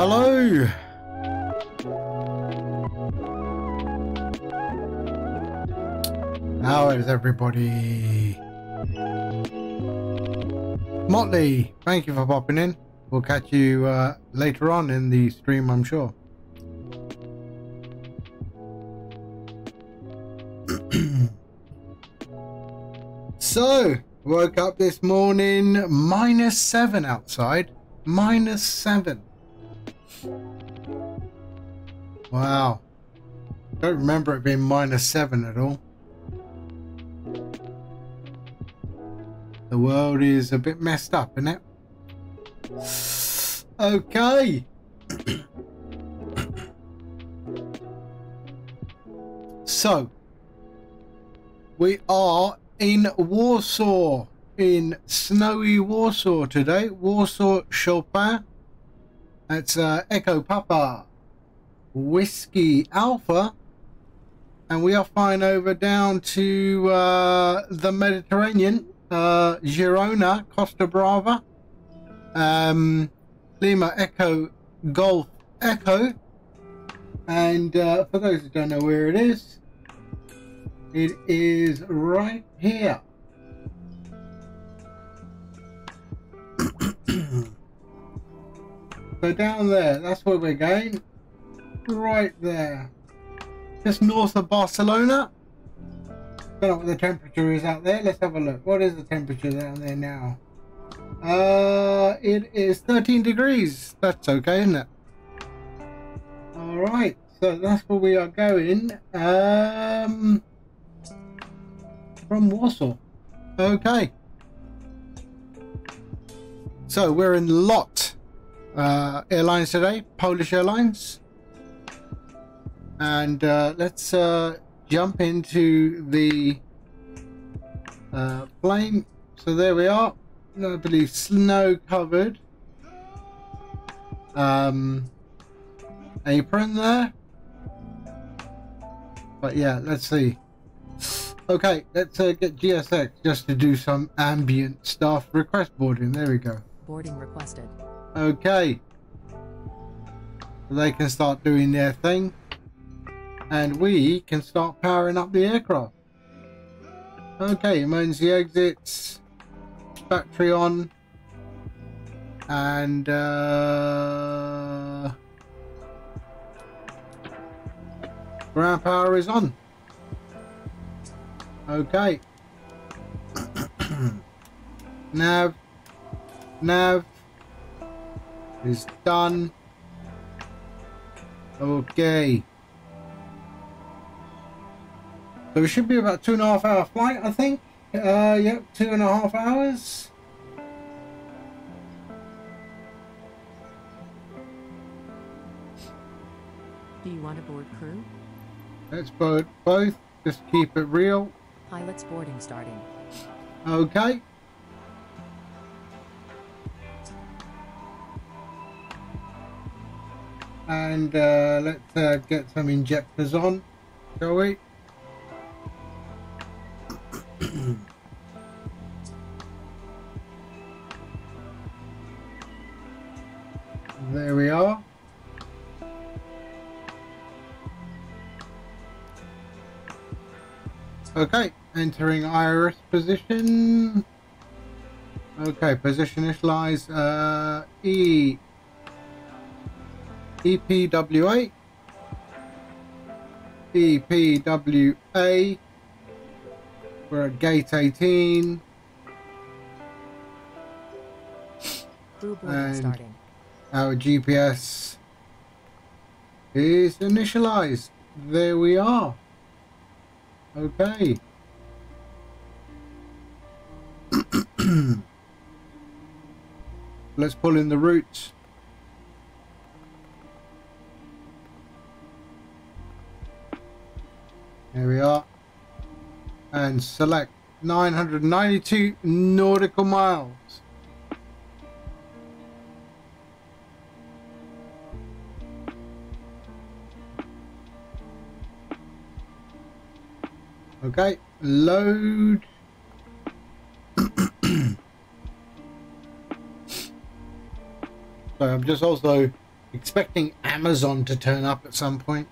Hello. How is everybody? Motley, thank you for popping in. We'll catch you uh, later on in the stream, I'm sure. so, woke up this morning, minus seven outside. Minus seven. Wow. Don't remember it being minus seven at all. The world is a bit messed up, isn't it? Okay. so, we are in Warsaw, in snowy Warsaw today. Warsaw Chopin. That's uh, Echo Papa. Whiskey Alpha. And we are flying over down to uh, the Mediterranean, uh, Girona, Costa Brava, um, Lima Echo Golf Echo. And uh, for those who don't know where it is, it is right here. so down there, that's where we're going right there. Just north of Barcelona. Don't know what the temperature is out there. Let's have a look. What is the temperature down there now? Uh, it is 13 degrees. That's okay, isn't it? Alright, so that's where we are going. Um, from Warsaw. Okay. So we're in LOT uh, Airlines today, Polish Airlines and uh, let's uh, jump into the uh, plane. So there we are. I believe snow covered. Um, apron there. But yeah, let's see. Okay, let's uh, get GSX just to do some ambient stuff. Request boarding. There we go. Boarding requested. Okay. They can start doing their thing and we can start powering up the aircraft. Okay, emergency exits, battery on, And uh, ground power is on. Okay. nav, nav is done. Okay. So it should be about two and a half hour flight, I think. Uh, yep, two and a half hours. Do you want a board crew? Let's board both. Just keep it real. Pilot's boarding starting. Okay. And uh, let's uh, get some injectors on, shall we? there we are. Okay, entering IRS position. Okay, position initialize uh, E EPWA EPWA we're at gate 18 And- starting. our GPS is initialized. There we are. Okay. Let's pull in the routes There we are. And select 992 nautical miles. Okay, load. so I'm just also expecting Amazon to turn up at some point.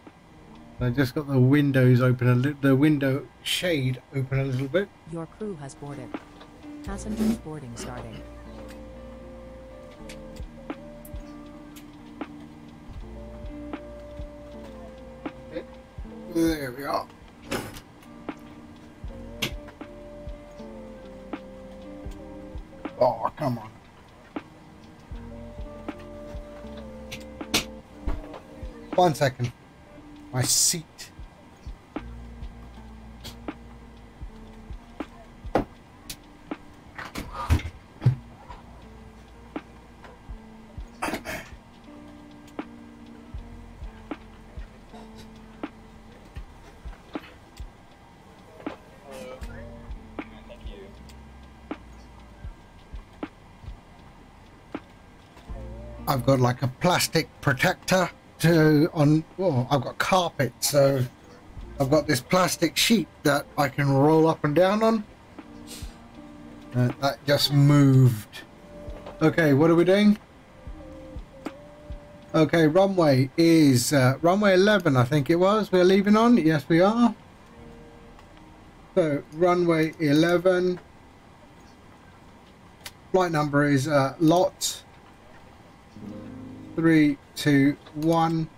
I just got the windows open a little, the window shade open a little bit. Your crew has boarded. Passengers boarding starting. There we are. Oh, come on. One second. My seat. I've got like a plastic protector to on well I've got carpet so I've got this plastic sheet that I can roll up and down on. Uh, that just moved. Okay what are we doing? Okay runway is uh, runway 11 I think it was we're leaving on? Yes we are. So runway 11 flight number is uh, lot three, two, one.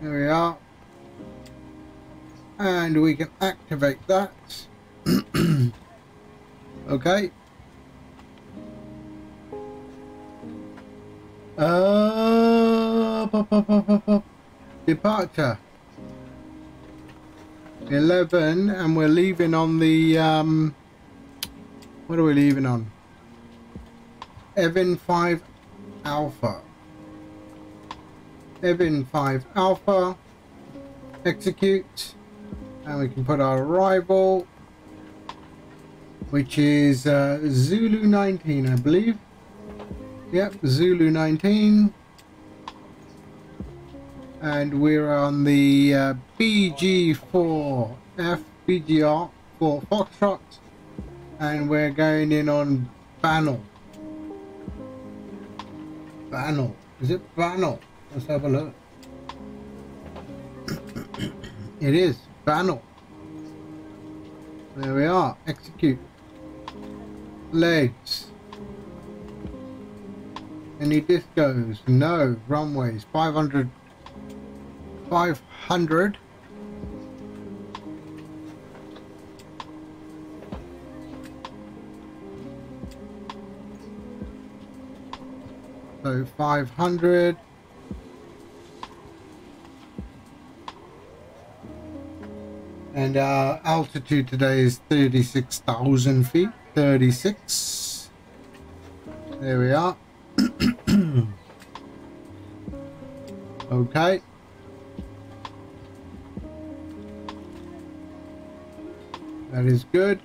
There we are. And we can activate that. okay. Uh. Departure. 11 and we're leaving on the um what are we leaving on Evan 5 Alpha. Evan 5 Alpha. Execute. And we can put our arrival, which is uh, Zulu 19, I believe. Yep, Zulu 19. And we're on the uh, BG4F, BGR for Foxtrot. And we're going in on Banal. Banal. Is it Banal? Let's have a look. it is Banal. There we are. Execute. Legs. Any discos? No. Runways. 500. 500. So 500. And our altitude today is 36,000 feet. 36. There we are. okay. That is good.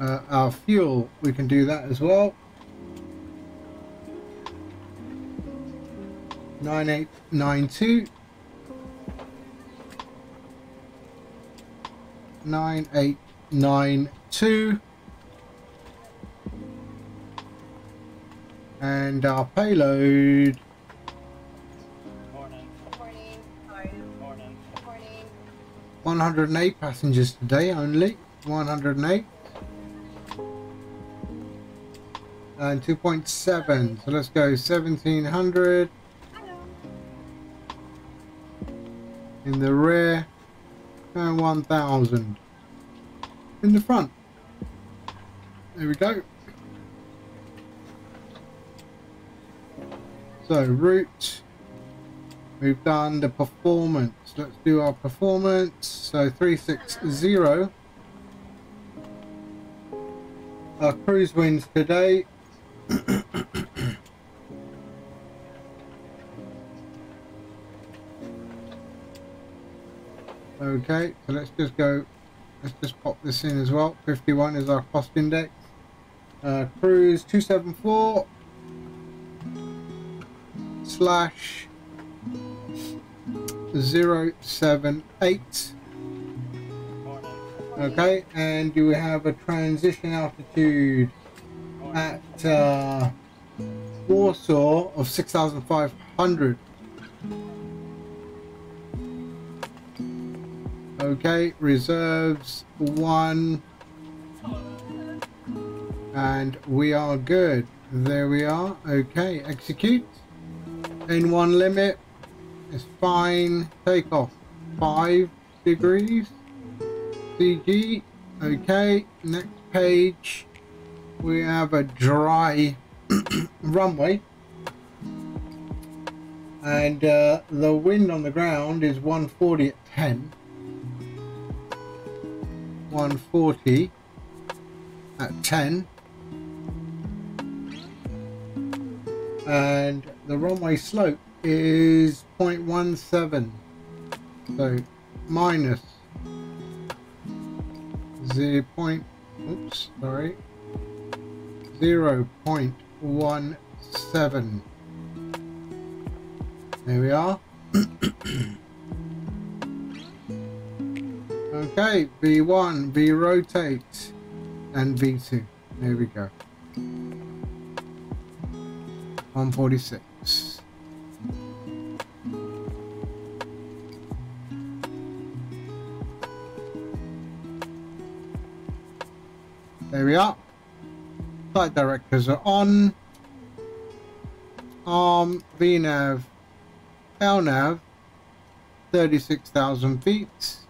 Uh, our fuel, we can do that as well. 9892. 9892. And our payload Morning. Morning. How are you? Morning. Morning. 108 passengers today only. 108. And 2.7. So let's go 1700 Hello. in the rear 1000 in the front. There we go. So route. We've done the performance. Let's do our performance. So 360. Our cruise wins today. Okay, so let's just go, let's just pop this in as well. 51 is our cost index. Uh, cruise 274 slash 078. Okay, and you have a transition altitude at uh, Warsaw of 6,500. Okay, reserves one. And we are good. There we are. Okay, execute. In one limit It's fine. Takeoff five degrees. CG. Okay, next page. We have a dry runway. And uh, the wind on the ground is 140 at 10. 140 at 10 and the runway slope is 0.17 so minus 0 point oops sorry 0 0.17 there we are Okay, V1, V rotate, and V2. There we go. 146. There we are. Flight directors are on. Arm, VNAV, LNAV, 36,000 feet.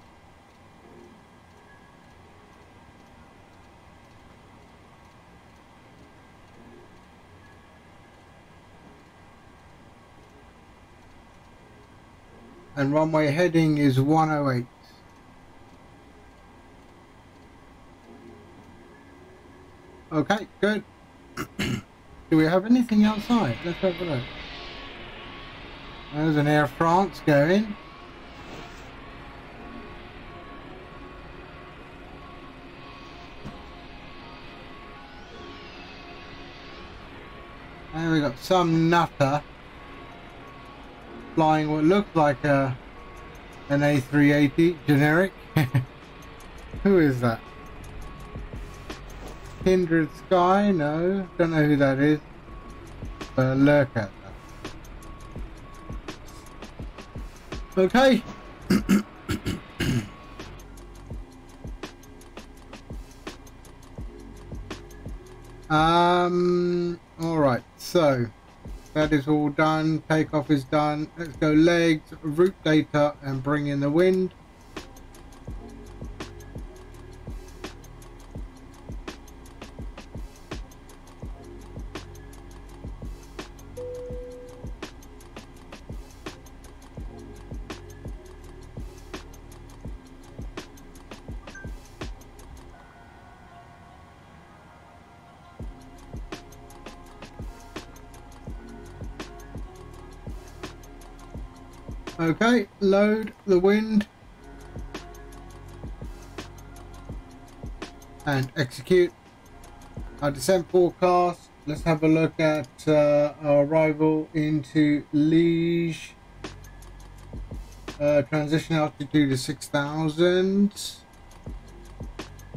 And runway heading is 108. Okay, good. Do we have anything outside? Let's have a look. There's an Air France going. And we got some nutter flying what looks like a an A380 generic. who is that? Kindred Sky? No, don't know who that is. But look at that. Okay. Um. All right. So that is all done. Takeoff is done. Let's go legs, route data, and bring in the wind. Okay, load the wind. And execute. Our descent forecast. Let's have a look at uh, our arrival into Liege. Uh, transition altitude is 6,000.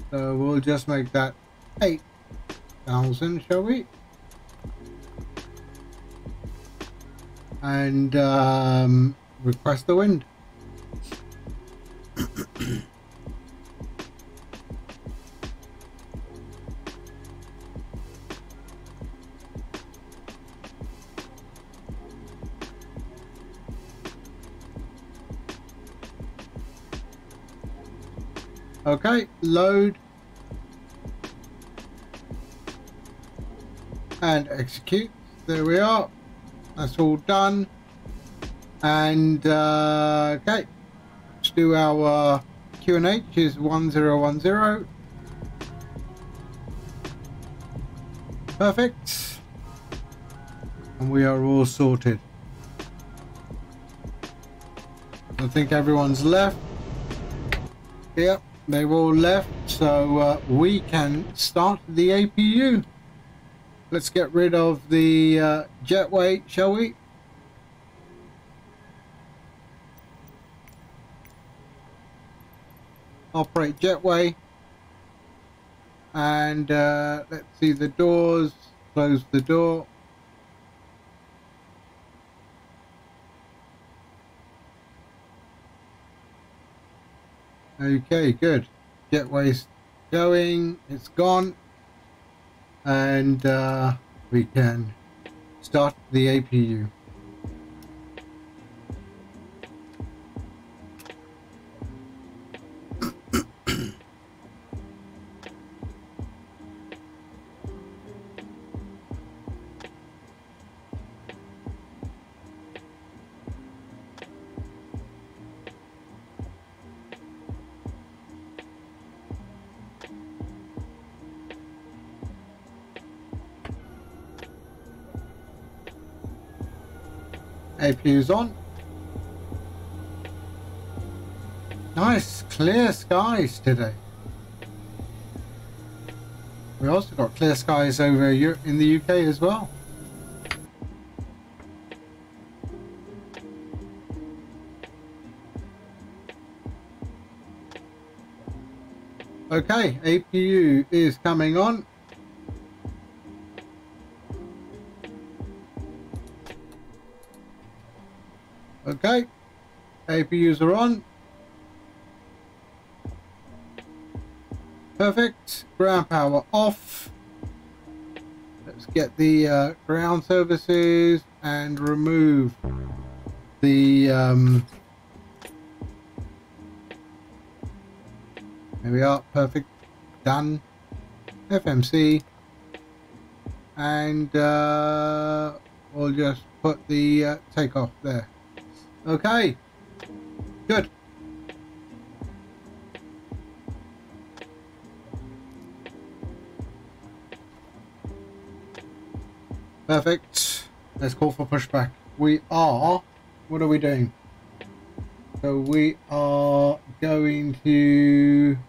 So we'll just make that 8,000, shall we? And um, request the wind. Okay, load and execute. There we are. That's all done. And uh, okay, let's do our QNH is 1010. Perfect. And we are all sorted. I think everyone's left. Yep, they've all left, so uh, we can start the APU. Let's get rid of the uh, jetway, shall we? Operate jetway. And uh, let's see the doors close the door. Okay good. Jetway's going it's gone. And uh, we can start the APU APU's on. Nice clear skies today. We also got clear skies over in the UK as well. Okay, APU is coming on. APUs are on. Perfect. Ground power off. Let's get the uh, ground services and remove the um, there we are perfect done FMC and uh, we'll just put the uh, takeoff there Okay. Good. Perfect. Let's call for pushback. We are... What are we doing? So we are going to...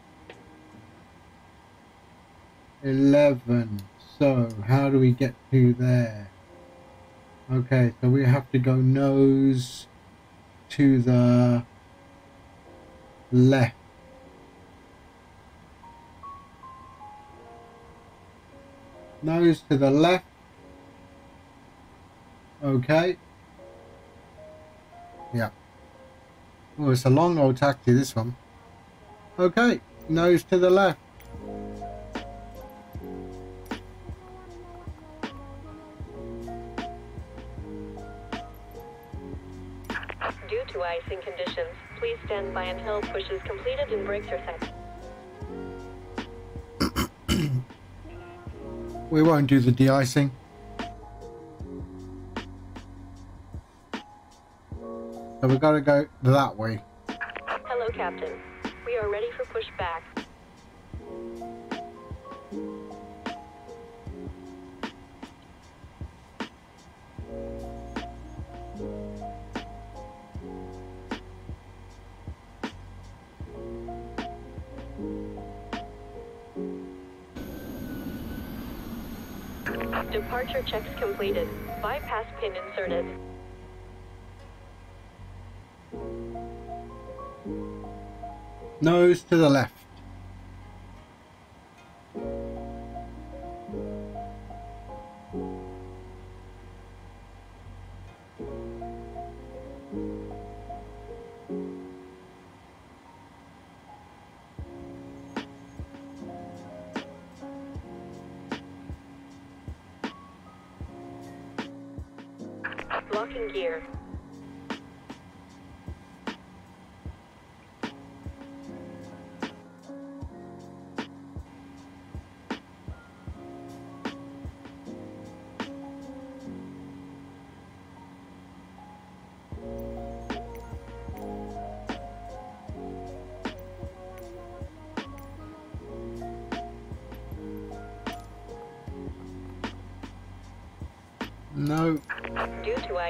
11. So how do we get to there? Okay, so we have to go nose to the left. Nose to the left. Okay. Yeah. Oh, it's a long old taxi, this one. Okay, nose to the left. Please stand by until push is completed and brakes are set. We won't do the de-icing. So we gotta go that way. Hello, Captain. We are ready for pushback. Departure checks completed. Bypass pin inserted. Nose to the left.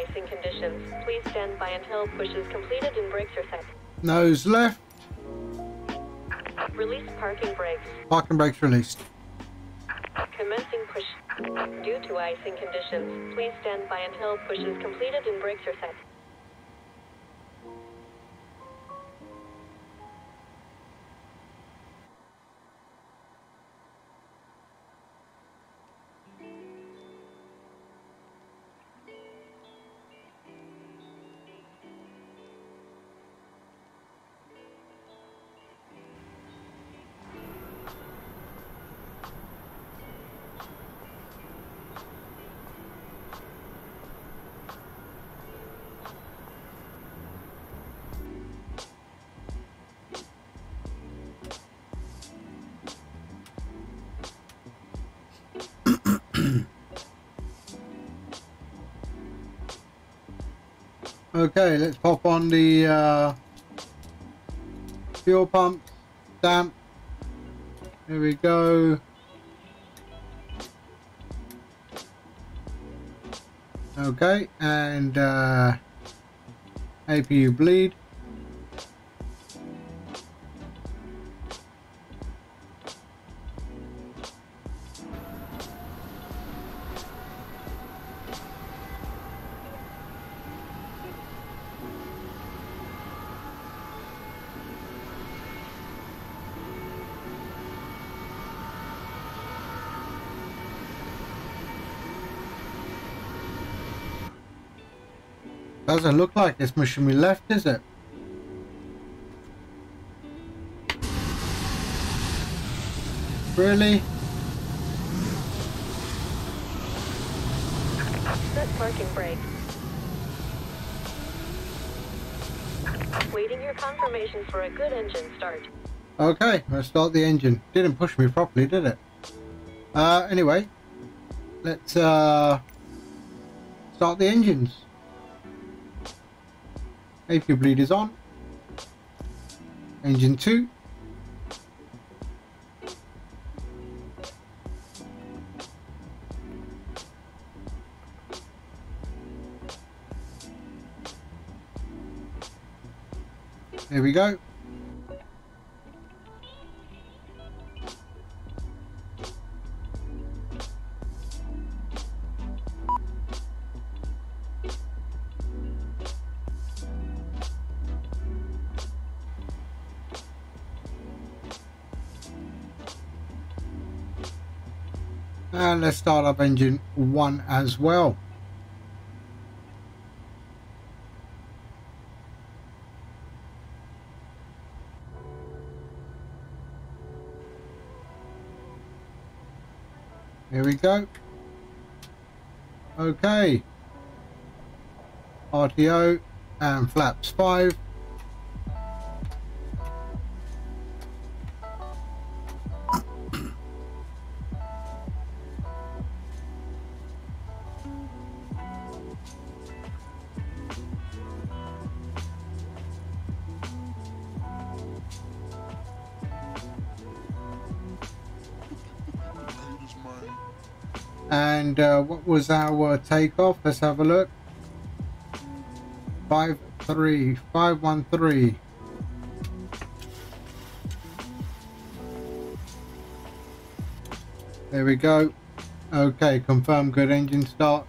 Icing conditions, please stand by until push is completed and brakes are set. Nose left. Release parking brakes. Parking brakes released. Commencing push. Due to icing conditions, please stand by until push is completed and brakes are set. Okay, let's pop on the uh, fuel pump stamp. Here we go. Okay, and uh, APU bleed. Doesn't look like it's pushing me left, is it? Really? Set parking brake. Waiting your confirmation for a good engine start. Okay, let's start the engine. Didn't push me properly, did it? Uh, anyway, let's uh, start the engines. APU bleed is on. Engine 2. There we go. Let's start up engine 1 as well. Here we go. Okay. RTO and flaps 5. What was our takeoff? Let's have a look. Five three five one three. There we go. Okay, confirm good engine start.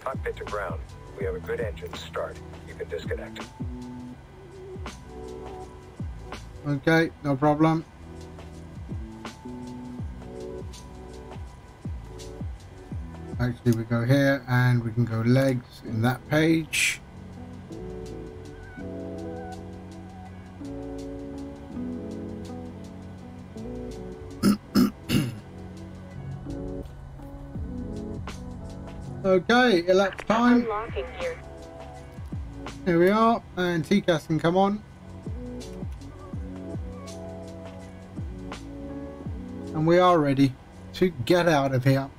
Cockpit to ground. We have a good engine start. You can disconnect. Okay, no problem. Actually, we go here and we can go legs in that page. okay, elapsed time. Here we are, and TCAS can come on. And we are ready to get out of here.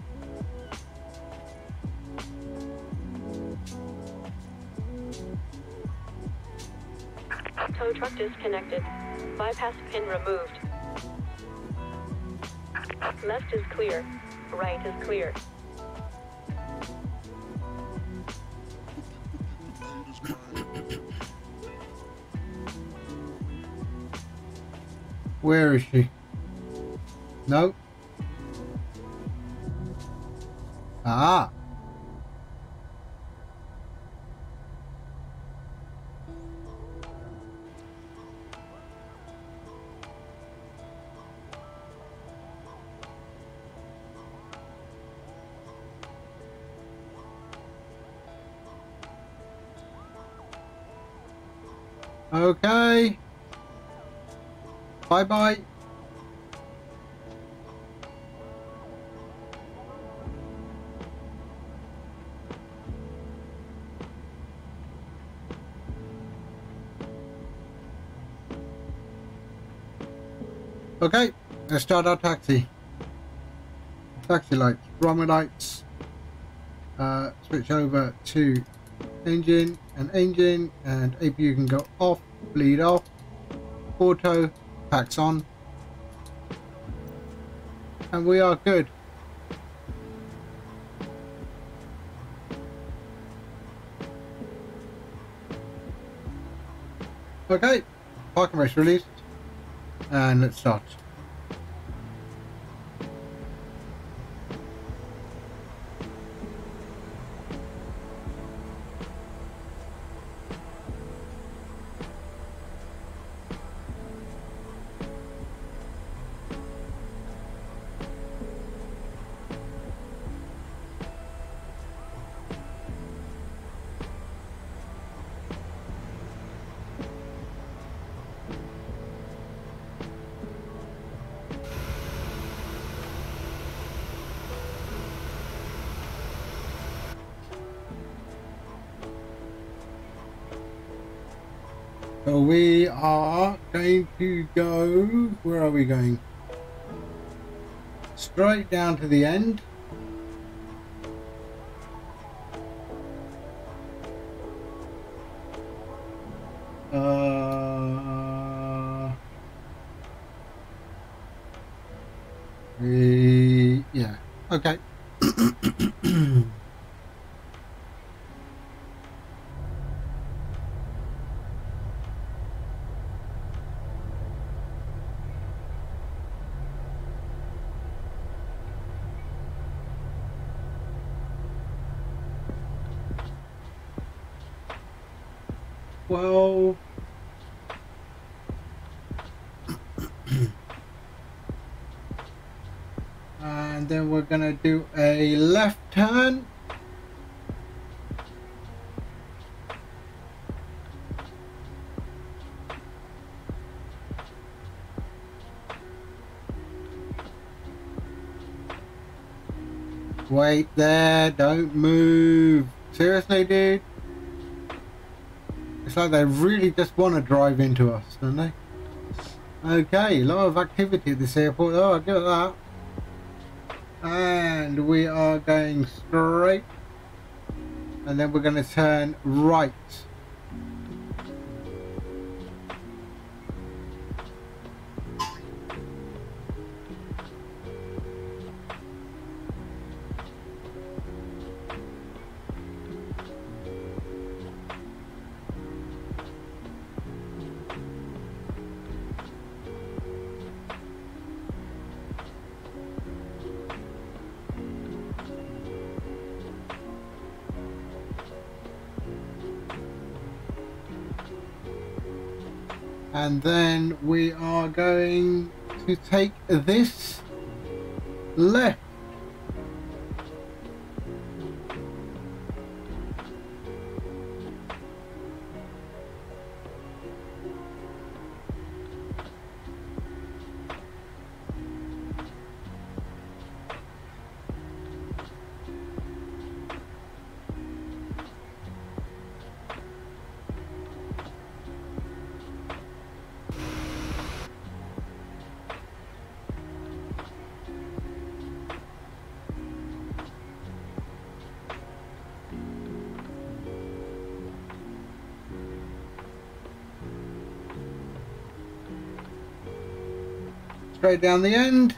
Bye bye. Okay, let's start our taxi. Taxi lights, runway lights. Uh, switch over to engine and engine and APU can go off, bleed off. Auto, packs on. And we are good. Okay, parking brake released. And let's start. To the end. Wait there, don't move. Seriously, dude? It's like they really just want to drive into us, don't they? Okay, a lot of activity at this airport. Oh, I get that. And we are going straight. And then we're going to turn right. And then we are going to take this left straight down the end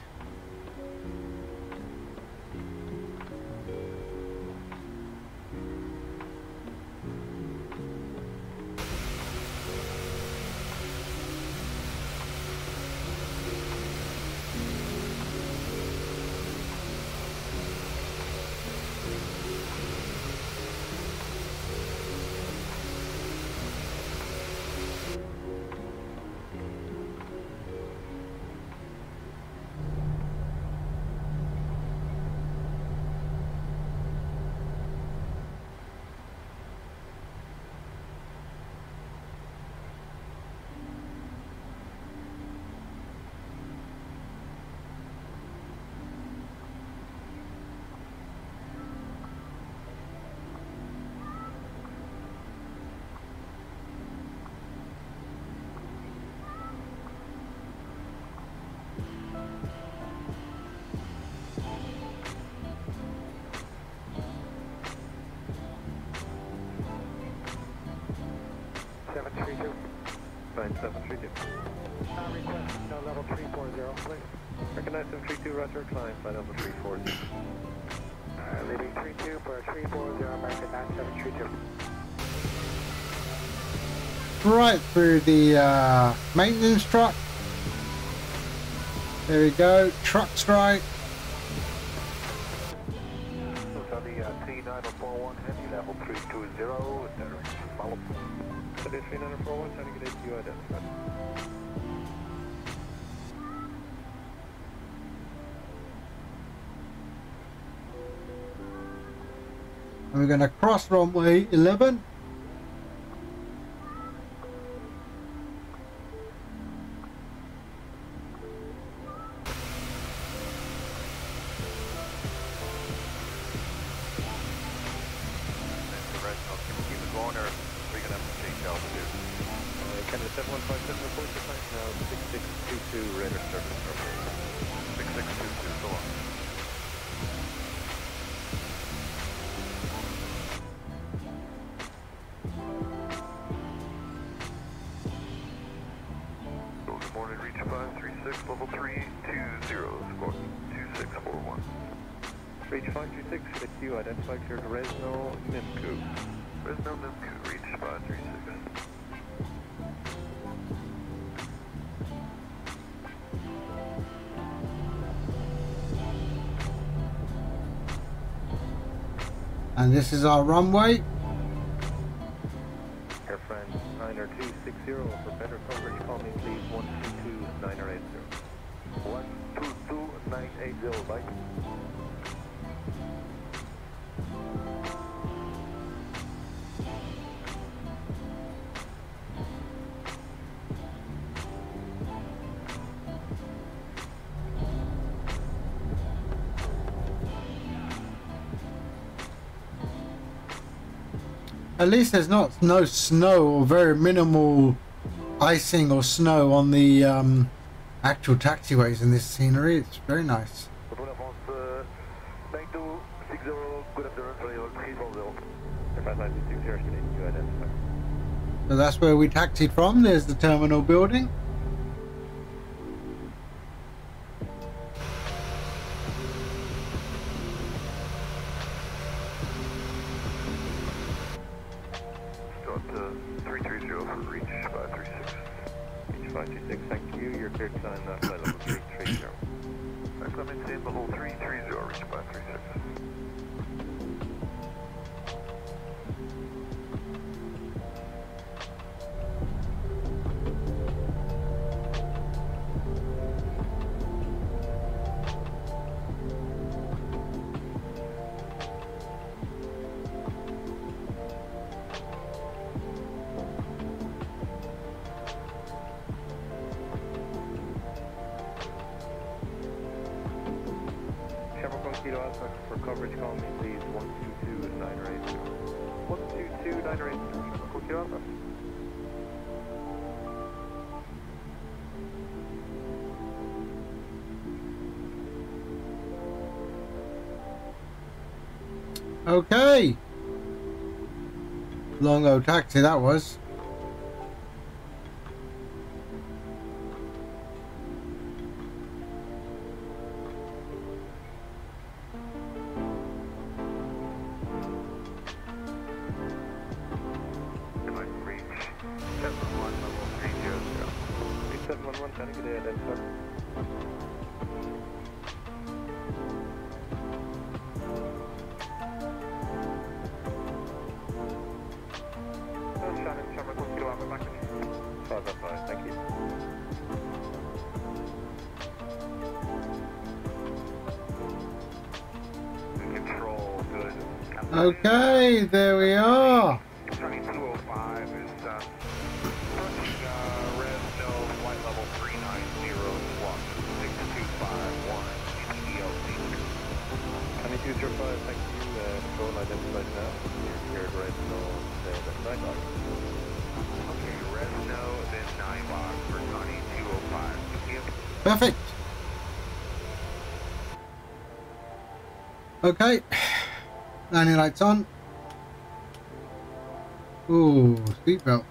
right through the uh, maintenance truck there we go truck strike on the T9041 Heavy level 320, direction follow. City 3941, trying to get ATU identified. and we're going to cross runway 11 this is our runway At least there's not no snow or very minimal icing or snow on the um, actual taxiways in this scenery. It's very nice. Control La France, 9260, good afternoon, Charlie Hall 340. Aircraft 9260, can you identify? So that's where we taxied from. There's the terminal building. Taxi that was. Are. 205 is uh, approaching uh, red flight level 390 squawk 6251 ELC. 2205, thank you. Uh, identified now. You're cleared right no, then. Okay, red no, then 9 box for 205. Perfect. Okay. Landing lights on. Ooh, seatbelts.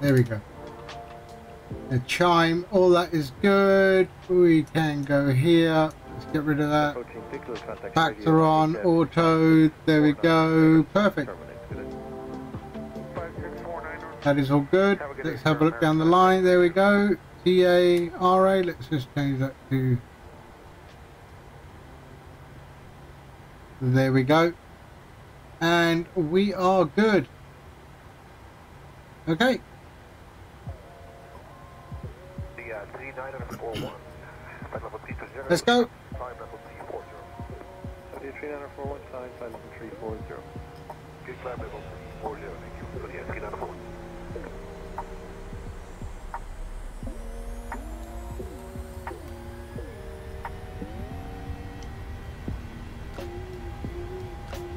There we go. The chime, all that is good. We can go here. Let's get rid of that. Approaching Piccolo, contact Factor on, auto. There we go. Perfect. terminate, good. 5649 That is all good. Let's have a look down the line. There we go. T-A-R-A. Let's just change that to... There we go. And we are good. Okay. Uh, Z941. Flight level 320. Let's go. Climb level 340. Saudi 3941, sign flight level 340. Good climb level 340. Thank you. So yeah, Z941. Airspeed's alive. Check. So 688, good afternoon, level 370. Rotate. Saudi, negative, identified route track 2, take note. Direct to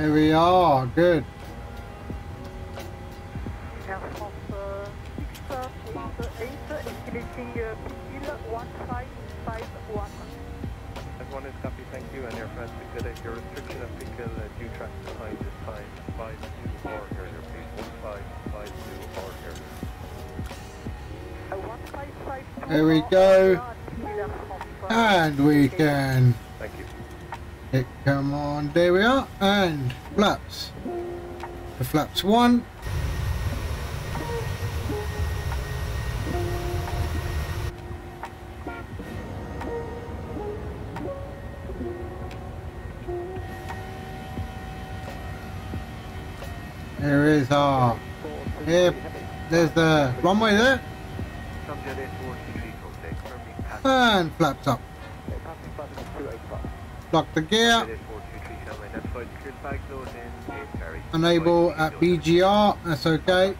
There we are. Good. Air France uh, 688, estimating uh, Piquet 1551. Everyone is copy, thank you, and Air France Piccolo, your restriction of Piccolo uh, due track behind is time 52 or earlier, please, 1552 or earlier. Uh, 1552. There we go. earlier, Piquet Air France, And we can it come on, there we are, and flaps. The flaps one. There is our, yep, there's the runway there. And flaps up. Lock the gear. Enable at BGR, that's okay.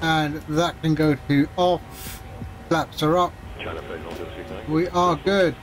And that can go to off. Flaps are up. We are good.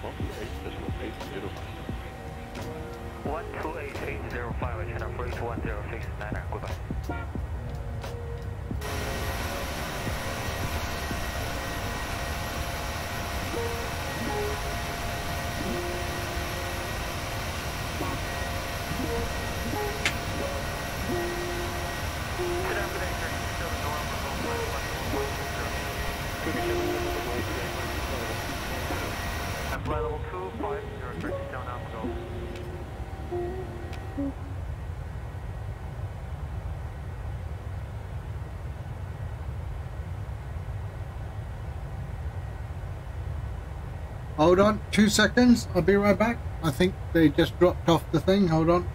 Hold on, two seconds. I'll be right back. I think they just dropped off the thing. Hold on.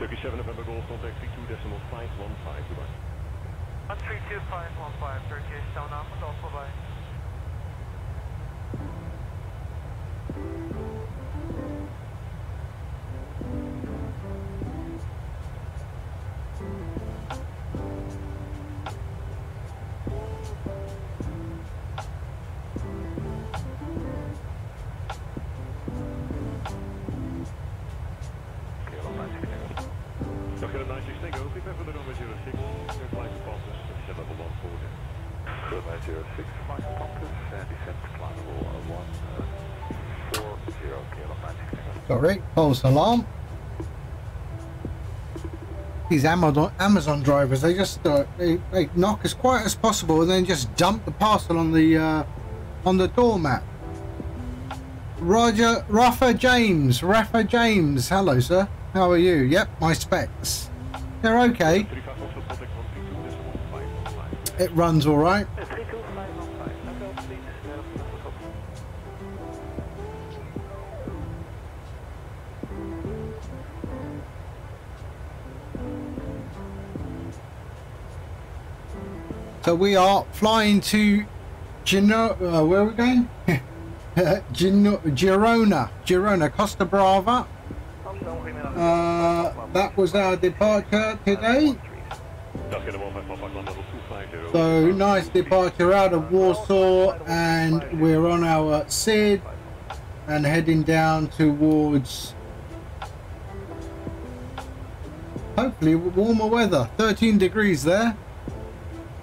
Turkish 7 November Golf, contact 32 decimal 515, goodbye. 132515, Turkish 7 November Golf, bye-bye. Sorry, false alarm. These Amazon, Amazon drivers, they just uh, they, they, knock as quiet as possible and then just dump the parcel on the uh, on the doormat. Roger, Rafa James, Rafa James, hello sir, how are you? Yep, my specs. They're okay. It runs all right. So we are flying to Gino. Uh, where are we going? Gino, Girona, Girona, Costa Brava. Uh, that was our departure today. Dag in de 151 Parkland level 250. So nice departure out of Warsaw, and we're on our SID and heading down towards hopefully warmer weather. 13 degrees there,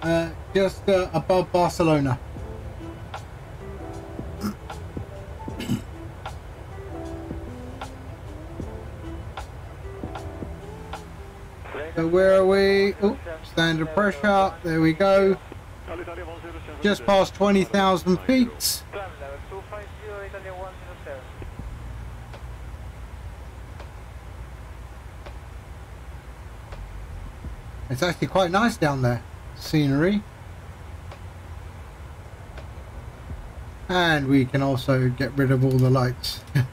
uh, just uh, above Barcelona. So where are we? Oh, standard pressure. There we go. Just past 20,000 feet. Climb level 250, Italia 107. It's actually quite nice down there. Scenery. And we can also get rid of all the lights.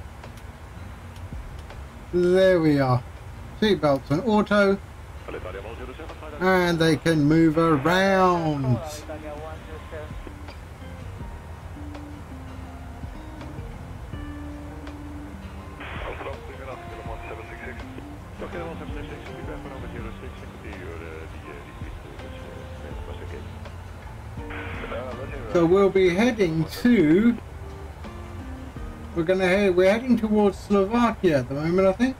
there we are. Seatbelts on auto. Alitalia 107. Flight And they can move around. So we'll be heading to. We're gonna head. We're heading towards Slovakia at the moment, I think.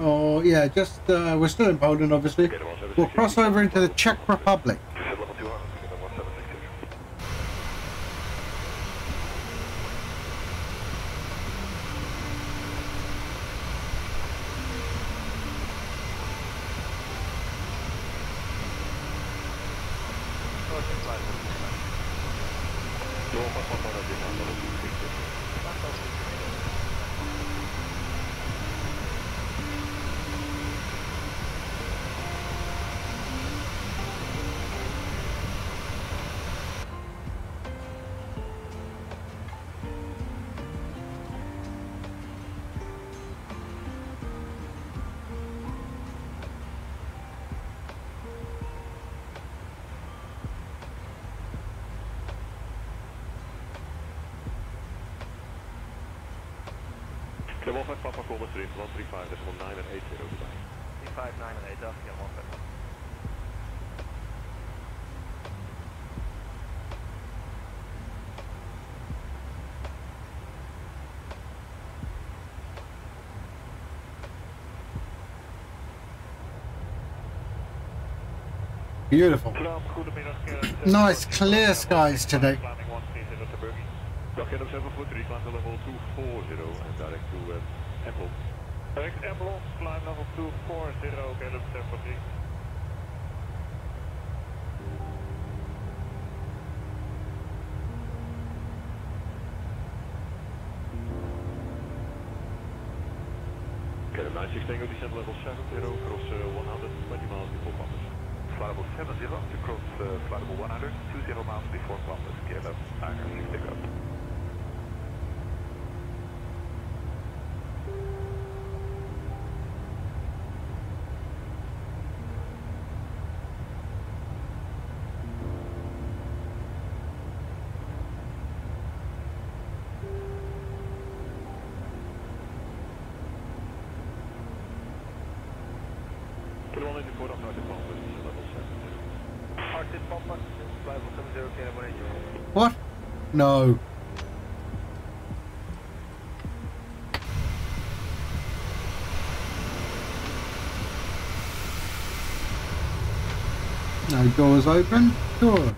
Oh yeah, just uh, we're still in Poland, obviously. Oké, de 176. We'll cross over into the Czech Republic. Okay, that's 743. Okay, the 96 Tango descend level 70, cross uh, 120 miles before Pampus. Flight level 70 to cross uh, flight level 100, 20 miles before Columbus, left, anchor 6 pickup. Kilo 184 up north of Pampus, level 70. Arctic Papa, flight level 70, okay, I'm ready. What? No. No doors open. Sure.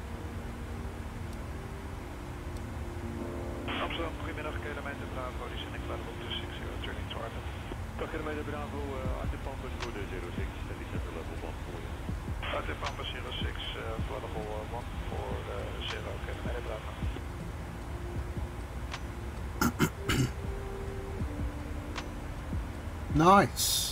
Nice.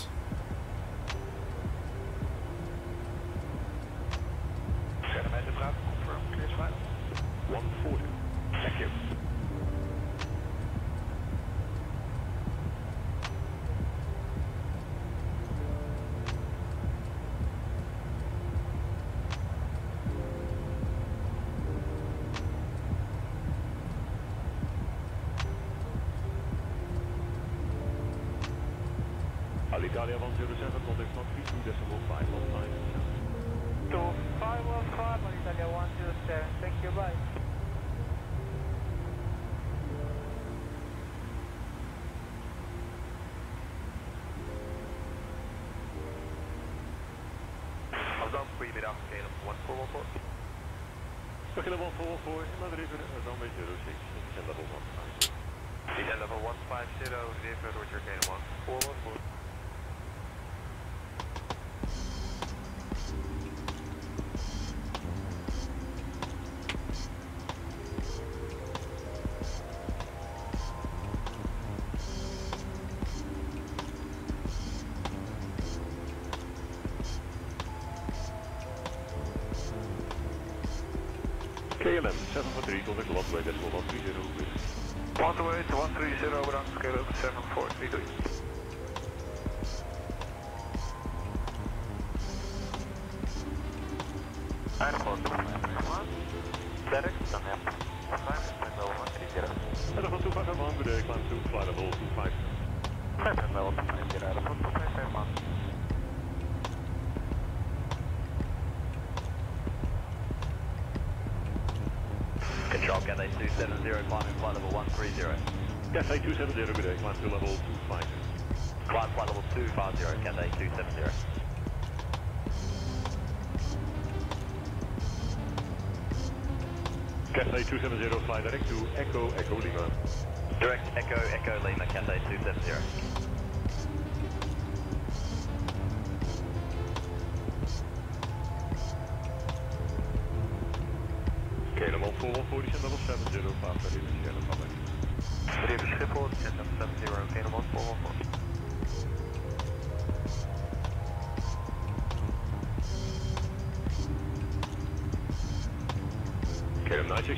Skyland, 743, contact Landway, de 130, over. Landway, 130, over, Skyland, 743.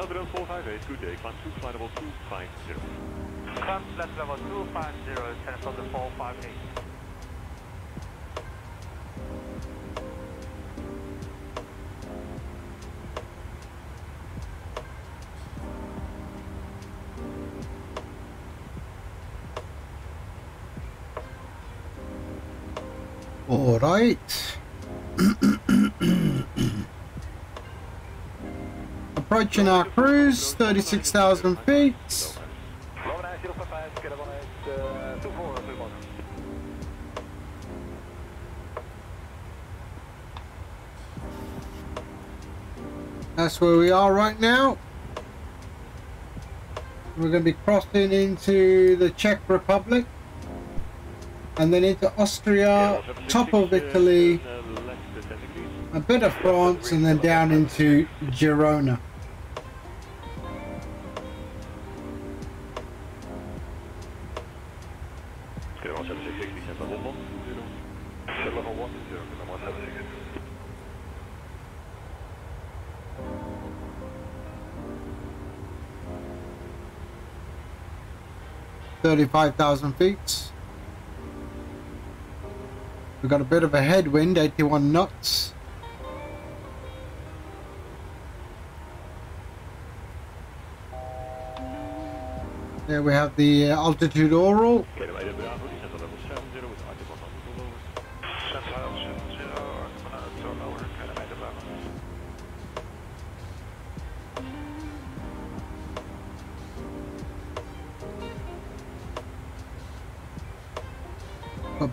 Southern 458, good day, climb 2, flight level 250. Climb left level 250, 10 Southern 458. All right. Approaching our cruise, 36,000 feet. Roman 055, get on 24, 31. That's where we are right now. We're going to be crossing into the Czech Republic and then into Austria, top of Italy, a bit of France, and then down into Girona. 35,000 feet. We got a bit of a headwind, 81 knots. There we have the uh, altitude oral.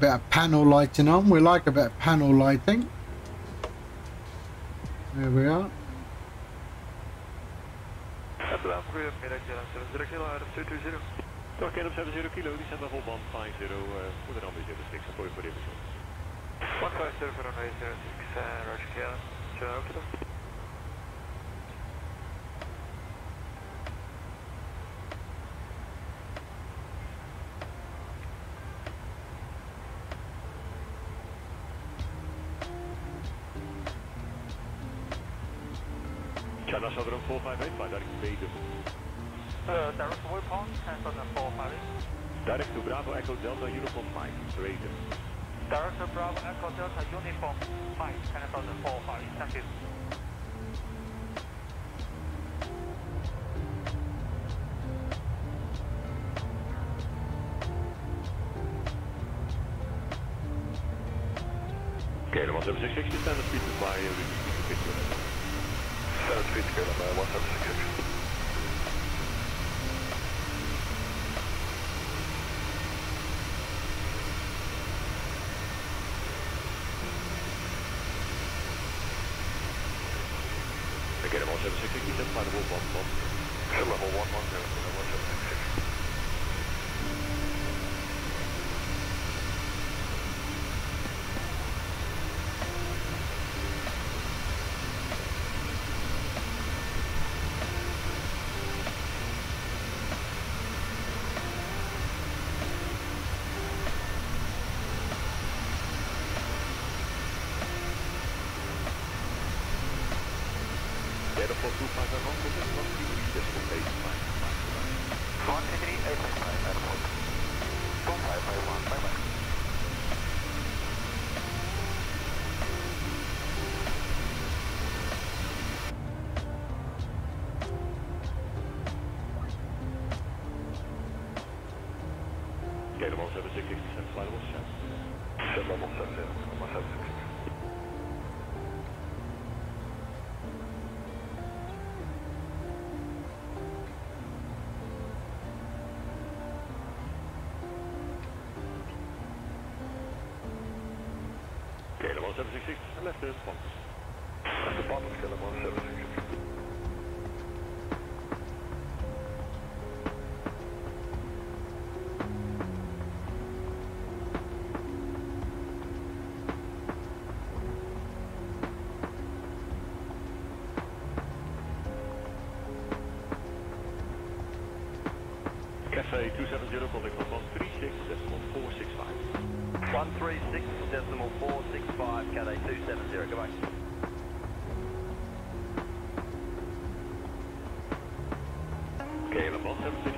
Bit of panel lighting on. We like a bit of panel lighting. Kilo 7660, standard speed to fly, uh, with speed to pitch. Standard speed, Kilo, 176. Kilo 7660, cent fly level 110. Shell level 110, kilo 176. 270 building up on 36.465. 136.465, Cat A 270, goodbye. Okay, the Bon 760.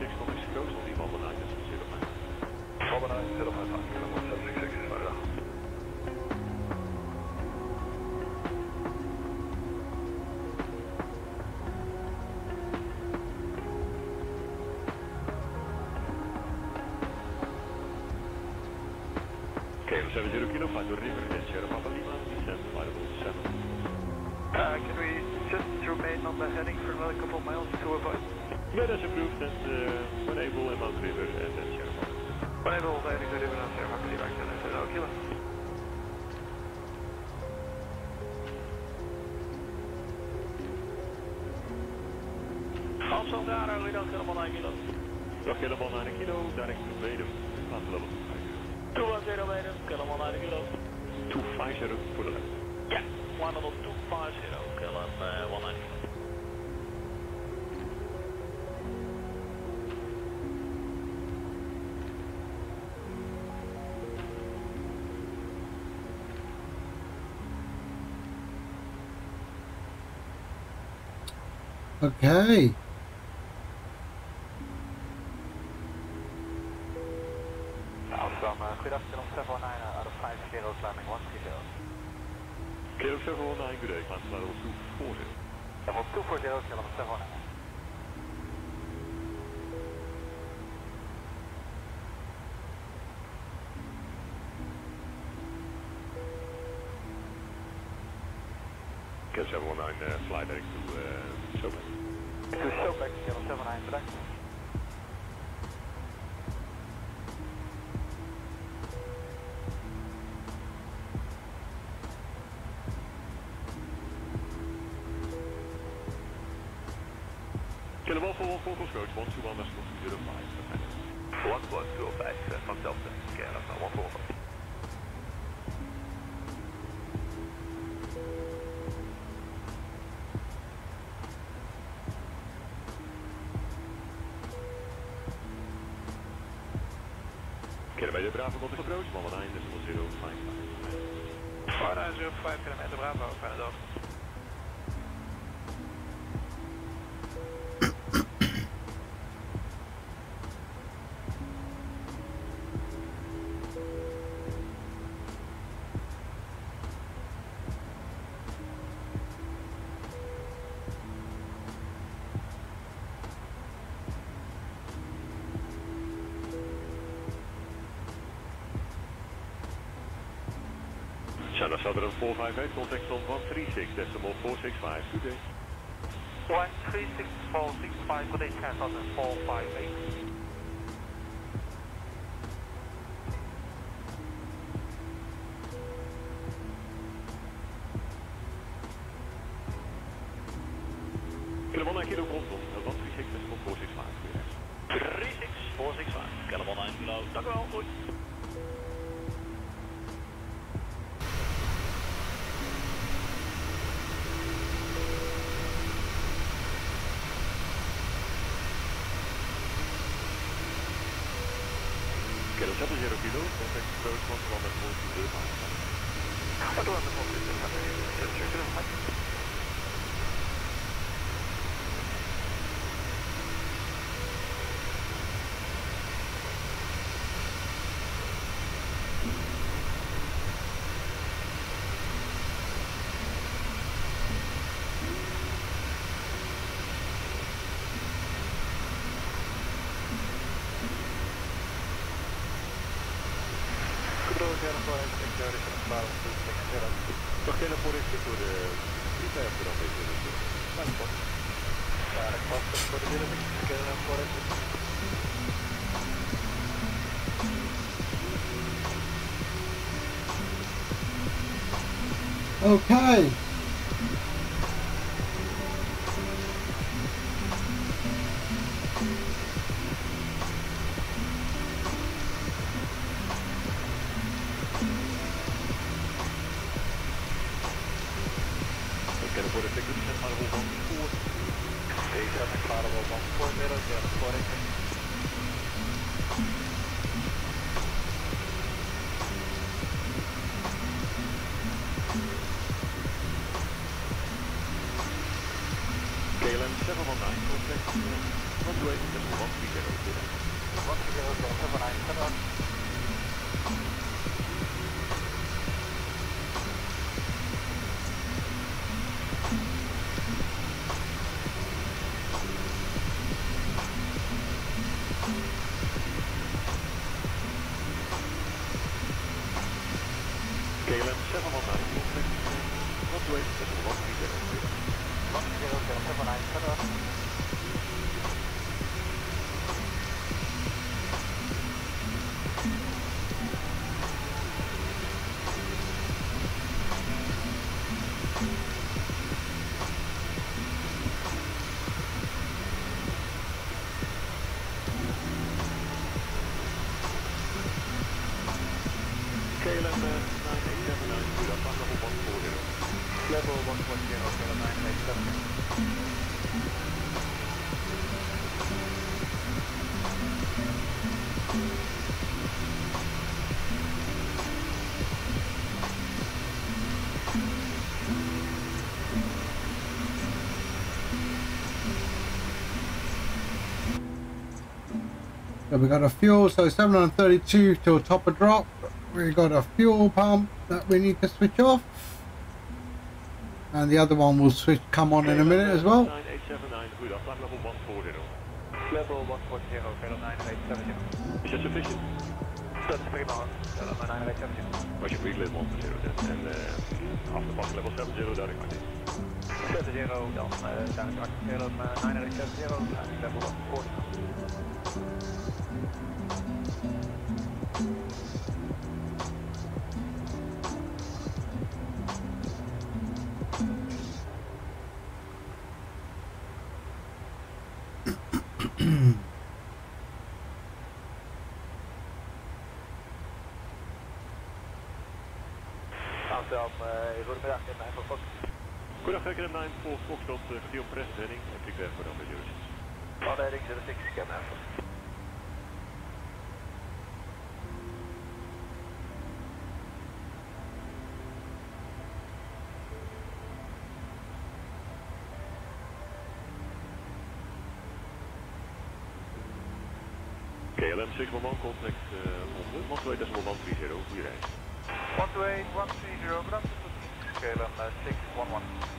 70 kilo, fly to River, and Sierra Papa Lima, descend flight level 7. Uh, can we Just remain on the heading for another couple of miles to avoid. Yeah, that's approved and uh, when able, Mount River and then Sherman. When able, the heading to River and Sierra Mark back to the no kilo. Afstand daar, we dan helemaal 9 kilo. Dag helemaal naar een kilo, direct to Bedum. Laten level 210 meter, helemaal 9 kilo. 250 for the left. Ja, 10250, helemaal 190 kilo. Okay. Uh, fly direct to uh, Sober. To Showback, Kilo 79, bedankt. Kilo 141, full course coach, 121, that's 205. 11205, van Delta. Kilo 141. Kilo Bravo, wat is approach, man, 1, decimal 0, 5, 5 kilometer Bravo, fijne dag. China Southern 458, contact on 136, decimal 465, good day. 136465, good day, China Southern 458. Kilo 1 kilo Bronson, 136, decimal 465, good day. 36465, helemaal 9 kilo. Dank u wel, goed. Kilo 70 kilo, contact approach 121, that's 425. Good day, Kilo 460, Bravo 260. Dag Kilo voor de voor de vliegtuig voor dan deze. Transport. Direct passport for the building, Kilo 460. Okay. We got a fuel, so 732 till top of drop. We got a fuel pump that we need to switch off. And the other one will switch come on in a minute as well. 611 contact onder uh, Montway 611130, goede reis. 12810, bedankt voor het scalen 611.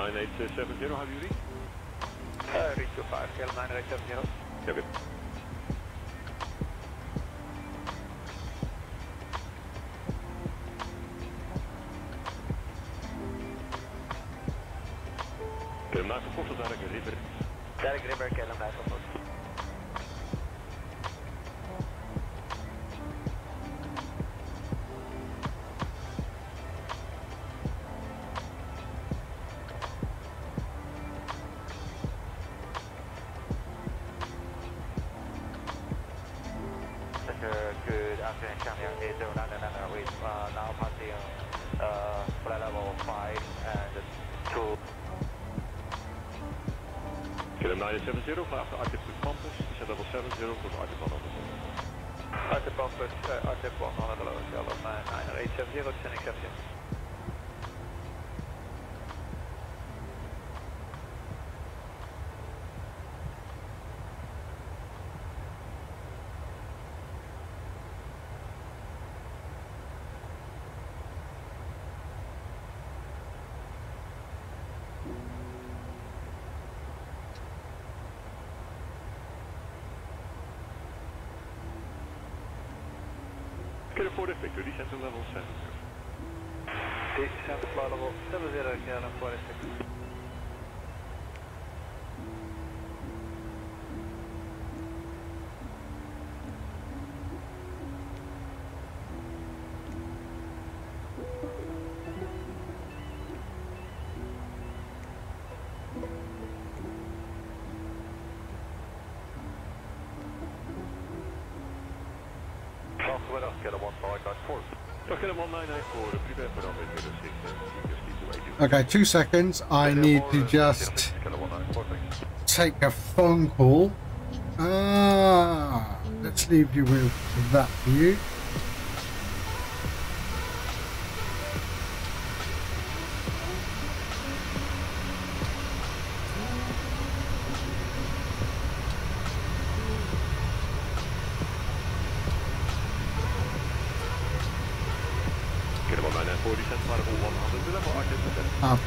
98670, have you reached? Uh, reach to 5, Cal 9870. Okay. We uh, now passing uh, flight level 5 and 2. KLM 970, fly after Arctic to Compass, descent level 70 tot Arctic 100. Arctic Compass, uh, Arctic 100, hello, KLM 9870, descending 70. Oscar 1994. Okay, two seconds. I need to just take a phone call. Ah, let's leave you with that view.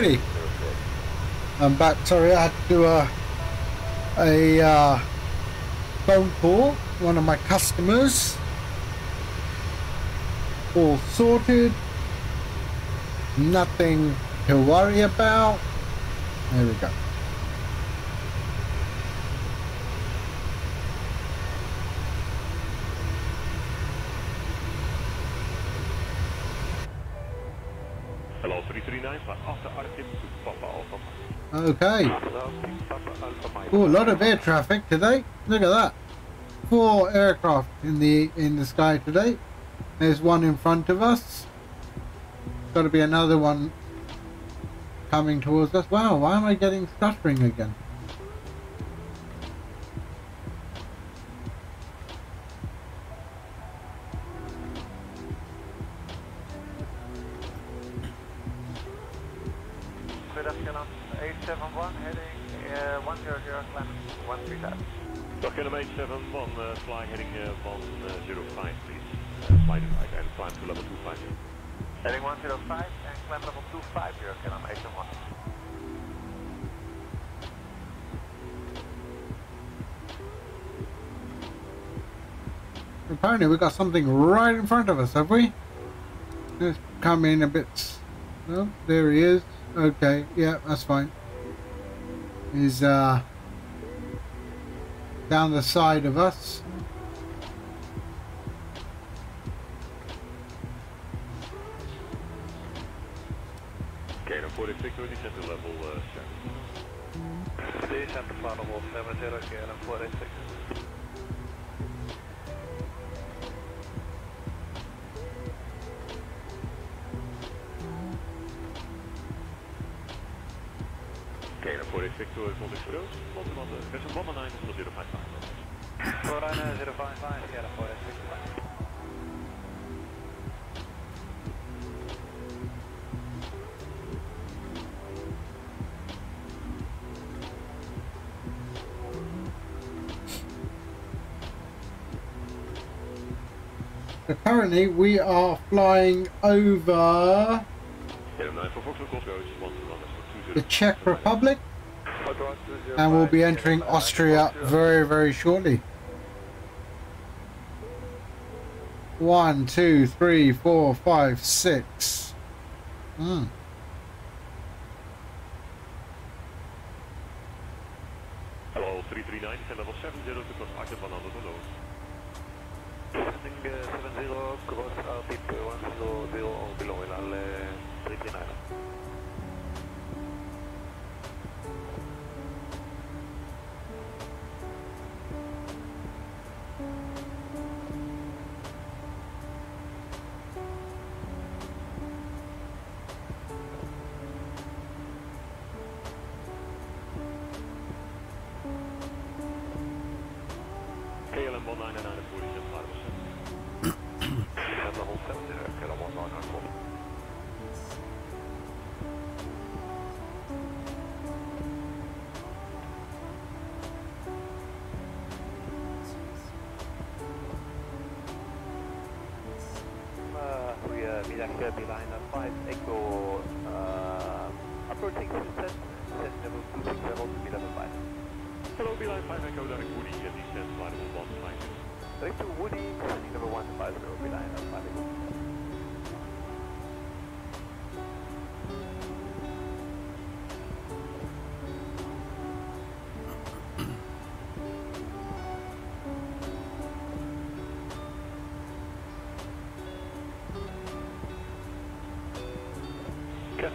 Alrighty. I'm back. Sorry, I had to do a a uh, phone call. One of my customers. All sorted. Nothing to worry about. There we go. Hello 339, fly after Arkim to Papa Alpha. Okay. Oh, a lot of air traffic today. Look at that. Four aircraft in the in the sky today. There's one in front of us. Got to be another one coming towards us. Wow, why am I getting stuttering again? Apparently we got something right in front of us, have we? Let's come in a bit. Oh, there he is. Okay, yeah, that's fine. He's uh down the side of us. Currently we are flying over KLM 9 for Foxtrot Crossroads, 1 to 1, that's for 20. the Czech Republic and we'll be entering Austria very, very shortly. One, two, three, four, five, six. Hmm. Hello 339, descend level 70 to cross Arctic 100 below. Descending uh, 70, cross Arctic 100 below, על uh, 339.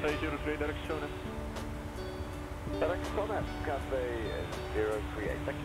Cafe eh, 03, direct Sona. Direct Sonnet, Cafe 038.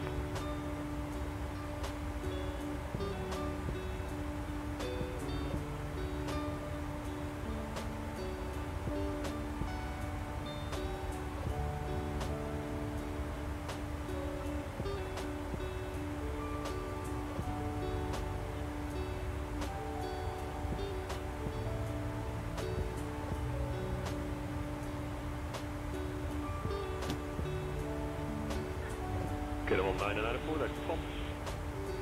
Kilo 1994, that's Pops.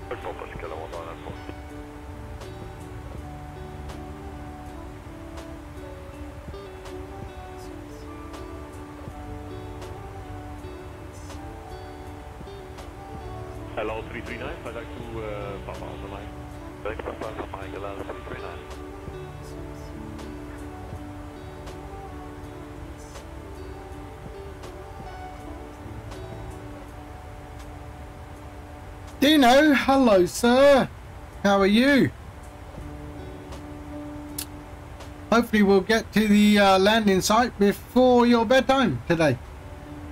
That's Pops, Kilo 1994. Hello 339, back to uh, Papa on the line. Back to Papa on the line, Hello 339. Dino, hello, sir. How are you? Hopefully, we'll get to the uh, landing site before your bedtime today.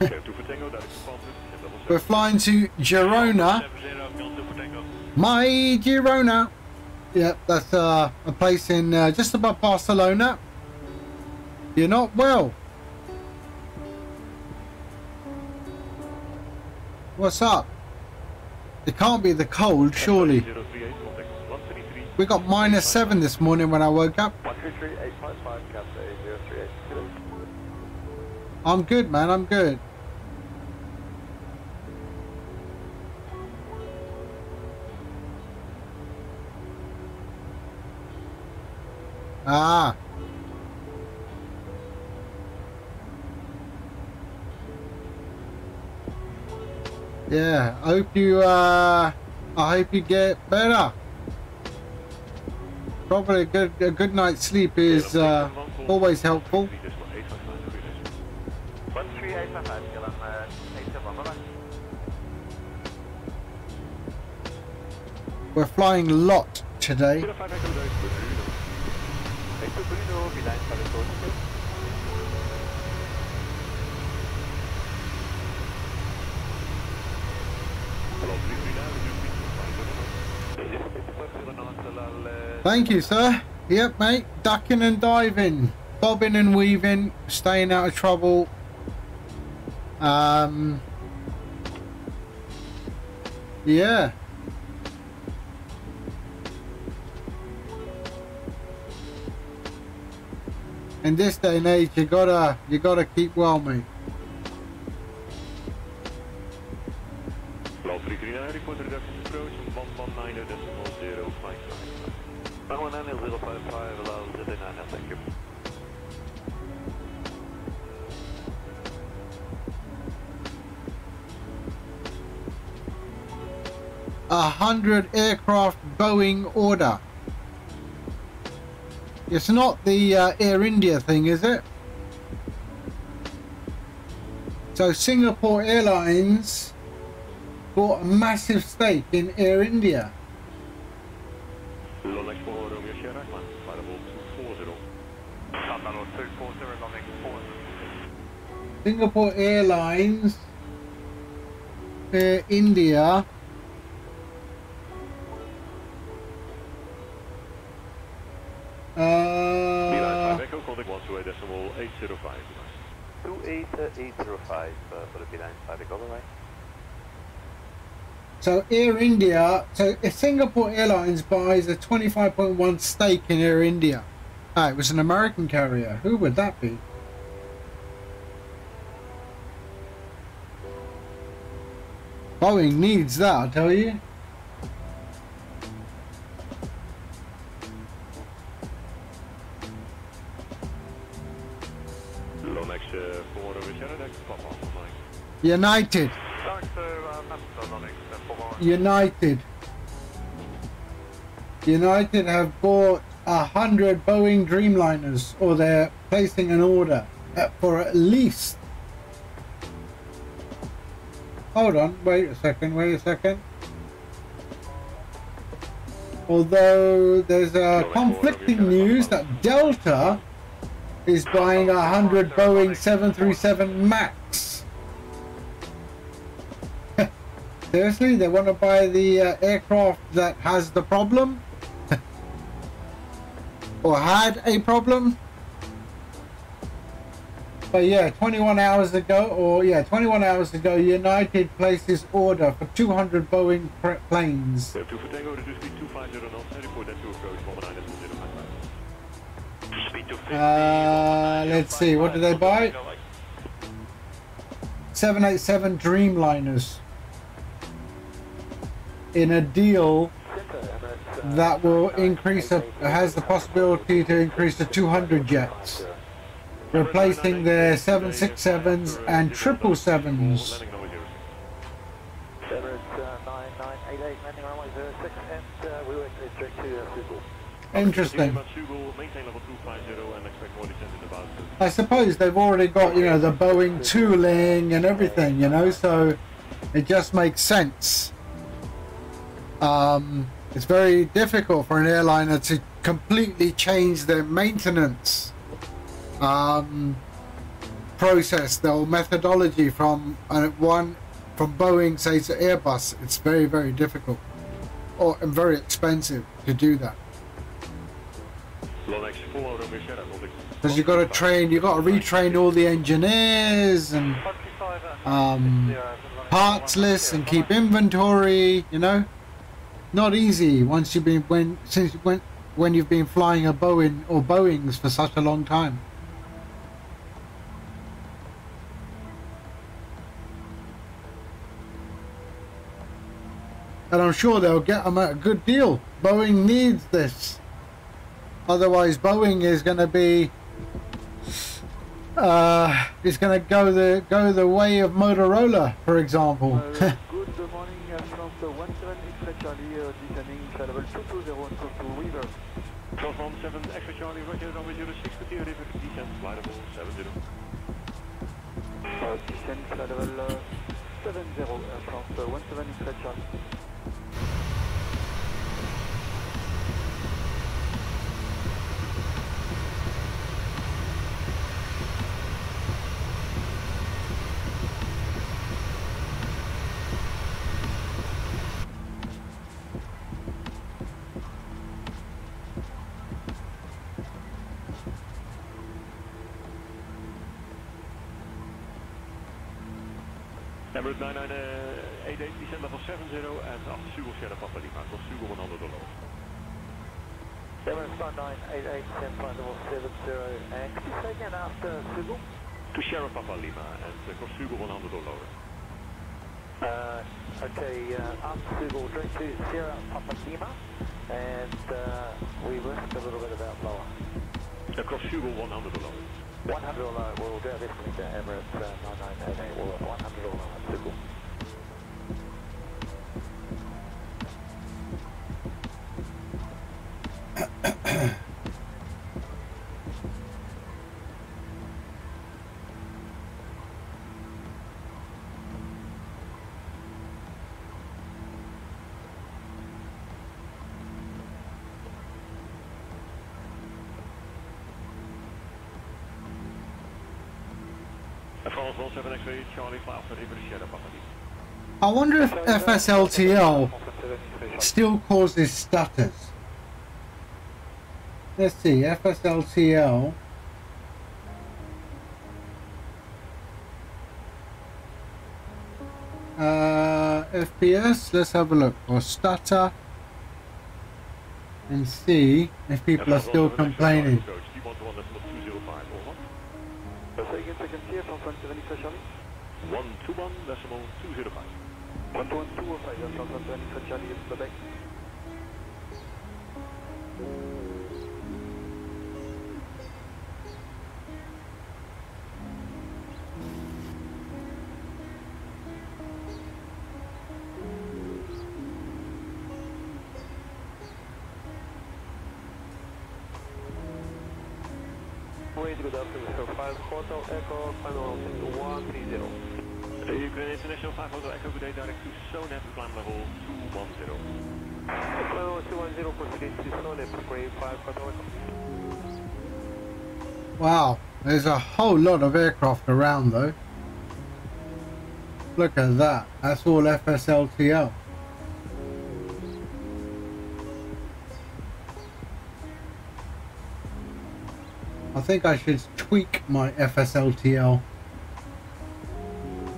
Okay, 2 for Tango, direct to Palm Beach, double We're flying to Girona. 70, count 2 for Tango. My Girona. Yep, that's uh, a place in uh, just above Barcelona. You're not well. What's up? It can't be the cold, surely. 038, contact 133. We got minus seven this morning when I woke up. 133, 855, Captain 038. Good. I'm good, man. I'm good. Yeah, I hope you, uh, I hope you get better. Probably a good, a good night's sleep is, uh, always helpful. 13855, Dylan, 871, bye-bye. We're flying a lot today. 05 Echo, direct to Bruno. Echo Bruno, beeline for the coast, please. Hello 339, Thank you, sir. Yep, mate. Ducking and diving, bobbing and weaving, staying out of trouble. Um. Yeah. In this day and age, you gotta you gotta keep well, mate. 100 aircraft Boeing order. It's not the uh, Air India thing, is it? So Singapore Airlines bought a massive stake in Air India. Singapore Airlines, Air India 28805 for the beeline 5 Echo, bye-bye. so Air India, so if Singapore Airlines buys a 25.1 stake in Air India. Ah, it was an American carrier. Who would that be? Boeing needs that, I tell you. United. Thanks, Master, landing 4 United. United have bought a hundred Boeing Dreamliners, or they're placing an order for at least. Hold on, wait a second, wait a second. Although there's a conflicting news that Delta is buying a hundred Boeing 737 Max. Seriously, they want to buy the uh, aircraft that has the problem? or had a problem? But yeah, 21 hours ago, or yeah, 21 hours ago, United places order for 200 Boeing planes. So 2 for Tango, reduce speed 250 knots, and report that to approach 119 decimal 055. Speed 250. Uh, let's see, what did they buy? 787 Dreamliners in a deal that will increase, a, has the possibility to increase to 200 jets, replacing their 767s and 777s. Interesting. I suppose they've already got, you know, the Boeing tooling and everything, you know, so it just makes sense. Um, it's very difficult for an airliner to completely change their maintenance um, process, their methodology from uh, one from Boeing, say, to Airbus. It's very, very difficult or and very expensive to do that. Because you've got to train, you've got to retrain all the engineers and um, parts lists and keep inventory. You know, not easy once you've been when since when when you've been flying a Boeing or Boeing's for such a long time. And I'm sure they'll get them at a good deal. Boeing needs this. Otherwise, Boeing is going to be uh, is going to go the go the way of Motorola, for example. 70, uh, France uh, 17 Extra Charlie. Emirates 9988, descent level 70 and after Sugo Sierra Papa Lima, tot Sugo 100 dollar. Emirates 9988, descend flight level 70, and can you say again after To Sierra Papa Lima and uh, cross Sugo 100 dollar. Uh, okay, uh, after Sugo, drink to Sierra Papa Lima, and uh, we risk a little bit about lower. Across Sugo 100 dollar. 100 or lower, we'll do our best to meet the Emirates uh, 9988, we'll 100 or lower, I wonder if FSLTL still causes stutters. Let's see, FSLTL. Uh, FPS, let's have a look. Or stutter. And see if people are still complaining. So again, second tier, France 17 Extra Charlie. 121 decimal 205. 112 5, France 17 Extra Charlie, it's Quebec. 5 Hotel Echo, good day, direct to SONAP, climb level 210. Final 210, proceeding to Sonep, grade 5 Hotel Echo. Wow, there's a whole lot of aircraft around though. Look at that. That's all FSLTL. I think I should tweak my FSLTL.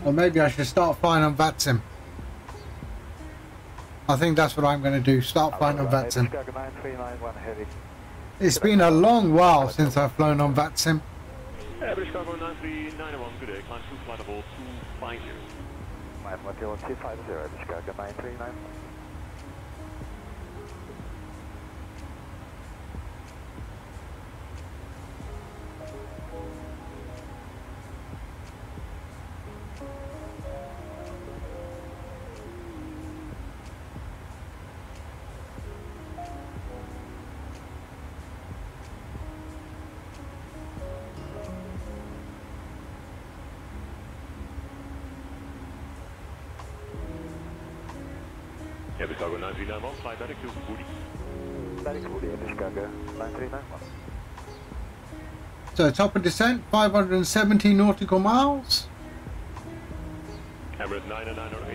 Or maybe I should start flying on Vatsim. I think that's what I'm going to do, start flying on Vatsim. It's been a long while since I've flown on Vatsim. 9391, good day, climb 2 flight 250. 510, 250, 9391. 9391, fly back to Woody. Static Woody, Air Chicago 9391. So top of descent, 570 nautical miles. Emirates 99988,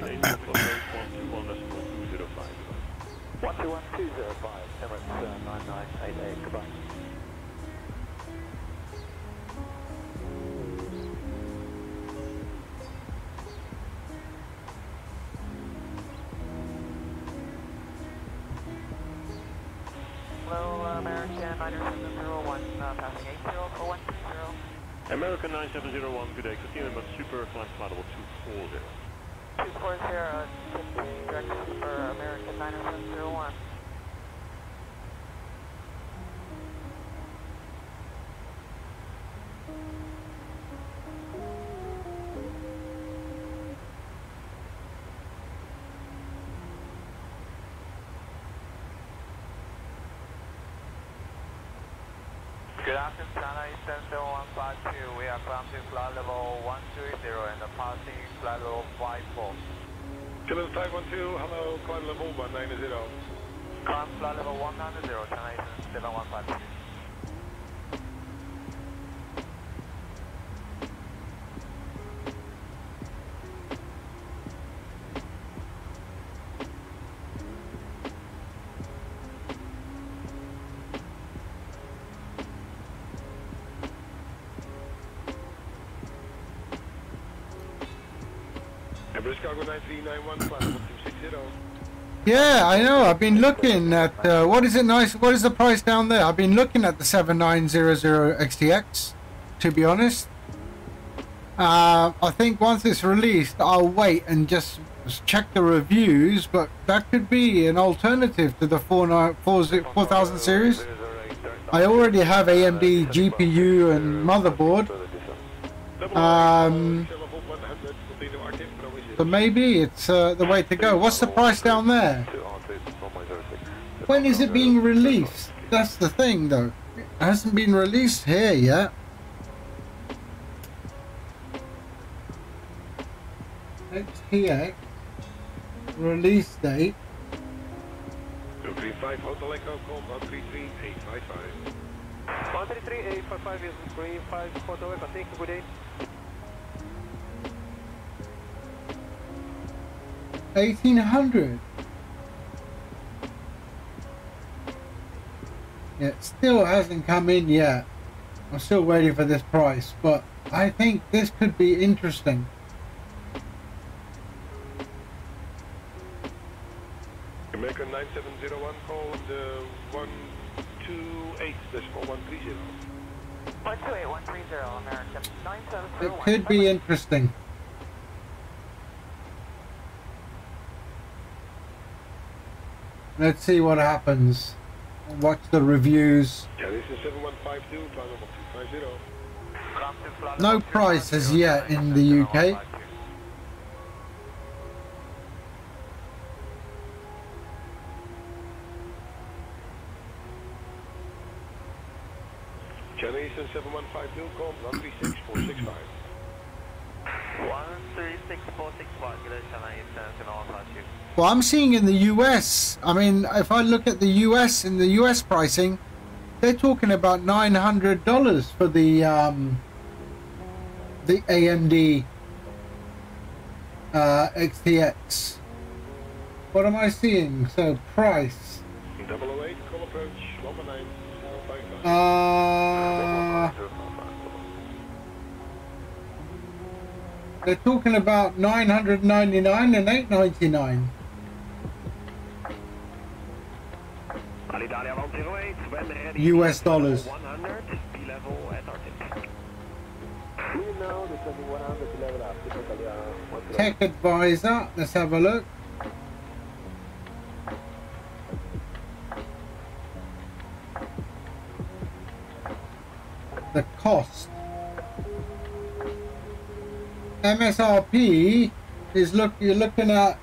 701, good day. Continuing with Super Climb Flightable 240. 240, direction for American 9701. Good afternoon. 97712, we are climbing flight level 130 and passing flight level 54. Kilo 512, hello, climb level 190. Climb flight level 190, 97712. Yeah, I know. I've been looking at uh, what is it nice? What is the price down there? I've been looking at the 7900 XTX. To be honest, uh, I think once it's released, I'll wait and just check the reviews. But that could be an alternative to the 49 4000 series. I already have AMD GPU and motherboard. Um, so maybe it's uh, the way to go. What's the price down there? When is it being released? That's the thing, though. It hasn't been released here yet. XTX release date 235 Hotel Echo, call 133855. 133855 is 35 Hotel Echo. Thank you, good day. Eighteen hundred. It still hasn't come in yet. I'm still waiting for this price, but I think this could be interesting. American 9701, call the 128 decimal 130. 128130, American It could be interesting. Let's see what happens. Watch the reviews. Chinese 7152, flight level 250. Come to flight No level price as yet in the UK. 7152. Chinese 7152, call 136465. 136465, well, I'm seeing in the US, I mean, if I look at the US in the US pricing, they're talking about $900 for the um, the AMD uh, XTX. What am I seeing? So price. call approach, uh, they're talking about 999 and 899. Uh, dollars. Tech advisor. Let's have a look. The cost. MSRP is look. You're looking at.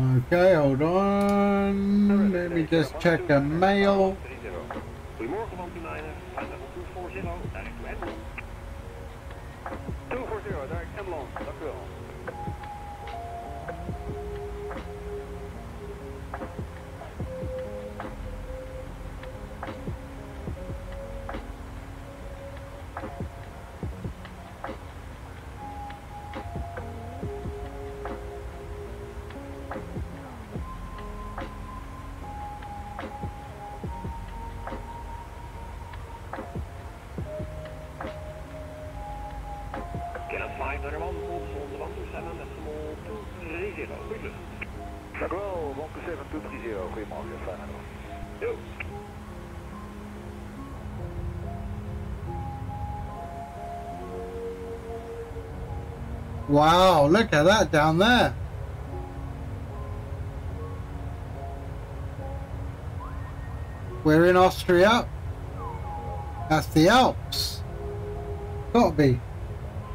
Okay, hold on. Let me just check a mail. Wow, look at that down there. We're in Austria. That's the Alps. Gotta be.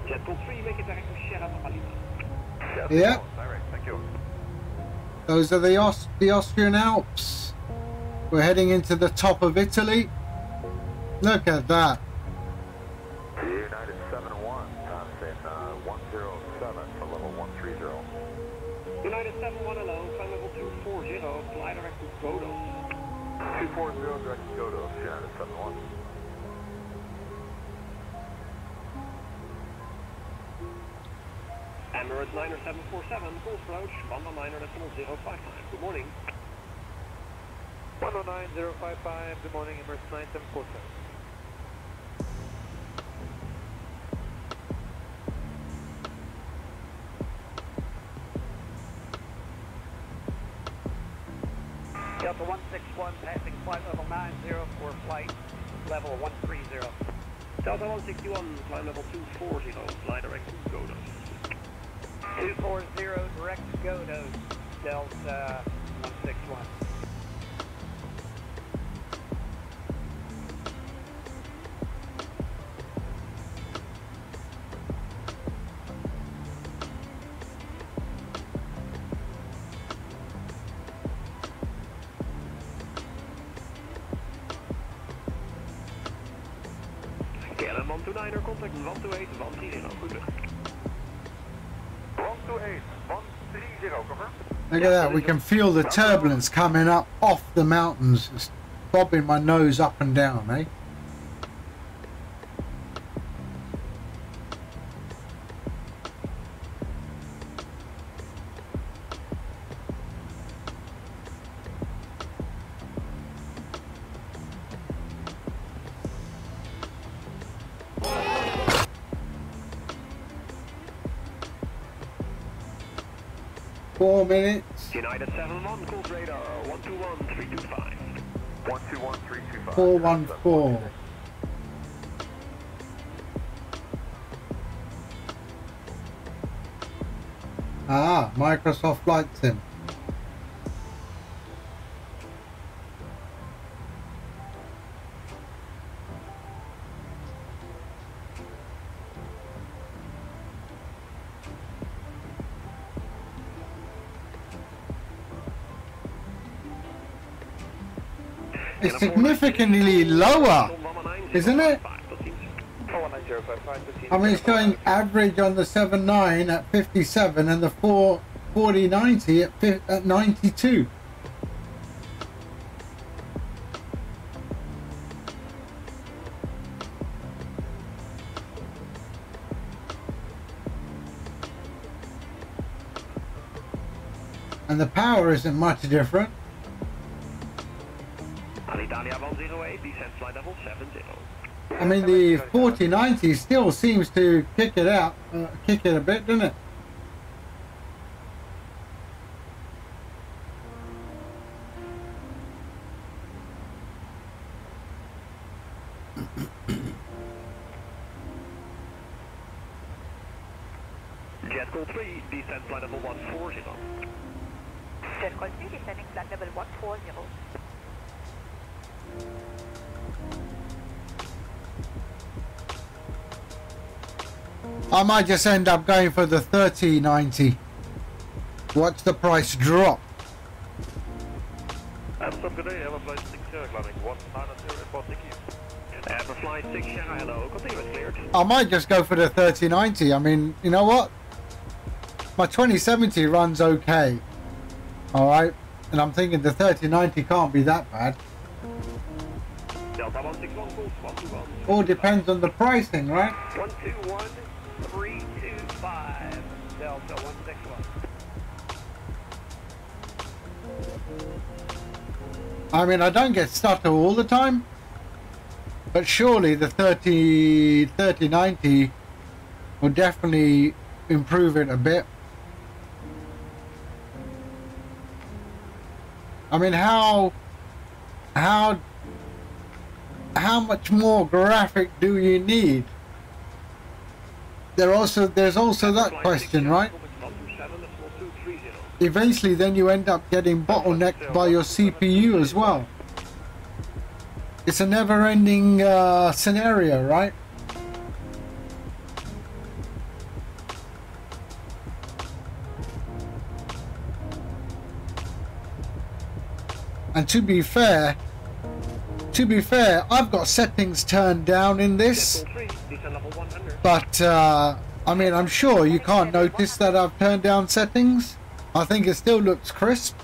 Jet code 3, make it direct to Sierra Papa Lima. Yeah. Those are the Aus- the Austrian Alps. We're heading into the top of Italy. Look at that. Emirates 90747, full approach, 119 decimal 059. Good morning. 109055, good morning, Emirates 9747. Delta 161 passing flight level 90 for flight level 130. Delta 161, climb level 240, fly direct to Godos. 240 direct to Delta 161. Kellen 129er, contact 128, 130. Goed lucht. 128, 130, cover. Look at that. We can feel the turbulence coming up off the mountains. It's bobbing my nose up and down, eh? 414. Ah, Microsoft likes Sim. Significantly lower, isn't it? I mean, it's showing average on the 79 at 57 and the 4 4090 at, at 92. And the power isn't much different. I mean, the 4090 still seems to kick it out, uh, kick it a bit, doesn't it? I might just end up going for the 3090. Watch the price drop. Amsterdam, good day. Have a flight 6 Sierra climbing 190 report thank you. Have a flight 6 Sierra, hello, continuous cleared. I might just go for the 3090. I mean, you know what? My 2070 runs okay. All right. And I'm thinking the 3090 can't be that bad. Delta 161, 121. All depends on the pricing, right? I mean, I don't get stutter all the time. But surely the 30, 3090 will definitely improve it a bit. I mean, how, how, how much more graphic do you need? There also, there's also that question, right? Eventually, then you end up getting bottlenecked by your CPU as well. It's a never-ending uh, scenario, right? And to be fair, to be fair, I've got settings turned down in this, but uh, I mean, I'm sure you can't notice that I've turned down settings. I think it still looks crisp.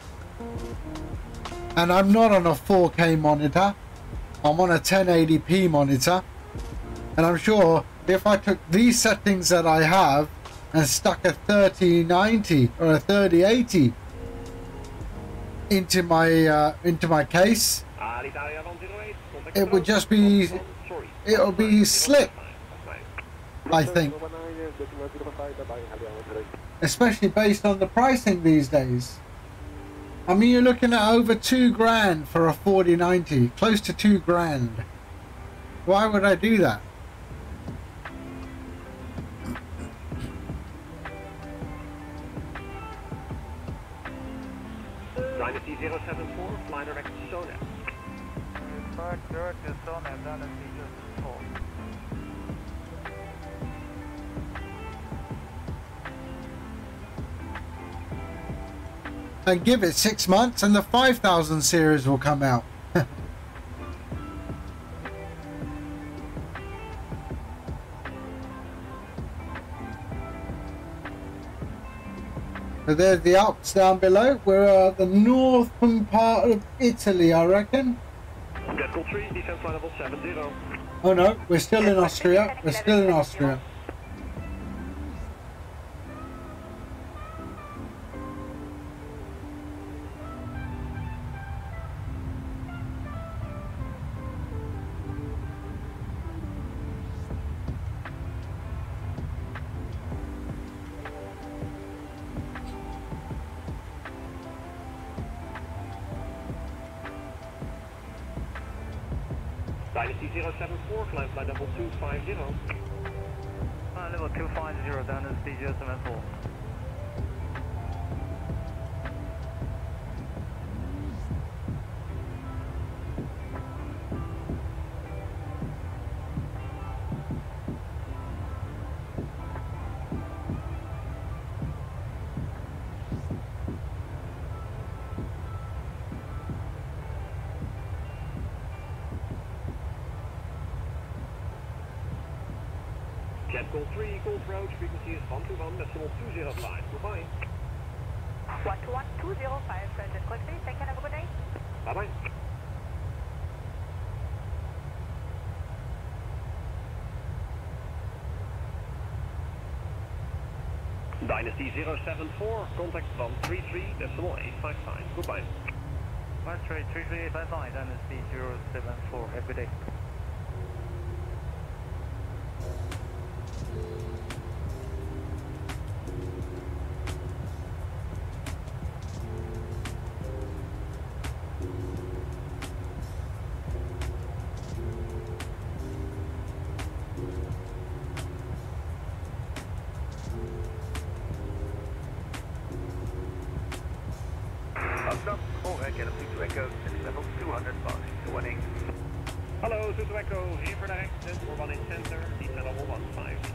And I'm not on a 4K monitor. I'm on a 1080p monitor. And I'm sure if I took these settings that I have and stuck a 3090 or a 3080 into my uh, into my case, it would just be it'll be slick. I think, especially based on the pricing these days. I mean, you're looking at over two grand for a 4090, close to two grand. Why would I do that? And give it six months and the 5000 series will come out. So there's the Alps down below. We're at the northern part of Italy, I reckon. 3, descent flight level 70. Oh no, we're still in Austria. We're still in Austria. Dynasty 074, climb flight level 250. Dynasty 074, contact 133, decimal 855. Goodbye. 1333855, Dynasty 074, have a good day. I get a big echo. Level 200 bucks. Warning. Hallo, Suzo Echo, voor de access voor One in Center, descent level 150.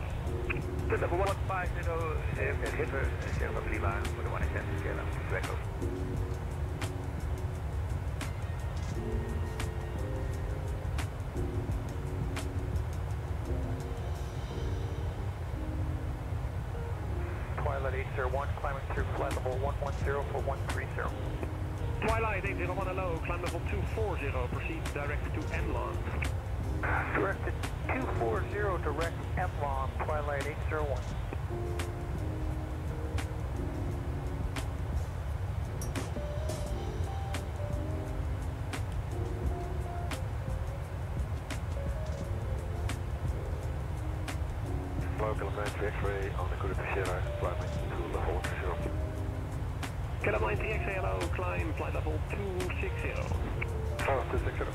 The level 150, uh, hit her, Sierra Lima, for the one 10, Sierra, Echo. X-ray on the Guru Sierra, climbing to level 10. Kilo 90 XA hello, climb flight level 260. Oh, 260,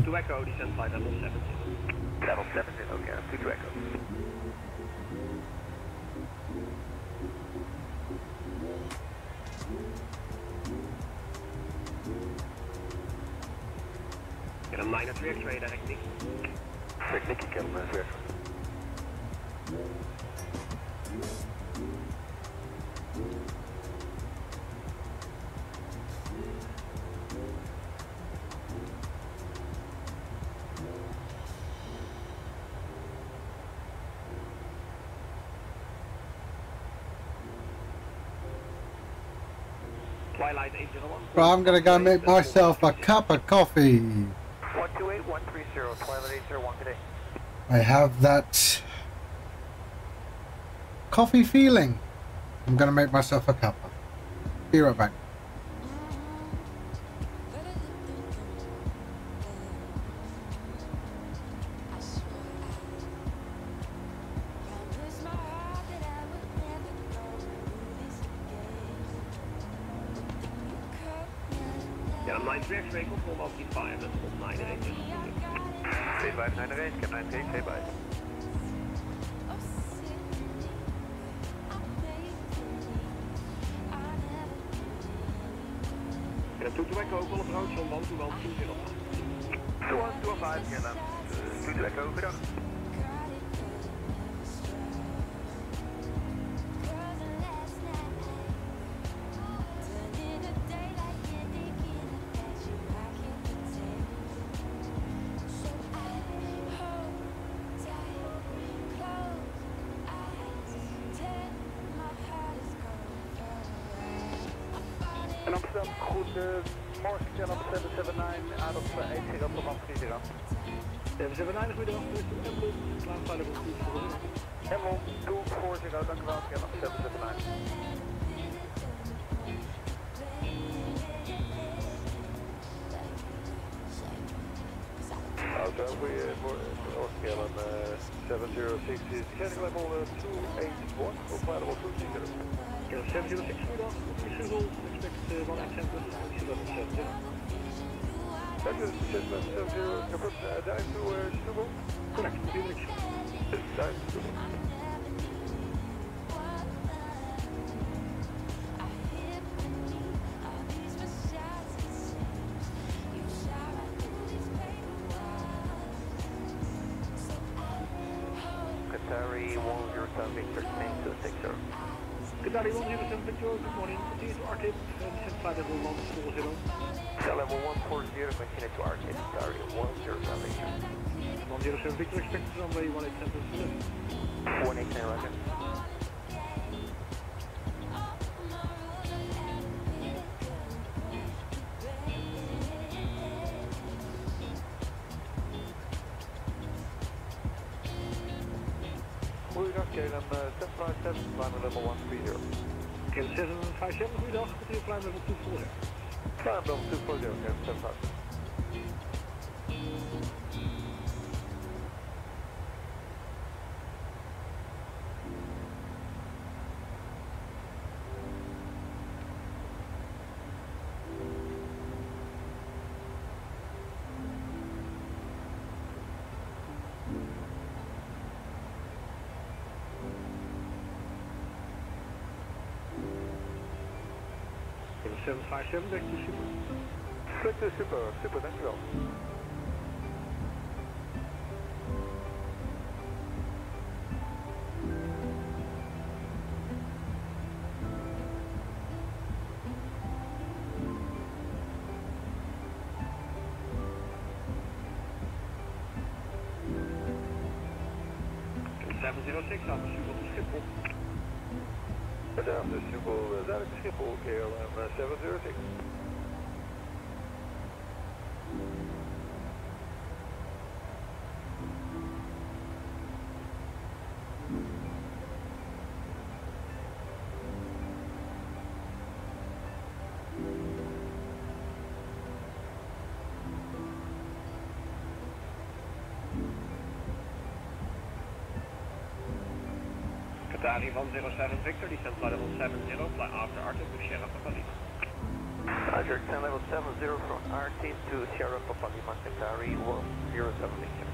to Echo, descend 507. Twilight 801. I'm gonna go make myself a cup of coffee. 128, 130, Twilight 801. I have that coffee feeling. I'm gonna make myself a cup. Be right back. Thank you, descending 70, confirm, dive to Schiphol. Correct, natuurlijk. Dive. Qatari 107 Victor, name to 60. Qatari 107 Victor, good morning. Continue to RTIP, uh, descend flight level 140. Cell level 140, continue to Arcade, Qatari 107 Victor. 107 Victor, expect runway 18 center, left. 189, roger. Goeiedag, KLM uh, 757, climb level 130. Kilo 757, goedendag, continue climb level 240. Climb level 240, KLM 757. 757, back to Super. Back to Super, super, dankjewel. Seven Qatari 107 Victor, descend flight level 70, fly after Arctic to Sierra Papa Lima. Roger, 10 level 70 from RT to Sierra Papa Lima, Qatari 107 Victor.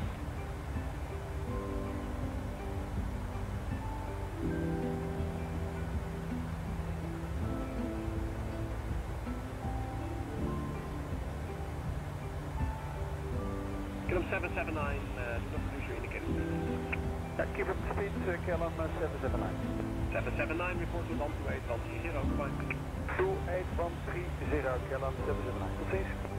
KLM 779, keep up speed, uh, KLM 779. 779, report to 128, 130, goodbye. 28130, KLM 779. Tot ziens.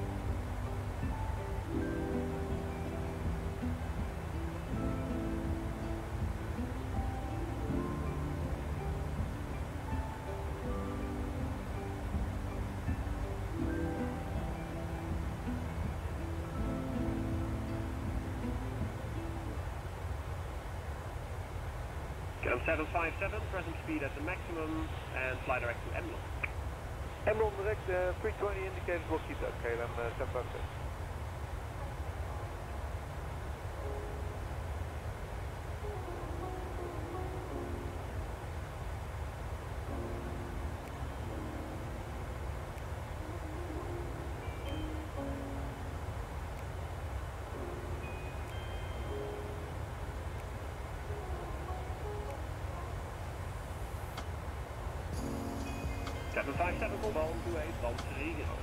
757, present speed at the maximum, and fly direct to Emlon. Emron direct, uh, 320 indicated, we'll keep that, KLM uh, 757. Seven five seven, one two eight, one three zero.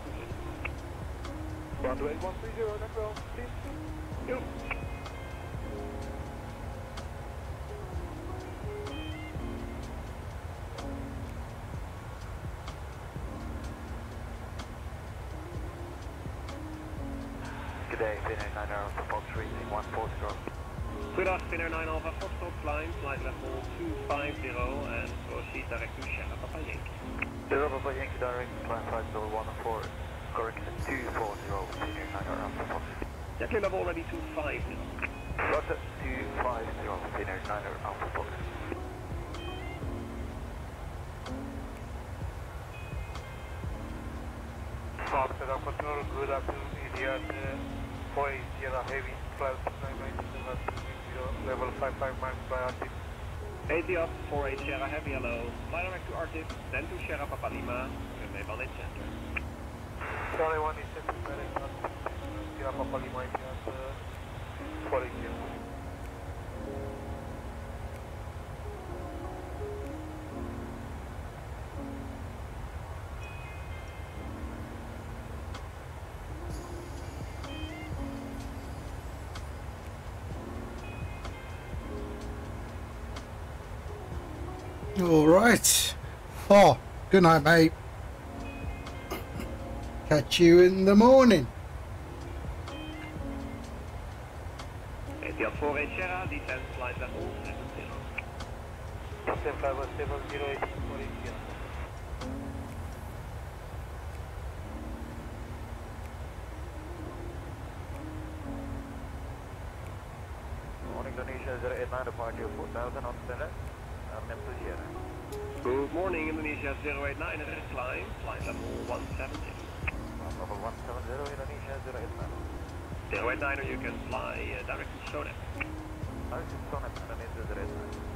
128, 130, dankjewel. Ziens. Yo. Good day, Finnair 9 Alpha Fox reaching 140. Goedendag, Finnair 9 Alpha Foxtrot flying, flight level 250 and proceed direct to Sierra Papa Yankee. Zero Papa Yankee direct, climb flight level 1 and 4, correction 240, Finnair 9 Alpha Fox. Yeah, clear level already 250. Roger, 250, Finnair 9 Alpha Fox. Foxtrot Alpha Control, good afternoon, Idiot, uh, 4 Sierra Heavy, flight 990, level 55 miles by RT. ATF 48 Sierra Heavy, hello. Fly direct to Arctic, then to Sierra Papa Lima, runway 18 center. Charlie 1 is on Sierra Papa Lima, All right. Oh, good night, mate. Catch you in the morning. ATF 48 Sierra, descend flight level 70. Descent flight was 708, 4 Sierra. Morning, Indonesia 089, departure 4000 on standard, RNM to Sierra. Morning, Indonesia 089, it is climb, flight level 170. Level 170, Indonesia 089. 089er, you can fly uh, direct to Sonet. Direct to Sonnet, Indonesia 089.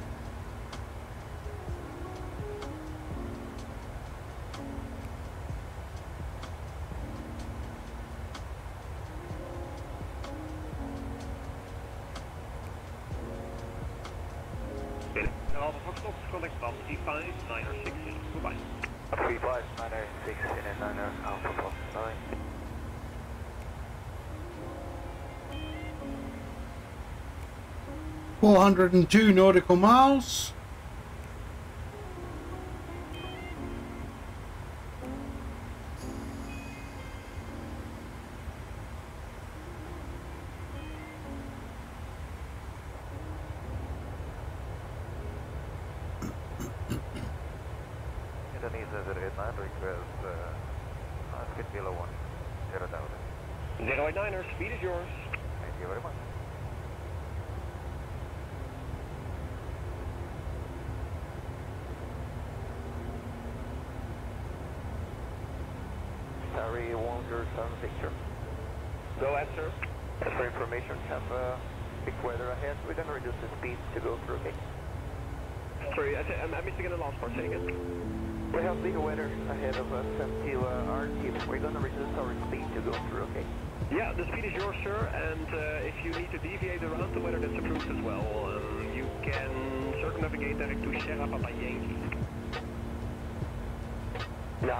Alpha Foxtrot, connect 135, 960. Goodbye. 35, 906, and 9 Alpha Plus 9. Four hundred and two nautical miles.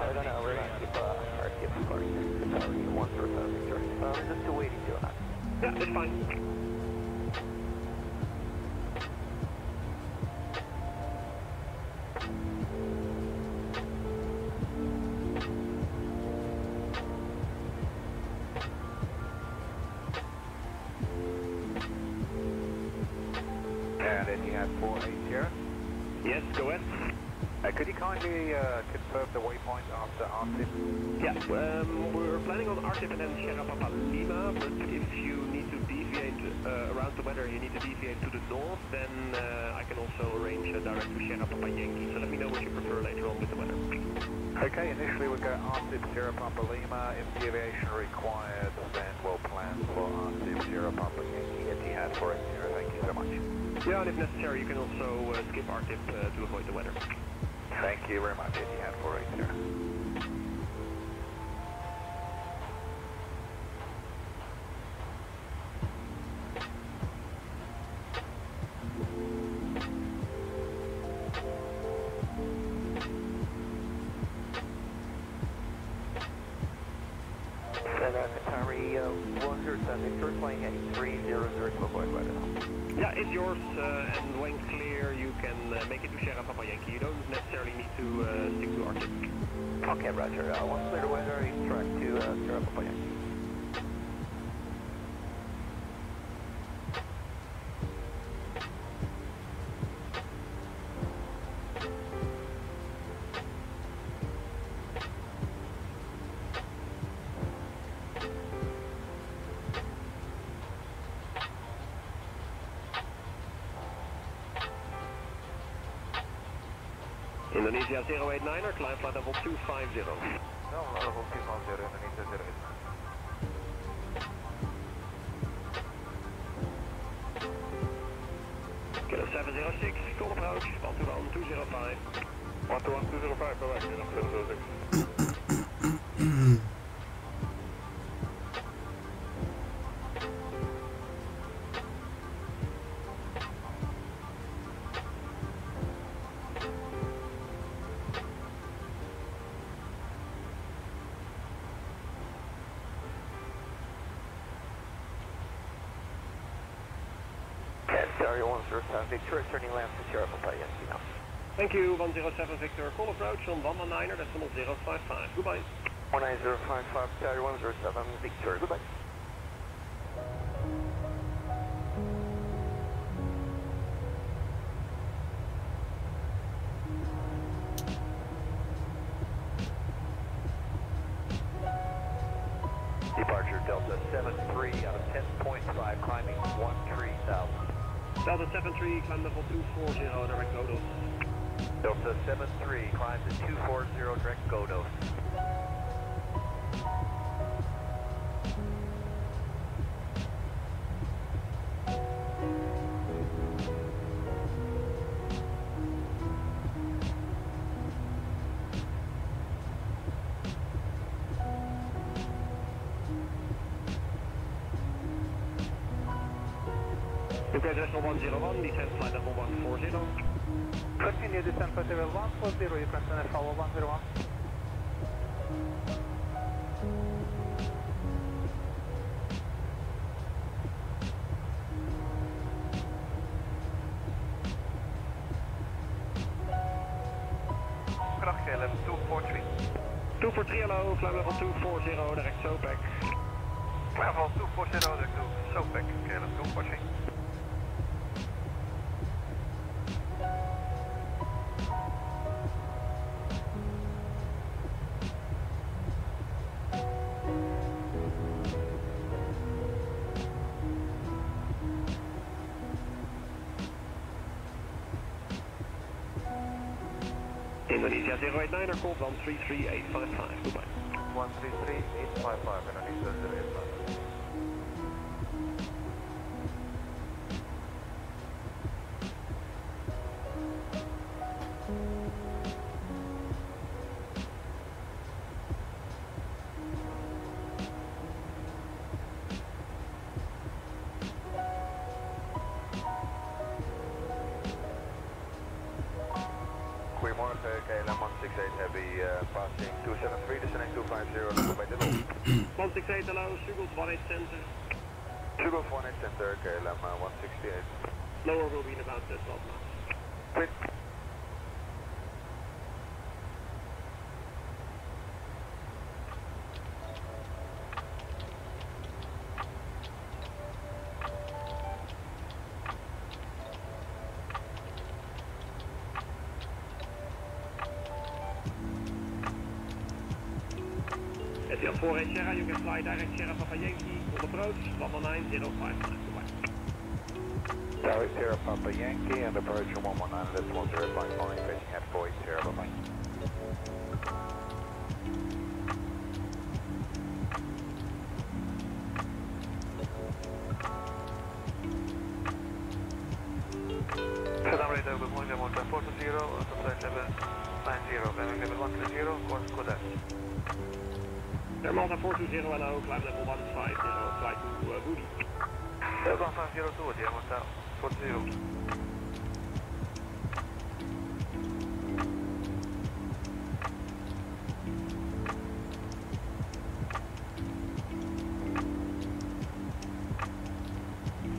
No, no, no, we're going to keep uh, our tip, of course. Sorry, 107 Victor. Uh, we're just still waiting to that. Yeah, it's fine. And then you have 48 here. Yes, go ahead. Uh, could you kindly uh, the waypoint after RTIP? Yeah, um, we're planning on RTIP and then Sierra Papa Lima, but if you need to deviate uh, around the weather, you need to deviate to the north, then uh, I can also arrange a direct to Sierra Papa Yankee. So let me know what you prefer later on with the weather. Okay, initially we've got RTIP Sierra Papa Lima. If deviation required, then we'll plan for RTIP Sierra Papa Yankee Etihad 480. Thank you so much. Yeah, and if necessary, you can also uh, skip RTIP uh, to avoid the weather. Thank you very much, Etihad 480. Then uh, Qatari 107 Victor flying at 300 to avoid weather. Yeah, it's yours, uh, and when clear, you can uh, make it to Sierra Papa Yankee. You don't necessarily Okay, Roger. Uh, once clear weather, Indonesia 089er, climb flight level 250. No, level 250, Indonesia 089. Kilo 706, call approach, 1 to 1, 205. 1 to 1, 205, go back, Kilo 706. One zero seven Victor, call approach on 119er decimal 055. Goodbye. 19055 Carry 107 Victor. Goodbye. Delta 73, climb to 240, direct Godos. International 101, descent flight level 140. Continue descent for level 140, you can turn follow 101. Kracht 243. 243, hello, flight level 240, direct so back. Level 240, direct. Indonesia 089, er komt 133855, goodbye. 133855, hello, Sugels 18 center. Sugar 18 Center, KLM uh, 168. Lower will be in about uh, 12 knots. SEL 48 Sierra, you can fly direct Sierra Papa Yankee, on approach, 119, goodbye. Tower Sierra Papa Yankee and approach 119, that's 1055, facing at 48 Sierra Papa. Sedan radar good morning, Delta 420, supply level 90, landing level 130, course Kodak. Air Malta 420, hello, climb level 150, fly to Woody. Level 150, dear Malta 40.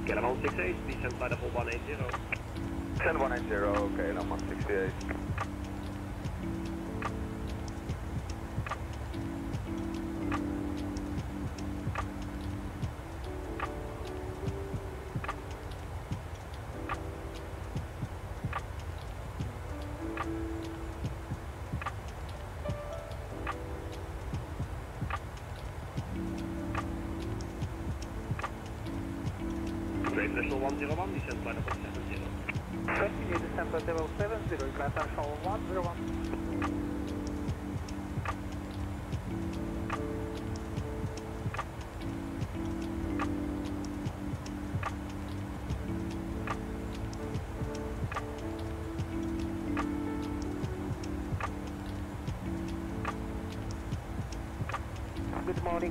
KLM 168, descend by level 180. Send 180, okay, I'm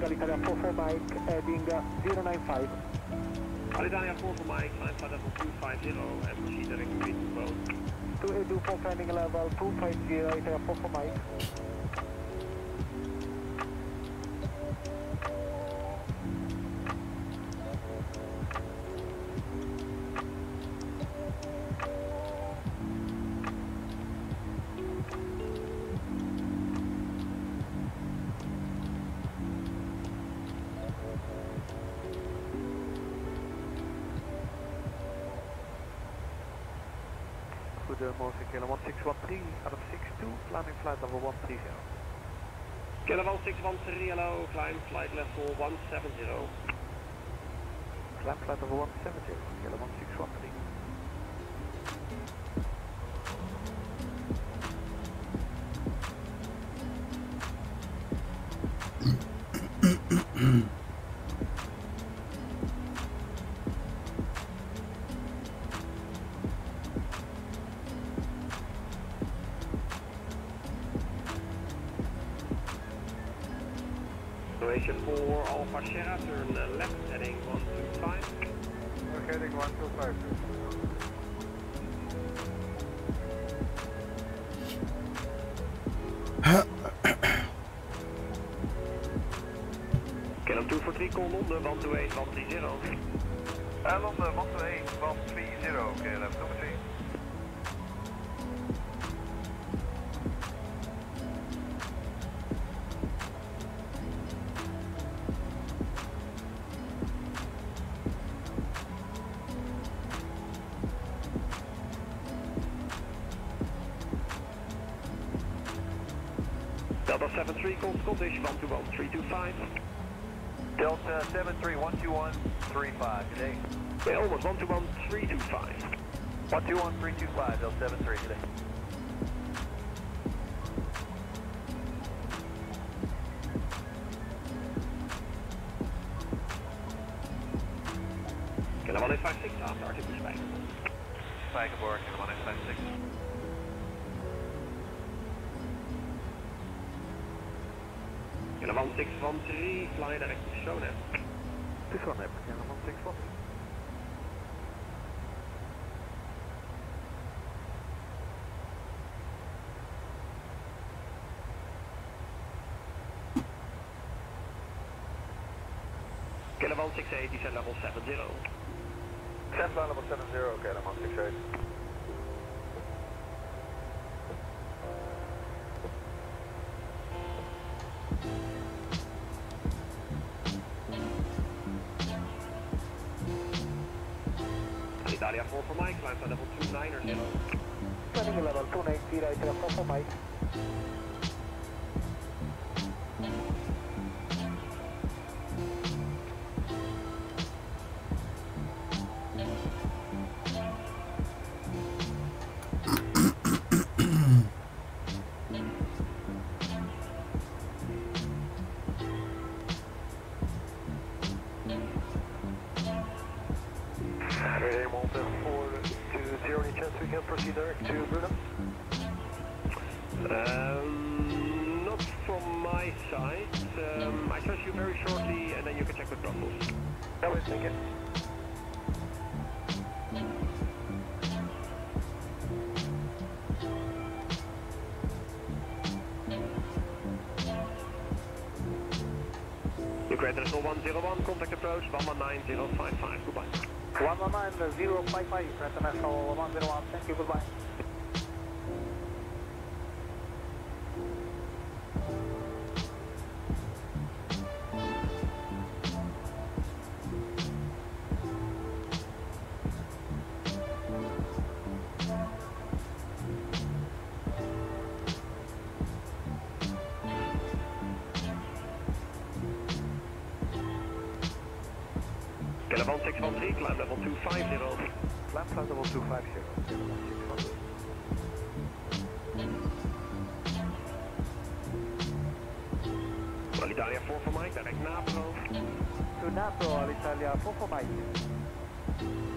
Good morning, Alitalia 44 Mike, heading uh, 095. Alitalia 4 for Mike, climb flight level 250, and proceed direct to boat. 2824 landing level 250, Alitalia 4 for Mike. Goedemorgen, KLM 1613, out of 62, landing flight level 130. KLM 161 hello, climb flight level 170. Climb flight level 170, KLM 1613. Sierra, turn left heading 125. We're heading 125. KLM 243, call London 128 130. Uh, London 73, call condition 121325. Delta 7312135, today. Yeah, almost 121325. 121325, Delta 73, today. Kilo 13, fly direct to Sonep. To Sonep, Caravan 61. Caravan die descend level 70. Descend level 70, Caravan 680. Alpha, level 29 or 0. Level 290, right, Alpha, mike. Zero one contact approach, one one nine zero five five. 055, goodbye. 119 055, international 101, thank you, goodbye. 50, left side 1250. Alitalia 4 for Mike, direct Naples. To Naples, Alitalia 4 for Mike.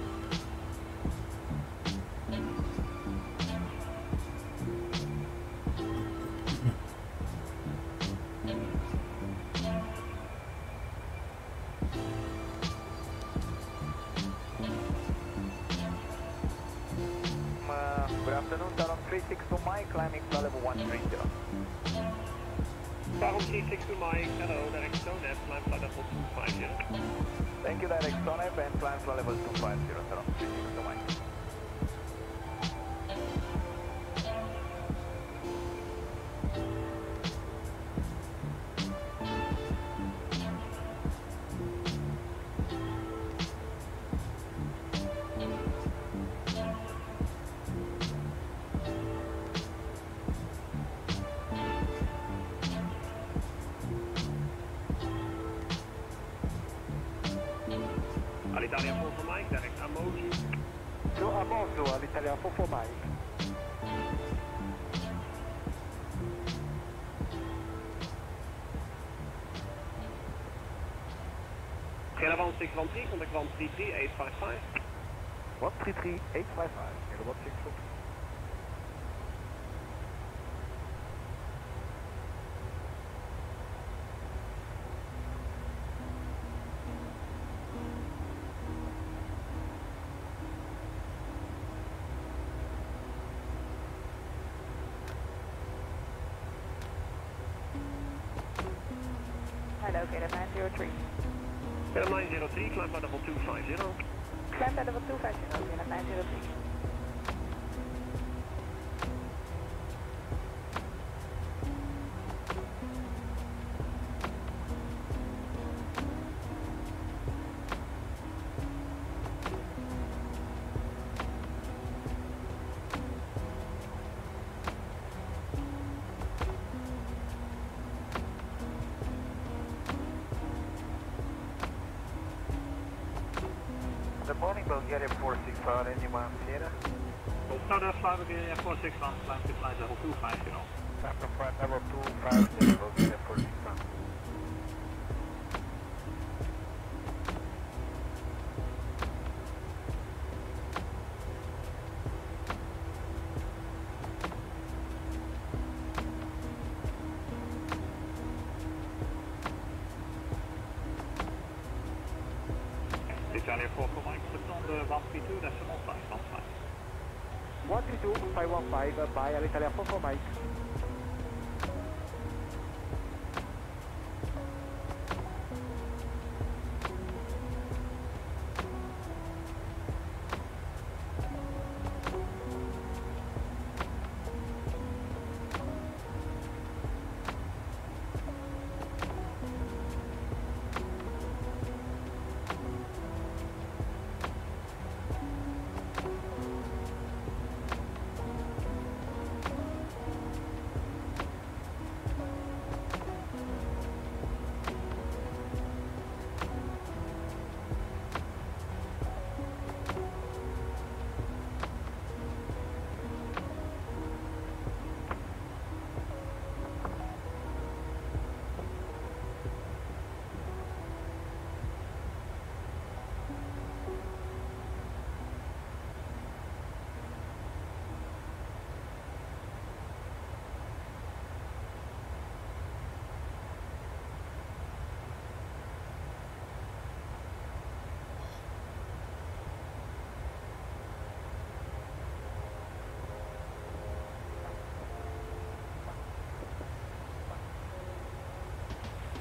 362 hello, direct level 250. Thank you, direct Sonep and climb level 250, Talon Kilo 1613, contact 133855. 133 855, Kilo 164. Hello, Kilo 903. Kilo 903, climb flight level 250. Climb flight level 250, Kilo 903. Bulgaria 465 on Lima Sierra. Now that's fly Bulgaria 461, climb to flight level 250. Time to flight level 250, 132 515 uh, by Alitalia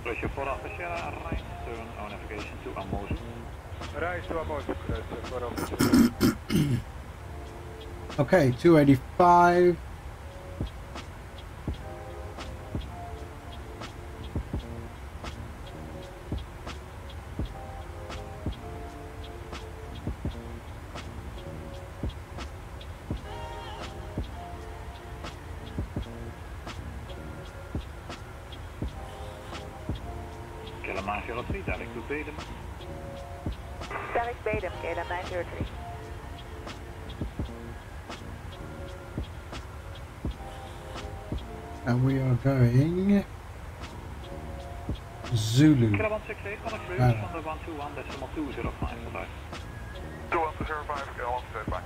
4 for Mike. Russia 4 Alpha Sierra, right turn our navigation to Amosu. Rise to Amos, Russia 4 Alpha Okay, 285. Zulu. Kilo 168 on a cruise Ah. from the 121 decimal 205 vandaag. 2105, go on.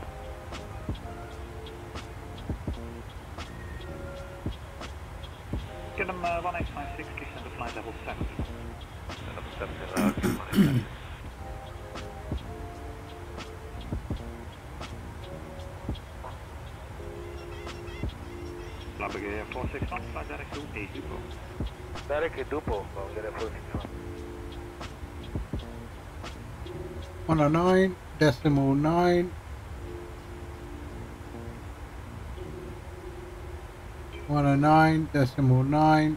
Get them uh, 18560, send to flight level 7. Level 7, uh, Fly Bulgaria 461, fly direct to A2 Derek Dupo, Bulgaria 465. 109 decimal 9. 109 decimal 9.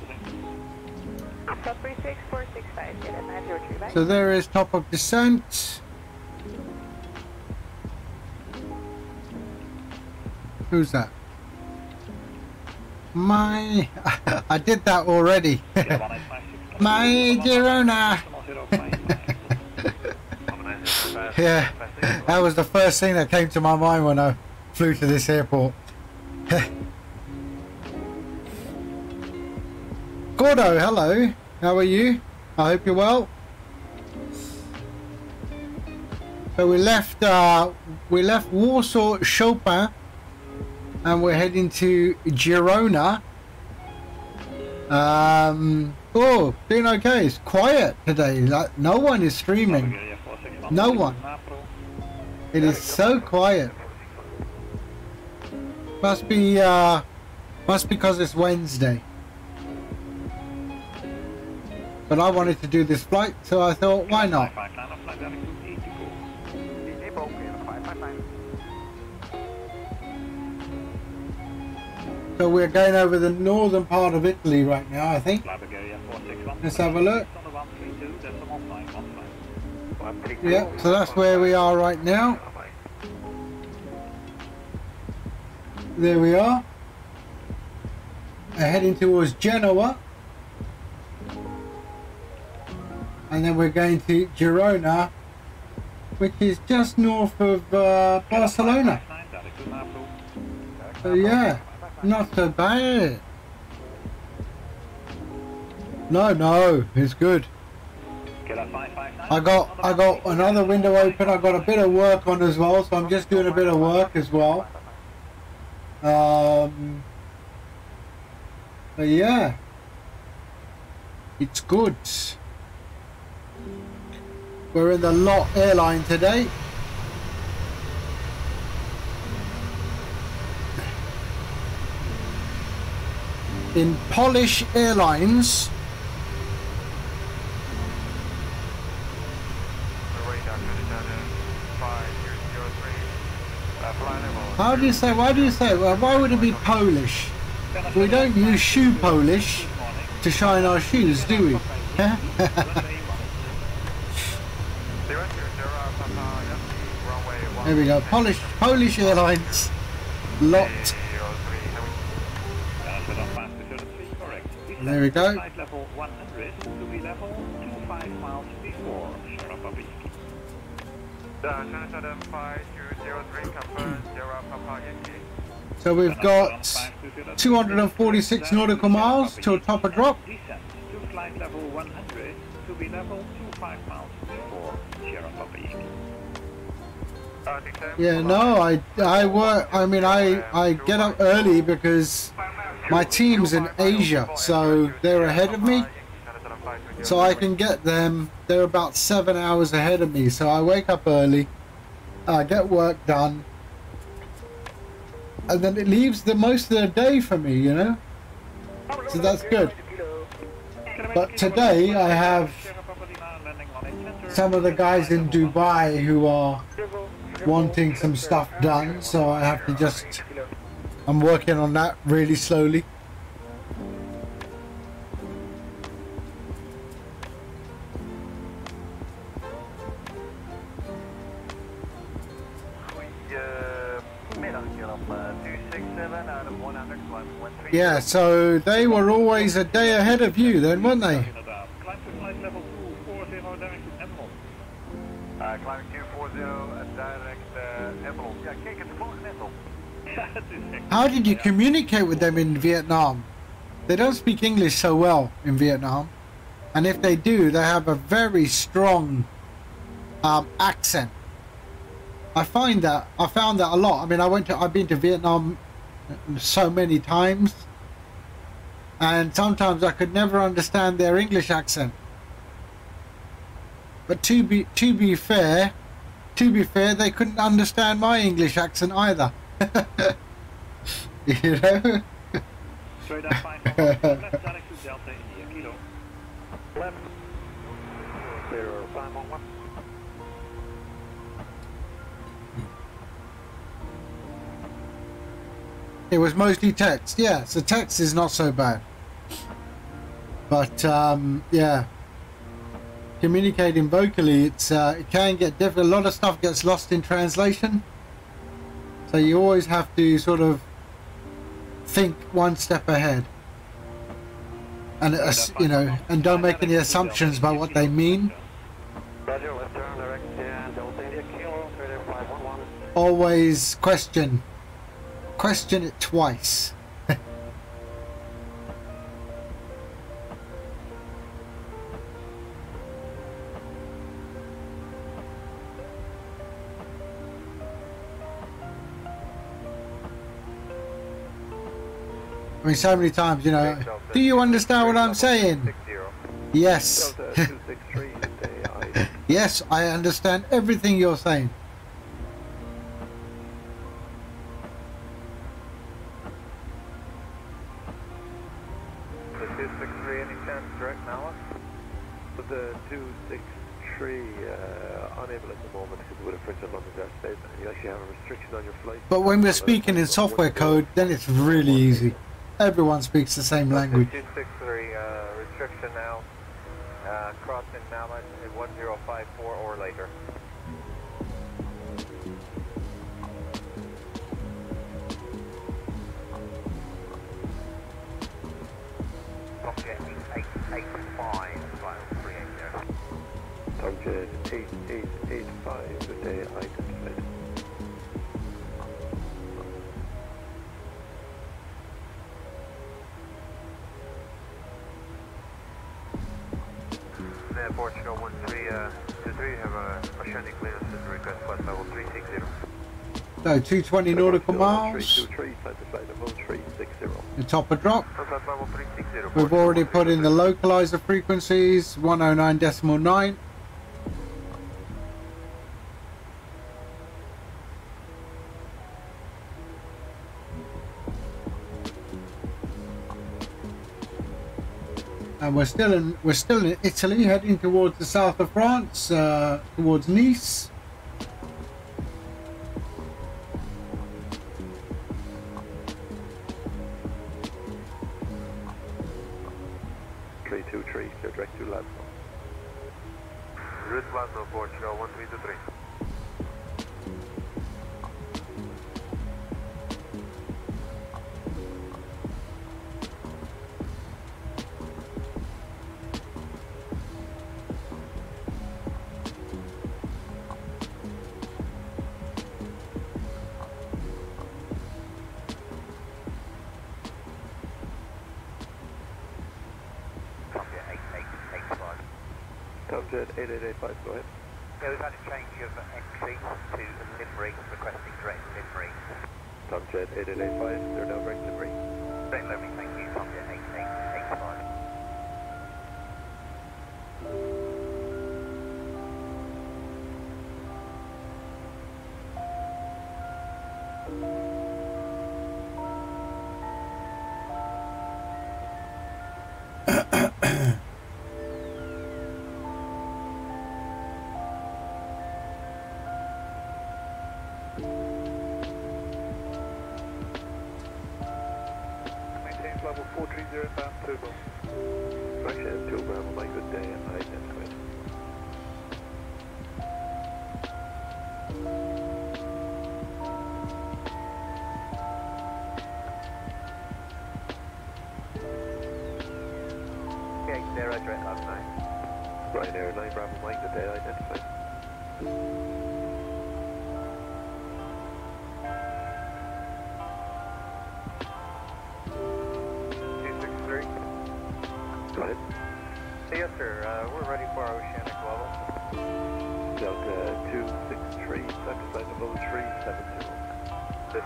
today. Stop 36465, get at 903, bye. So there is top of descent. Who's that? My, I did that already. My Girona. Yeah, that was the first thing that came to my mind when I flew to this airport. Gordo, hello. How are you? I hope you're well. So we left, uh, we left Warsaw Chopin, and we're heading to Girona. Um, oh, doing okay. It's quiet today. Like no one is streaming. No one. It is so quiet. Must be, uh, must because it's Wednesday. But I wanted to do this flight, so I thought, why not? So we're going over the northern part of Italy right now, I think. Fly Bulgaria 461. Let's have a look. On the 132, decimal 515. Yeah, so that's where we are right now. There we are. We're heading towards Genoa. And then we're going to Girona, which is just north of uh, Barcelona. 559, direct to Napro. So yeah, not so bad. No, no, it's good. I got I got another window open. I got a bit of work on as well, so I'm just doing a bit of work as well. Um, but yeah, it's good. We're in the Lot airline today. In Polish Airlines, How do you say? Why do you say? Why would it be Polish? We don't use shoe polish to shine our shoes, do we? there we go. Polish Polish Airlines. Lot. There we go. Flight level 100 to be level 25 miles before Sharapabiki. So we've got 246 nautical miles till top of drop. To flight level 100 to be level 25 miles before Sharapabiki. Yeah, no, I I work. I mean, I I get up early because my team's in Asia, so they're ahead of me. So I can get them. They're about seven hours ahead of me. So I wake up early, I get work done, and then it leaves the most of the day for me. You know. So that's good. But today I have some of the guys in Dubai who are wanting some stuff done, so I have to just. I'm working on that really slowly. Goedemiddag, Kilo 267 out of 100, climb 13. Yeah, so they were always a day ahead of you then, weren't they? How did you communicate with them in Vietnam? They don't speak English so well in Vietnam. And if they do, they have a very strong um, accent. I find that I found that a lot. I mean, I went to I've been to Vietnam so many times, and sometimes I could never understand their English accent. But to be to be fair, to be fair, they couldn't understand my English accent either. you know. Straight up fine. Left direct Delta India. Kilo. Left. Zero, five, one, one. It was mostly text. Yeah, so text is not so bad. But um, yeah, communicating vocally, it's uh, it can get difficult. A lot of stuff gets lost in translation. So you always have to sort of think one step ahead, and uh, you know, and don't make any assumptions about what they mean. Roger, left turn, direct, and Delta India Kilo, 511. Always question, question it twice. I mean, so many times, you know. Do you understand what I'm saying? Yes. Delta 263, stay I. Yes, I understand everything you're saying. 263, any chance direct now? The 263, uh, unable at the moment because with a Prince of London airspace, and you actually have a restriction on your flight. But when we're speaking in software code, then it's really easy. Everyone speaks the same language. So 220 nautical miles, 323, to 360. the top of drop. Flight level 360. We've already put in the localizer frequencies, 109.9. And we're still in we're still in Italy, heading towards the south of France, uh, towards Nice. Route 1 of Portugal 1323. Subject 8885, go ahead. Yeah, we've had a change of entry to Limerick, requesting direct Limerick. Subject 8885, clear down direct Limerick. Direct Limerick,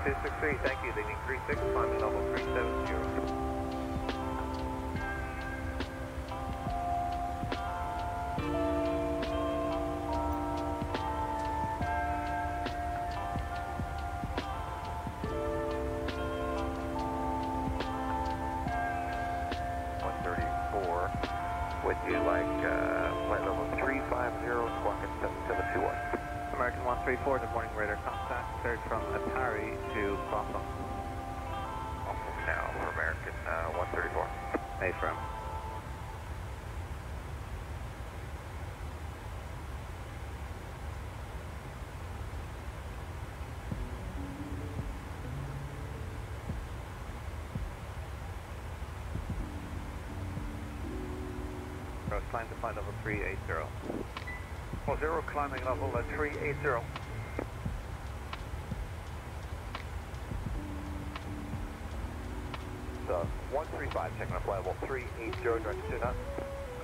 263, thank you. Leaving 36, climbing level 370. One thirty-four. Would you like uh, flight level three five zero, squawk at seven seven two one? American 134, good morning, radar contact. Cleared from Atari to Crossing. uh, 134. Hey, from. Climb to flight level 380. Well, zero climbing level uh, 380. So 135 checking up level 380 direct to that.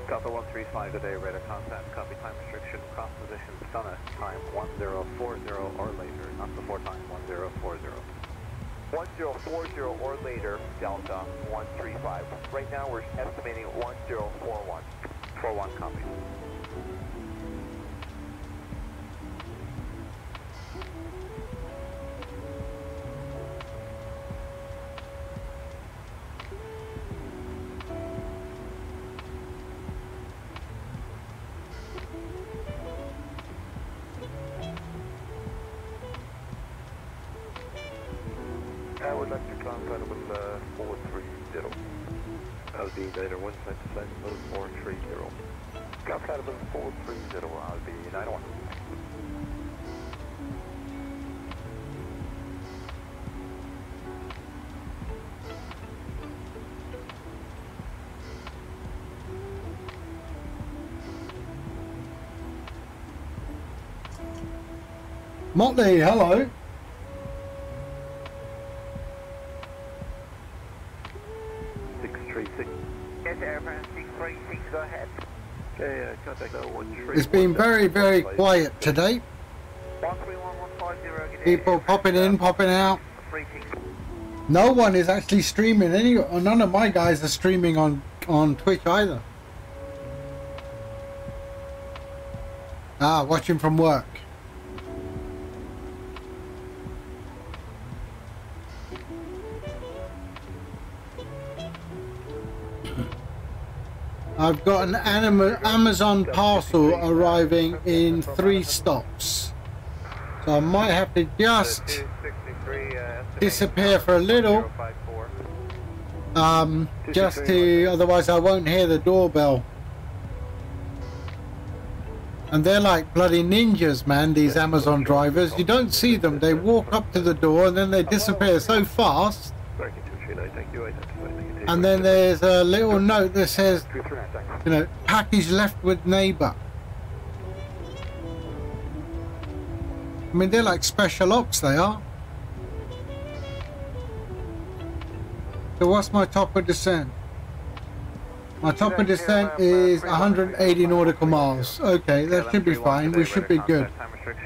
Delta 135 today, radar contact, copy time restriction, cross position, stunner, time 1040 or later, not before time 1040. 1040 or later, Delta 135. Right now we're estimating 1041. 41 copy. Motley, hello. Six three six. Yes, Airframe 636, go ahead. Okay, contact one three. It's been very, very quiet today. 131150, People popping in, popping out. 36. No one is actually streaming. Any, none of my guys are streaming on on Twitch either. Ah, watching from work. I've got an Amazon parcel arriving in three stops. So I might have to just 263, disappear for a little. Um, just to, otherwise I won't hear the doorbell. And they're like bloody ninjas, man, these Amazon drivers. You don't see them. They walk up to the door and then they disappear so fast. Striking 239, thank you, identified negative. And then there's a little note that says, you know, package left with neighbor. I mean, they're like special ops, they are. So what's my top of descent? My top of descent is 180 nautical miles. Okay, that should be fine. We should be good.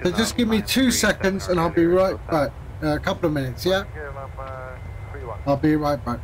So just give me two seconds and I'll be right back. Uh, a couple of minutes, yeah? I'll be right back.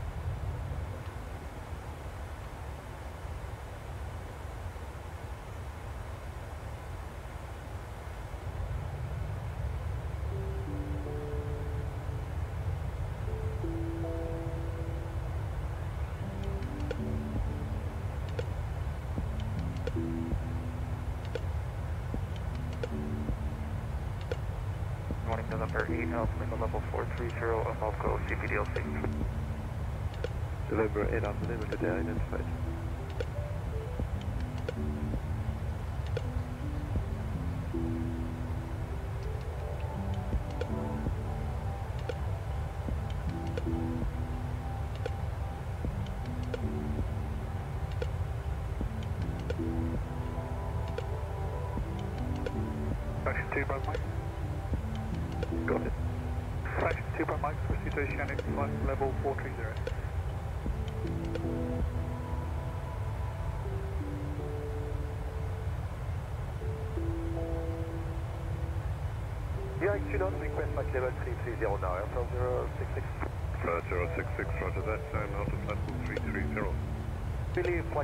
8 Alpha Lima identified.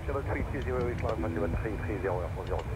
330 is flight level 330, Alpha 06.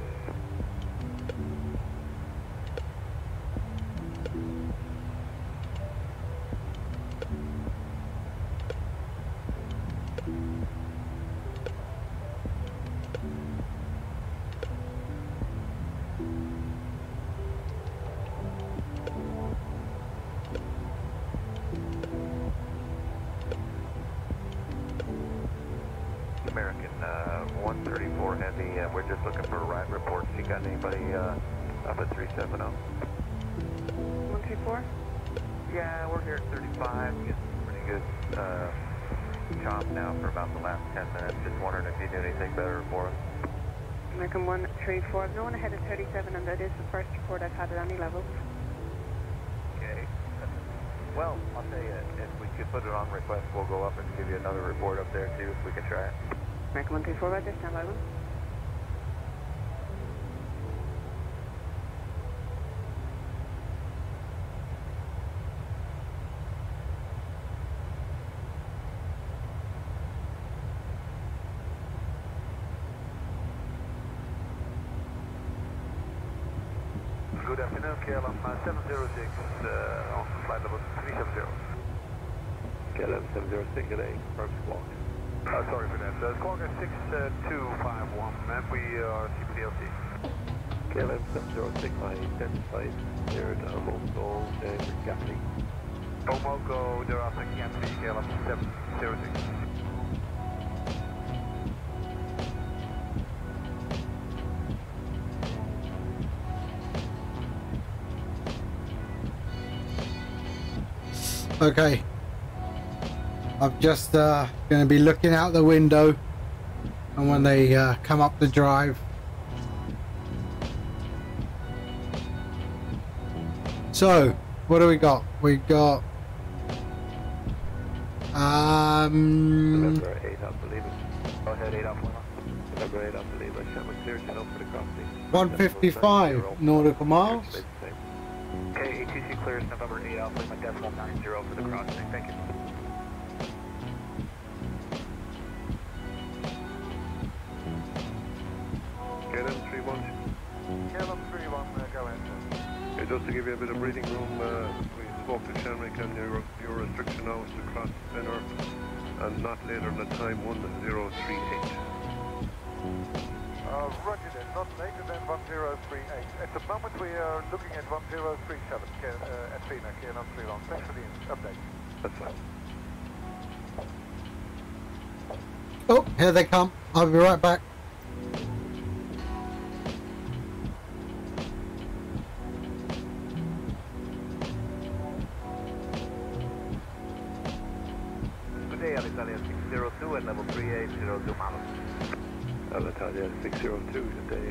You another report up there too, if we can try it. American 134, right there, stand by one. Good afternoon, KLM uh, 706 uh, on flight level 370. KLM 706 at A, firm squawk. Uh, sorry for that. Uh, Squawk 6251, and we are CPDLC. KLM 706, I identified near the Omogo and Gatley. Omogo, thereafter Gatley, KLM 706. Okay. I'm just uh, going to be looking out the window and when they uh, come up the drive. So, what do we got? We got um November 8, I believe it. Go ahead, 8 up 1. November 8, I believe it. Shall we clear channel for the crossing? 155 nautical miles. Okay, ATC clears November 8 Alpha, my decimal 90 for the crossing. Thank you. Give you a bit of breathing room, uh, we spoke to Shanwick and your, your restriction now is to cross Spinner and not later than time 1038. Uh, roger that, not later than 1038. At the moment we are looking at 1037 K- uh, at Phoenix, KLM 31. Thanks for the update. That's fine. Oh, here they come. I'll be right back. 602 today,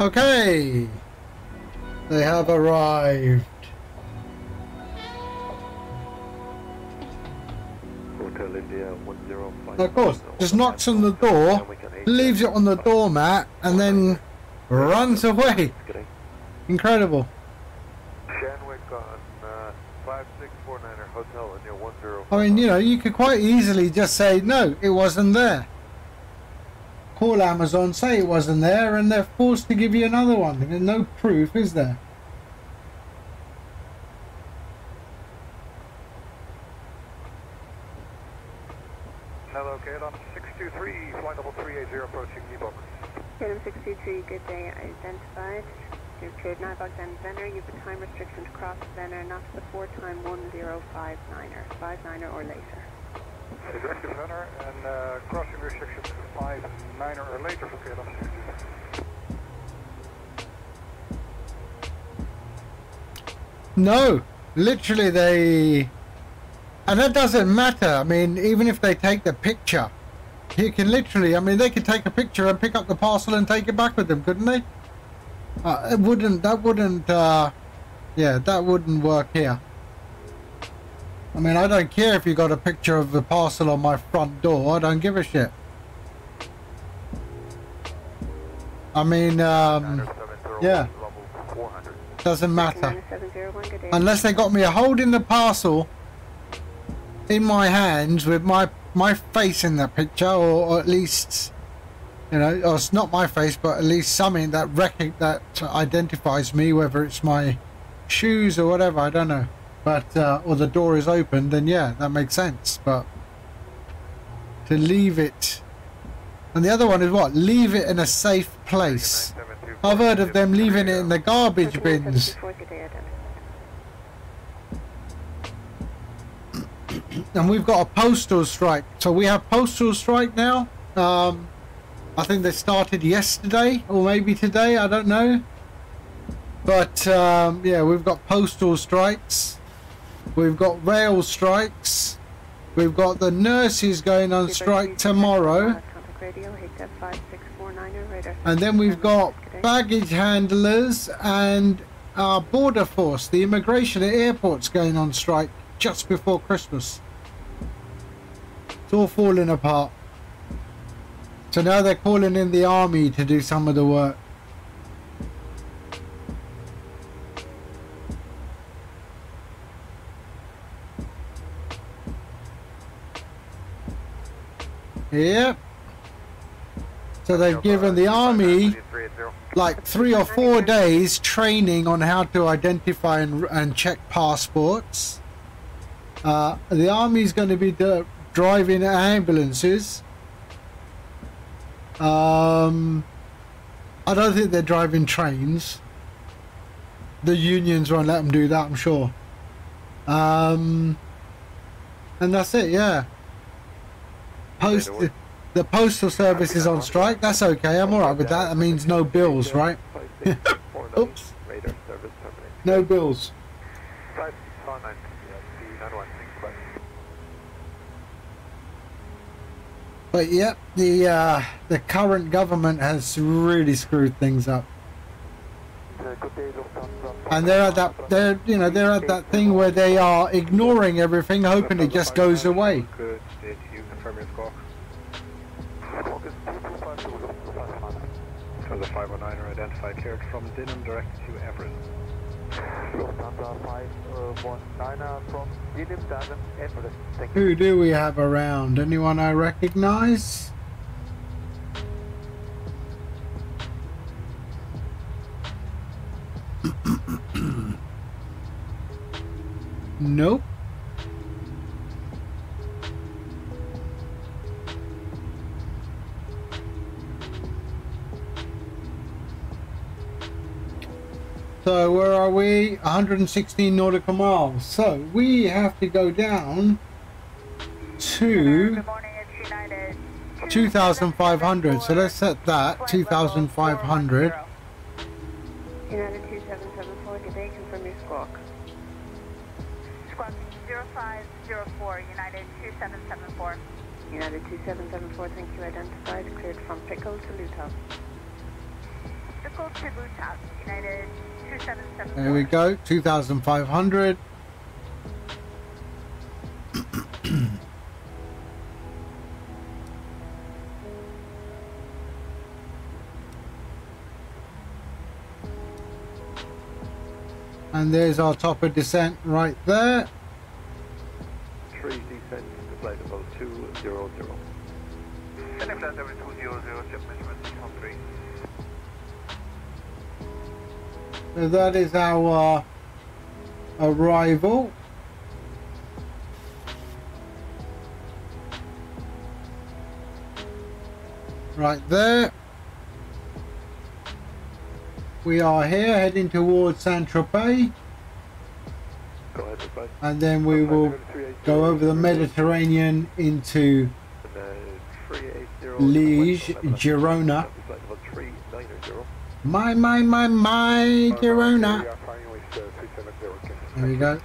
Okay. They have arrived. Hotel India 105. Of course, just knocks on the door, leaves it on the doormat, and then runs away. Incredible. Shanwick on uh, 5649er Hotel India 10. I mean, you know, you could quite easily just say, no, it wasn't there. Call Amazon, say it wasn't there, and they're forced to give you another one. There's no proof, is there? Hello, KLM 623, flight level 380 approaching Ebook. KLM 623, good day, identified. You're cleared now Bogdan Venner. You have a time restriction to cross Venner, not to the four time 1059er, 59er or later. Directive Venner and uh, crossing No, literally they, and that doesn't matter. I mean, even if they take the picture, you can literally, I mean, they could take a picture and pick up the parcel and take it back with them, couldn't they? Uh, it wouldn't, that wouldn't, uh, yeah, that wouldn't work here. I mean, I don't care if you got a picture of the parcel on my front door. I don't give a shit. I mean, um, yeah, doesn't matter. 9701, good day. Unless they got me a holding the parcel in my hands with my my face in the picture, or, or at least, you know, or it's not my face, but at least something that rec- that identifies me, whether it's my shoes or whatever, I don't know. But uh, or the door is open, then yeah, that makes sense. But to leave it, and the other one is what? Leave it in a safe place. I've heard of them leaving it in the garbage bins. 1374, good day, identified. and we've got a postal strike. So we have postal strike now. Um, I think they started yesterday or maybe today. I don't know. But um, yeah, we've got postal strikes. We've got rail strikes. We've got the nurses going on strike tomorrow. Contact radio, HF 5649, radar. And then we've got baggage handlers and our border force, the immigration at airports going on strike just before Christmas. It's all falling apart. So now they're calling in the army to do some of the work. Yep. So they've given the army like three or four days training on how to identify and, and check passports. Uh, the army's going to be d- driving ambulances. Um, I don't think they're driving trains. The unions won't let them do that, I'm sure. Um, and that's it, yeah. Post the postal service is on strike. That's okay. I'm alright with that. That means no bills, right? Oops. No bills. 549, yeah, the 916, bye. But yep, the uh, the current government has really screwed things up. And they're at that they're you know they're at that thing where they are ignoring everything, hoping it just goes away. From Dinham directed to Everett. Lufthansa 519 from Dinham, Everett. Thank. Who do we have around? Anyone I recognize? nope. So where are we? 116 nautical miles. So we have to go down to Good morning, it's United. 2,500. So let's set that 2,500. United 2774, good day, confirm your squawk. Squawk 0504, United 2774. United 2774, thank you, identified, cleared from Pickle to Luton. Pickle to Luton, United 2774. There we go. 2,500. And there's our top of descent right there. Three descent flight level 200. And if flight level 200, ship measurement 613. That is our arrival. Right there. We are here heading towards Saint Tropez Go ahead, advise. and then we will go over the Mediterranean into uh, Liege, Girona. Flight level 390. My, my, my, my, Girona. We are firing with 370. okay. There we go.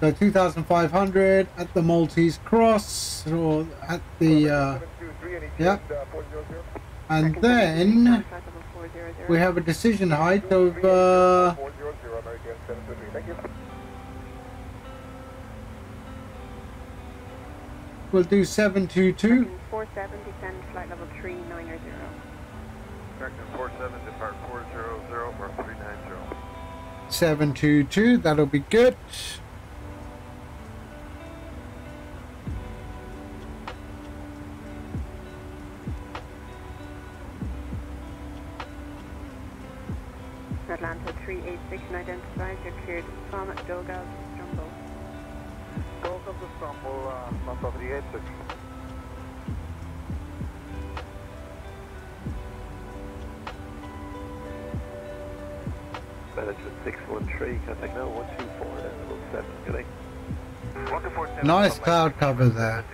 So 2,500 at the Maltese Cross, or at the, uh, yep. And then Flight level 400. we have a decision height of, uh, 400, American 723. Thank you. we'll do 722. 47, descend flight level 390. 47, 722, that'll be good. Atlanta 386 identified, you're cleared from Dogal to Dogal to Strumble, uh, 3886. 613, contact now 124 and level 7, good day. 147. Nice cloud cover there.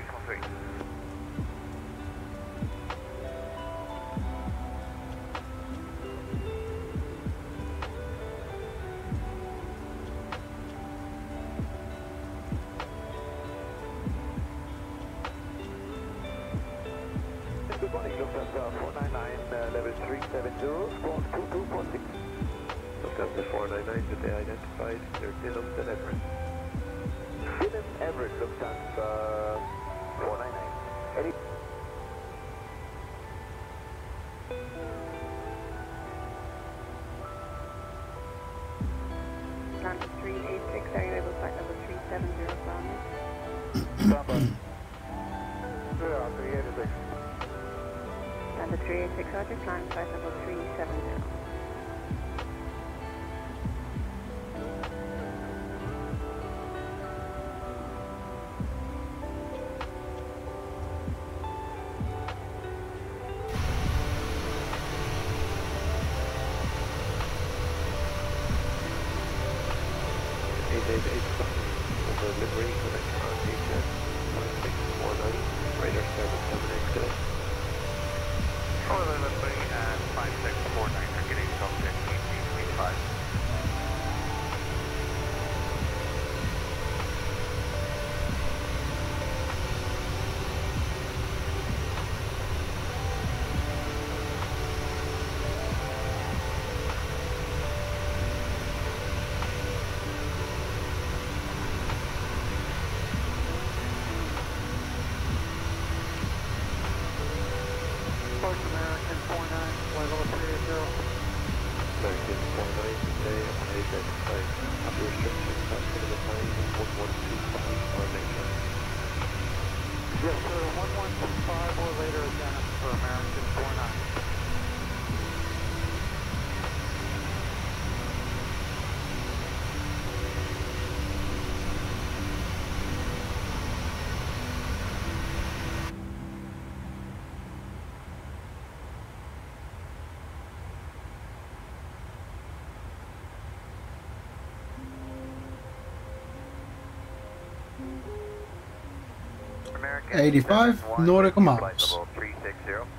85 71, nautical miles. level 360.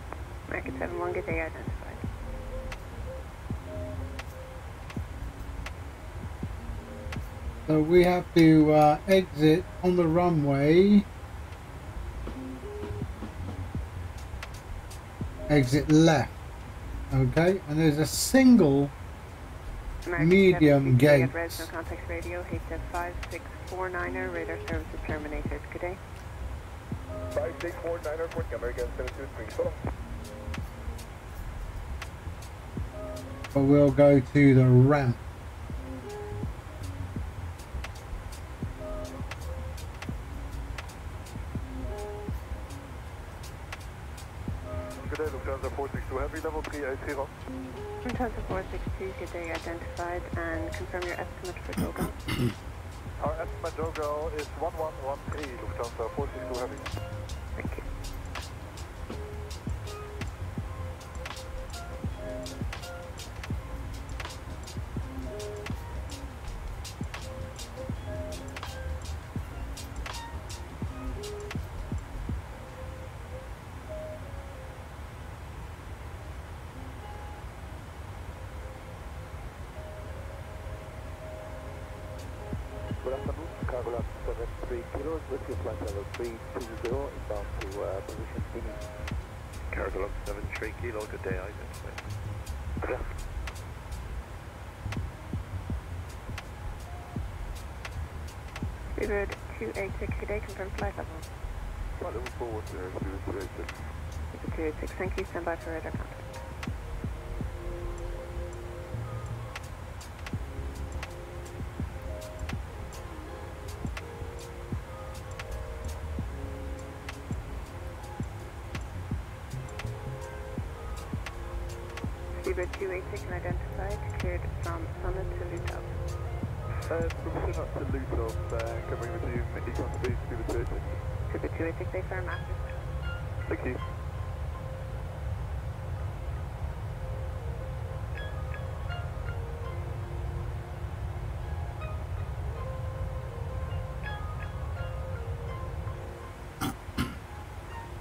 American 71, good identified. So we have to uh, exit on the runway. Exit left. Okay, and there's a single American medium gate. At Resno contact radio, HF 5649er, radar service is terminated. Good day. 5649 reporting American 723. So long. But we'll go to the ramp. Good day, Lufthansa 462 Heavy, level 380. Lufthansa 462, good day identified, and confirm your estimate for Dogal. Our estimate Dogal is 1113, 886, good day, confirm flight level. Flight level 410, 286. 286, thank you, stand by for radar. Thank you. Master. 60.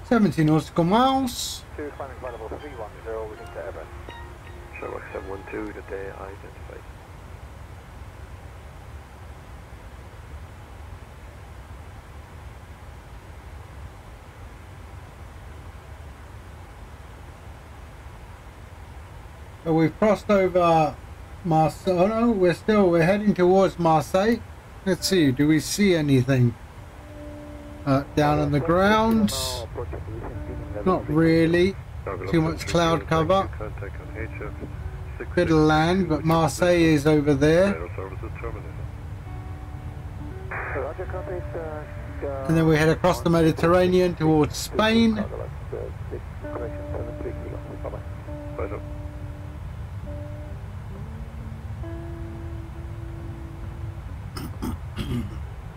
Seventeen nautical miles. Two level three one zero. Sherlock seven one two, the day identified. So we've crossed over Marseille. Oh no, we're still we're heading towards Marseille. Let's see. Do we see anything uh, down on the ground? Not really. Too much cloud cover. Bit of land, but Marseille is over there. Uh, And then we head across the Mediterranean towards Spain.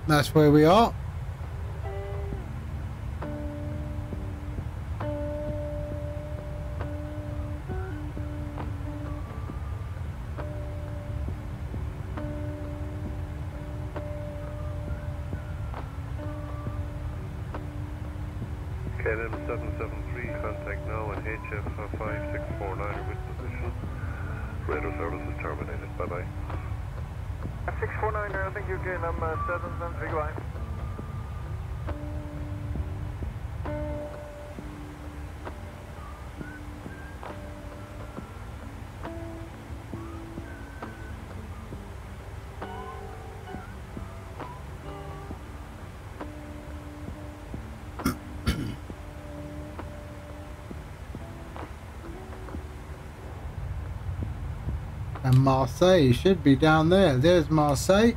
That's where we are. Marseille should be down there. There's Marseille.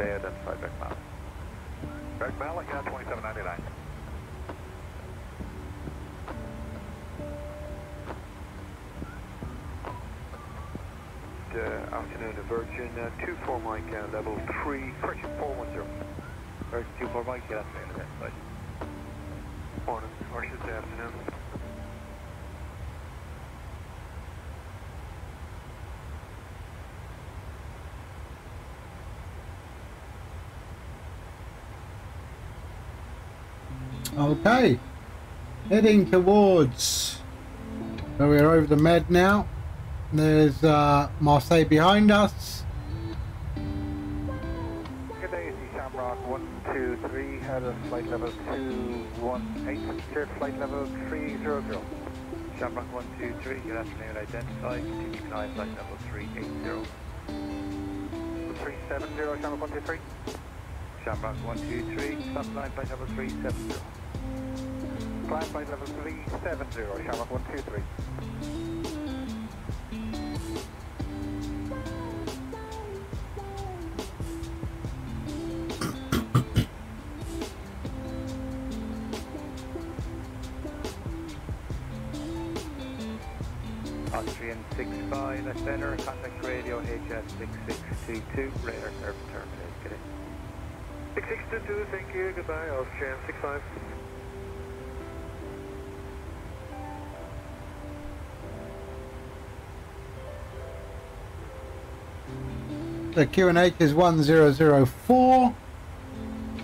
2799, good day, identified back now. Direct Mallet, yeah, twenty-seven ninety-nine. uh, afternoon, Virgin uh, 24 Mike, uh, level 3, correction 410. Virgin 24 Mike, yeah, that's me, okay, bye. Morning, or should say afternoon. Okay. Heading towards. So we're over the Med now. There's uh, Marseille behind us. Good day, Shamrock 123, had a flight level 218, cleared flight level 300. Shamrock 123, good afternoon, identified, continue flight level 380. 370, Shamrock 123. Shamrock 123, stop line flight level 370. Climb flight level 370, Shamrock 123. Austrian 65, that's center, contact radio HS 6622, radar service terminated, good day. 6622, thank you, goodbye, Austrian 65. The QNH is 1004.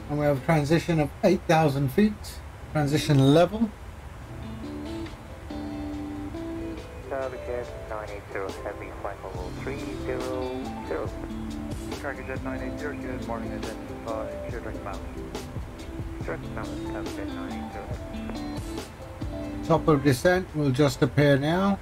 And we have a transition of 8,000 feet. Transition level. Cargojet 980 Heavy, flight level 300. Cargojet 980, good morning, identify, clear direct mount. Direct mount, Cargojet 980. Top of descent will just appear now.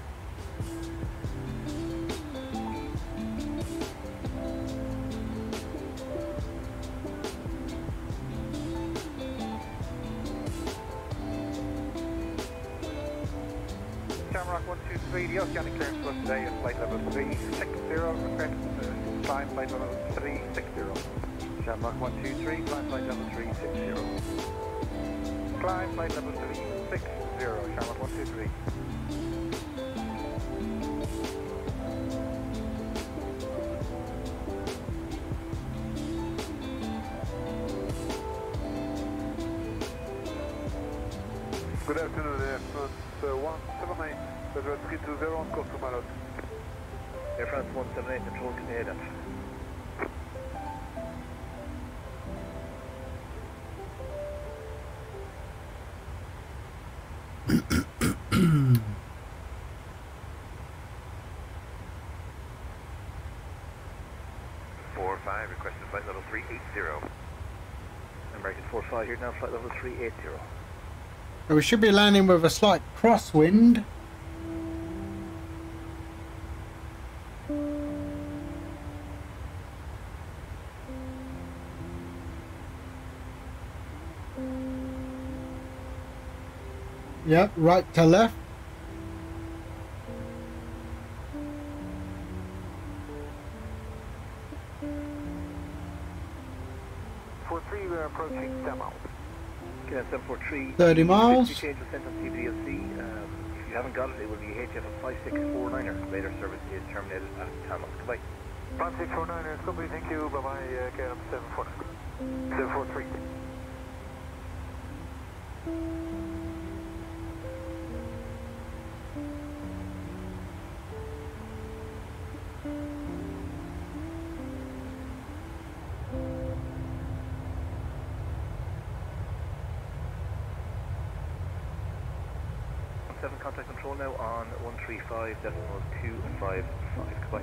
American 45, here now flight level 380. We should be landing with a slight crosswind. Yep, right to left. 30 miles. If you change the sent on CBLC, um, if you haven't got it, it will be HF 5649er. Later service is terminated at Tamil. Goodbye. 5649 is company, thank you, bye bye, uh, KLM 749. 743. Seven contact control now on 135 decimal 255. Goodbye.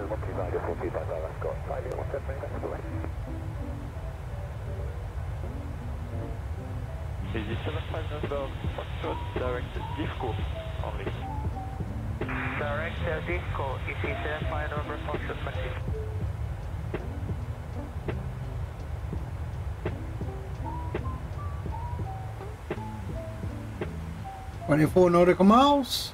135, decimal 255, that's got 5 goodbye. Is this 75 number Foxtrot direct Diffco only? Direct uh, Disco, it is uh, flight number Foxtrot Maxi. Twenty-four nautical miles.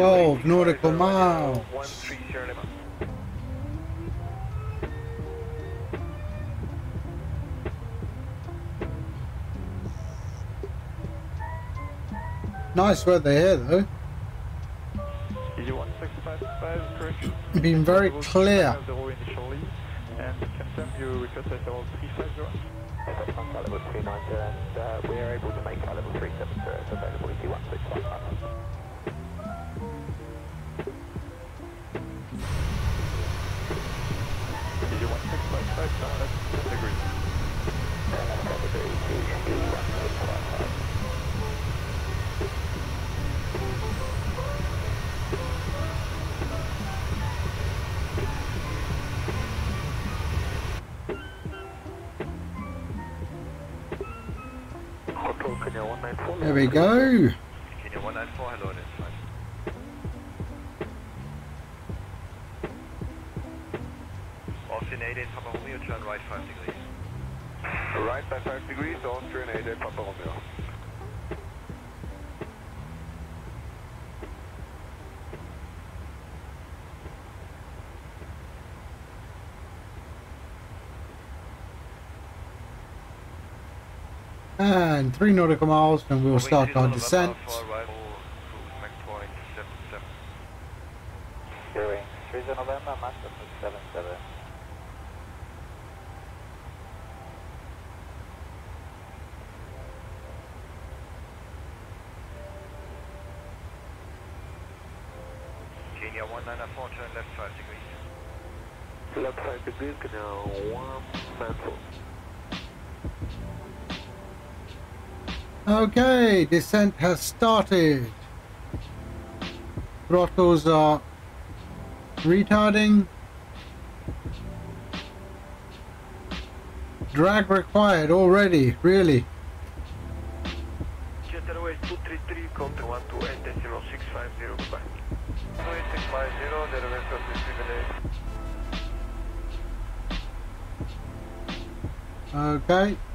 12 nautical miles. Nice weather here though. Been very clear. And three nautical miles and we'll start our descent. For arrival, cruise max point 77. Hearing 3 November, master 77. Kenya 194, turn left 5 degrees. Left 5 degrees, Kenya 194. Okay, descent has started. Throttles are retarding. Drag required already, really. Jet Airways 233, contact 128 decimal 650, goodbye. 28650, the rest of the civil Okay.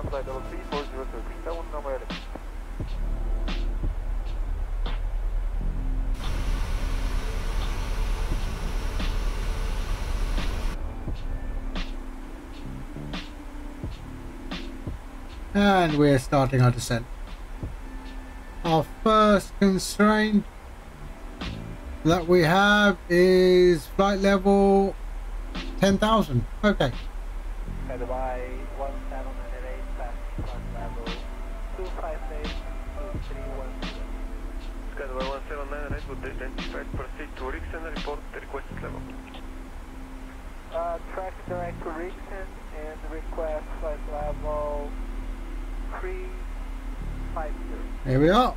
Climb side level 3406, that number 11. And we're starting our descent. Our first constraint that we have is flight level 10,000. Okay. Head 1798, would identified, proceed to Rixen, report the requested level. Uh, track direct to Rixon and request flight level 350. Here we are.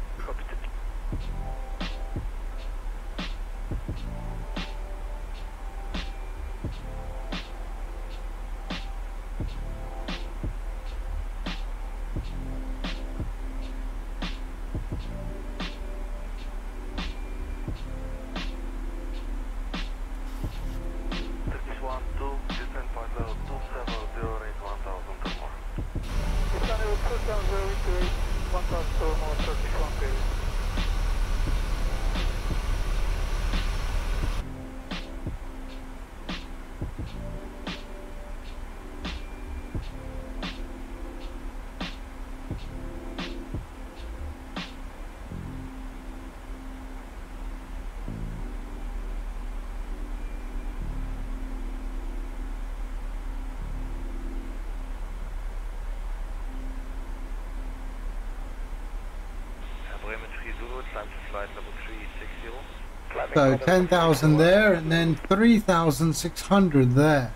So 10,000 there and then 3,600 there.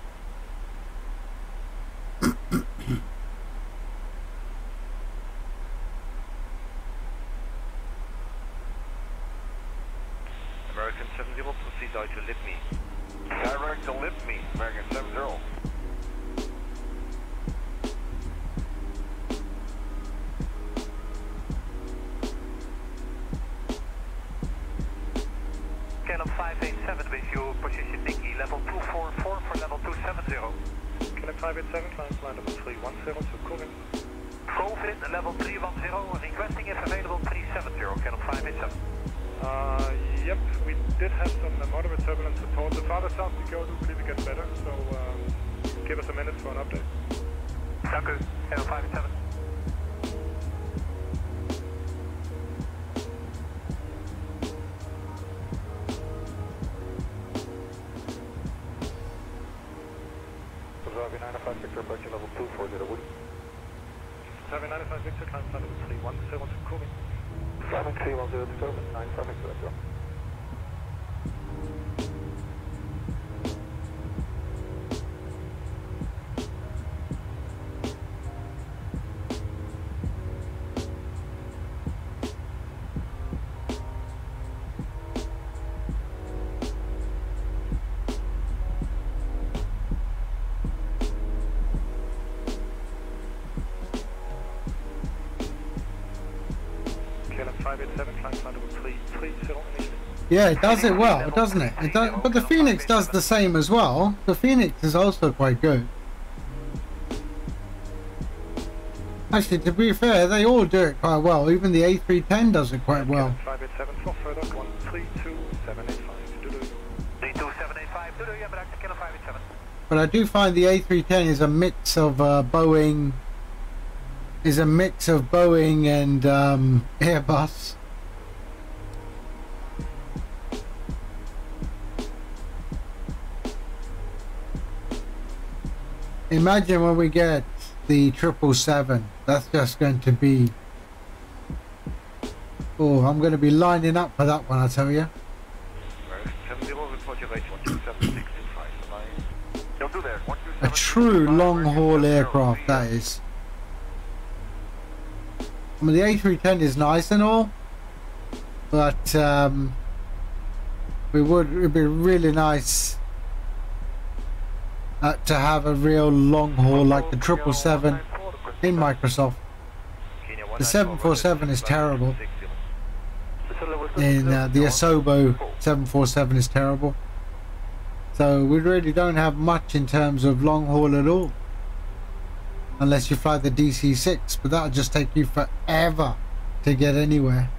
American 70, proceed out to lip me. Direct to lip me, American 70. Yeah, it does it well, doesn't it? it does, but the Fenix does the same as well. The Fenix is also quite good. Actually, to be fair, they all do it quite well. Even the A310 does it quite well. 587 for further, 132785, doodoo. 32785, doodoo, ja bedankt, KLM 587. But I do find the A310 is a mix of uh, Boeing, is a mix of Boeing and um, Airbus. Imagine when we get the triple seven. That's just going to be. Oh, I'm going to be lining up for that one. I tell you. 70, report your rate 127625. Bye. Don't do there, A true long haul aircraft, that is. I mean, the A310 is nice and all, but um, we would it'd be really nice uh, to have a real long haul like the 777 in Microsoft. The 747 is terrible. In uh, the Asobo 747 is terrible. So we really don't have much in terms of long haul at all. Unless you fly the DC-6, but that'll just take you forever to get anywhere.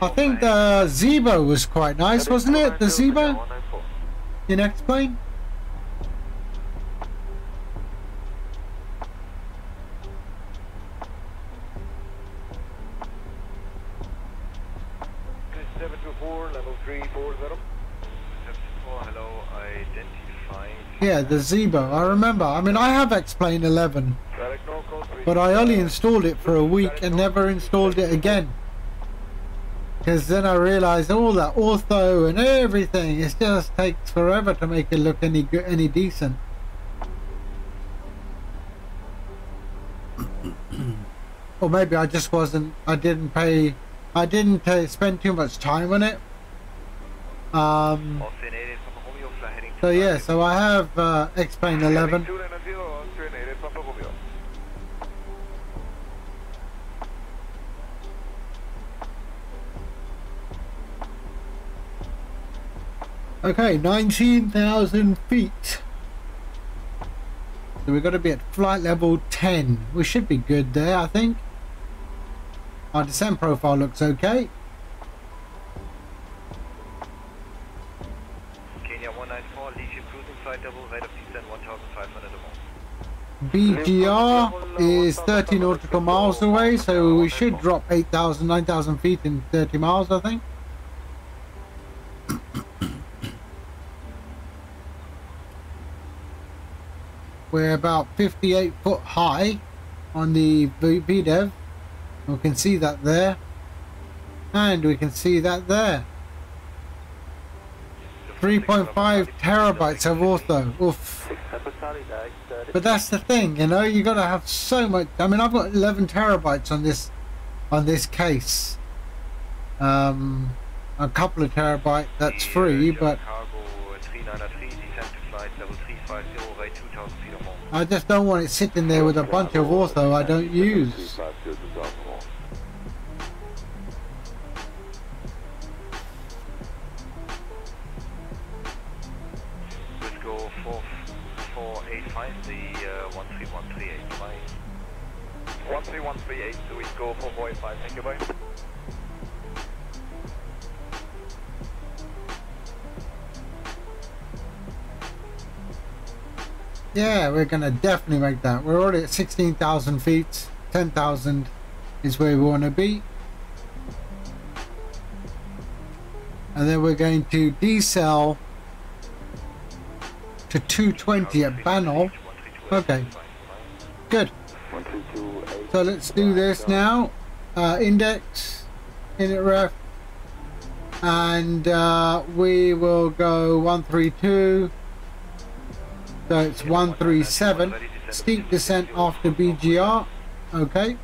I think the Zibo was quite nice, wasn't it? The Zibo in X-Plane? Seven two four, level three four zero. 74, hello, identified. Yeah, the Zibo. I remember. I mean, I have X-Plane 11, Direct no code three. but I only installed it for a week and never installed it again. Because then I realized all that ortho and everything, it just takes forever to make it look any good, any decent. or maybe I just wasn't, I didn't pay, I didn't uh, spend too much time on it. Um, Austrian 88 Papa Romeo, fly heading to so yeah, so I have uh, X-Plane 11. Two nine zero, Austrian 88 Papa Romeo. Okay, 19,000 feet. So we're going to be at flight level 10. We should be good there, I think. Our descent profile looks okay. Kenya 194, leave your cruising flight level, rate of descent 1500. BGR is 30 nautical miles away, so we should drop 8,000, 9,000 feet in 30 miles, I think. We're about 58 foot high on the VDEV. We can see that there. And we can see that there. 3.5 terabytes of ortho. Oof. But that's the thing, you know, you got to have so much. I mean, I've got 11 terabytes on this, on this case. Um, a couple of terabyte that's free, but I just don't want it sitting there with a bunch of ortho I don't use. Let's go 4485, the uh, 13138. Bye. 13138, so we go 4485, thank you, bye. Yeah, we're gonna definitely make that. We're already at 16,000 feet. 10,000 is where we want to be. And then we're going to decel to 220 at Banal. Okay, good. So let's do this now. Uh, index, init ref, and uh, we will go 132. So it's 137. Steep descent after BGR. Okay.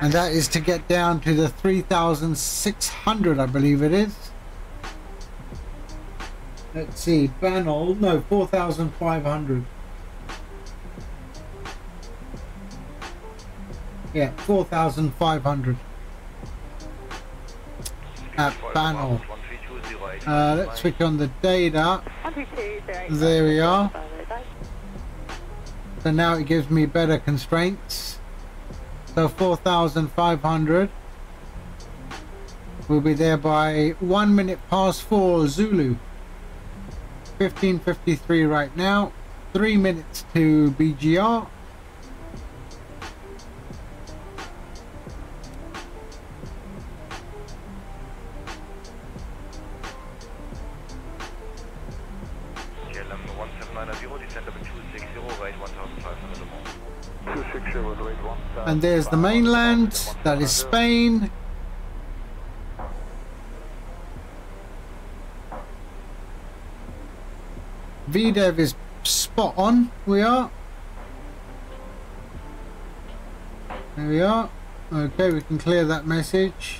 And that is to get down to the 3,600, I believe it is. Let's see, Banal, no, 4,500. Yeah, 4,500. At Banal. Uh, let's switch on the data. There we are. So now it gives me better constraints. So 4,500. We'll be there by 1 minute past 4 Zulu. 15.53 right now. 3 minutes to BGR. And there's the mainland. That is Spain. VDEV is spot on. We are. There we are. Okay, we can clear that message.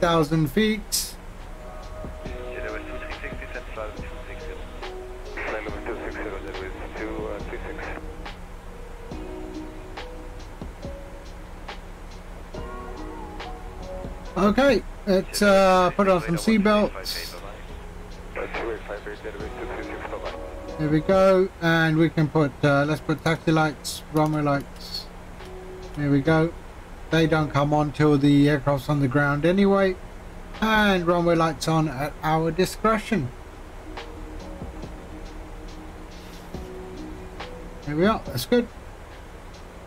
That was 236. Okay, let's uh, put on some seatbelts. 2858, that was 236, bye-bye. There we go, and we can put, uh, let's put taxi lights, runway lights. There we go. They don't come on till the aircraft's on the ground anyway. And runway lights on at our discretion. There we are, that's good.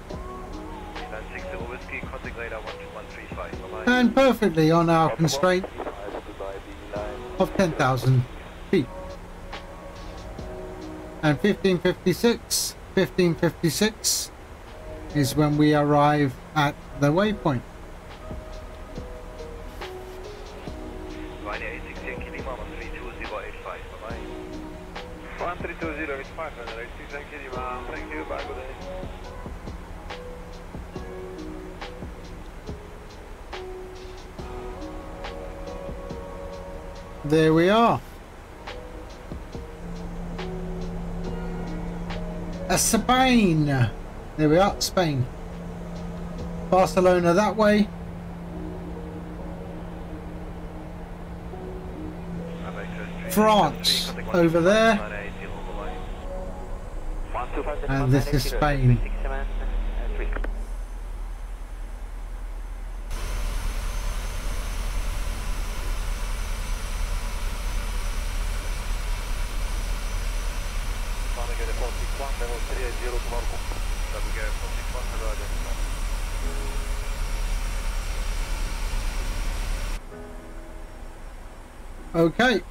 Land 60 whiskey, contact radar 12135, bye-bye. And perfectly on our constraint of 10,000 feet. And 1556, 1556 is when we arrive at the waypoint. Ryanair 868 Kilima 13285, bye-bye. 132085, and 86 Kilima, thank you, bye, good day. There we are. A Spain. There we are, Spain. Barcelona that way. France over there. And this is Spain. Okay.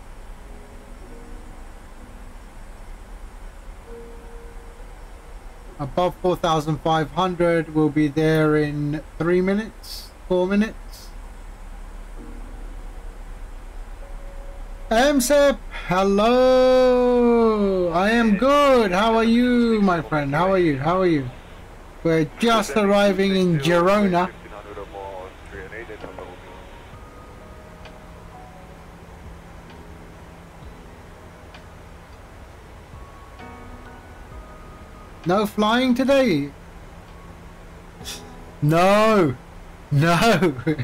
Above 4,500, we'll be there in three minutes, four minutes. MSEP, hello! I am good, how are you, my friend? How are you, how are you? We're just arriving in Girona. No flying today? No. No.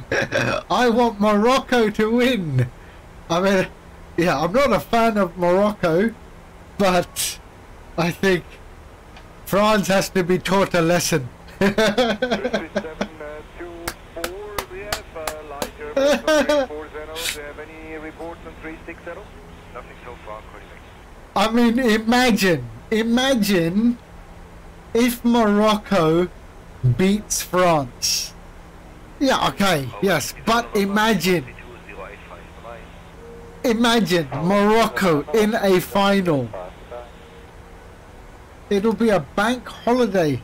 I want Morocco to win. I mean, yeah, I'm not a fan of Morocco, but I think France has to be taught a lesson. 3724, we have light German 340. Do you have any reports on 360? Nothing so far, coordinate. I mean, imagine, imagine if Morocco beats France. Yeah, okay, yes, but imagine, imagine Morocco in a final. It'll be a bank holiday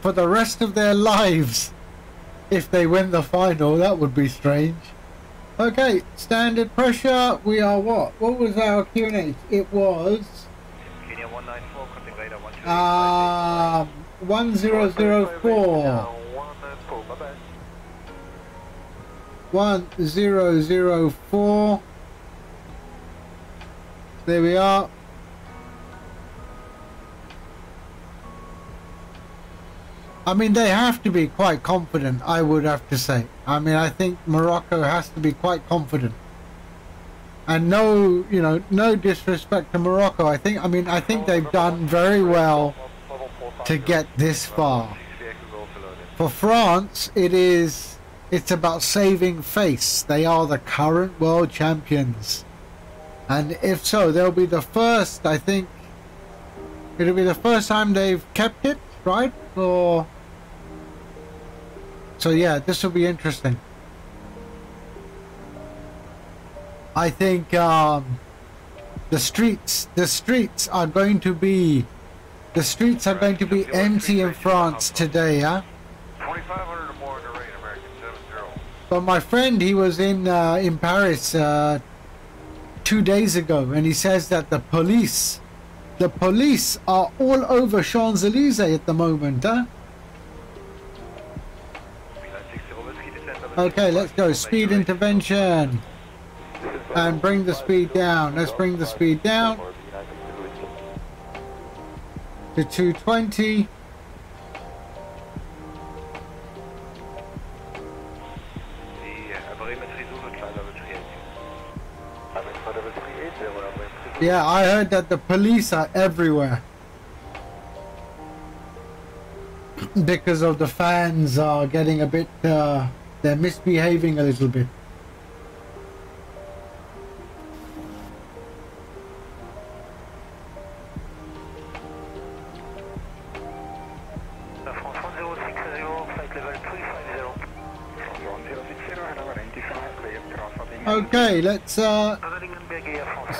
for the rest of their lives if they win the final. That would be strange. Okay, standard pressure. We are what? What was our QNH? It was Kenya 194, contact radar 128. um 1004. 1004. There we are. I mean, they have to be quite confident, I would have to say. I mean, I think Morocco has to be quite confident. And no, you know, no disrespect to Morocco. I think, I mean, I think they've done very well to get this far. For France, it is, it's about saving face. They are the current world champions. And if so, they'll be the first, I think, it'll be the first time they've kept it, right? Or, so yeah, this will be interesting. I think um, the streets, the streets are going to be, the streets are going to be empty in France today, huh? 2500 or more in the rain, American 70. But my friend, he was in uh, in Paris uh, two days ago, and he says that the police, the police are all over Champs Elysees at the moment, huh? Okay, let's go. Speed intervention. And bring the speed down. Let's bring the speed down to 220. Die aborimetrie suche kleiner wird schwierig. Yeah, I heard that the police are everywhere. because of the fans are getting a bit, uh, they're misbehaving a little bit. Okay, let's uh,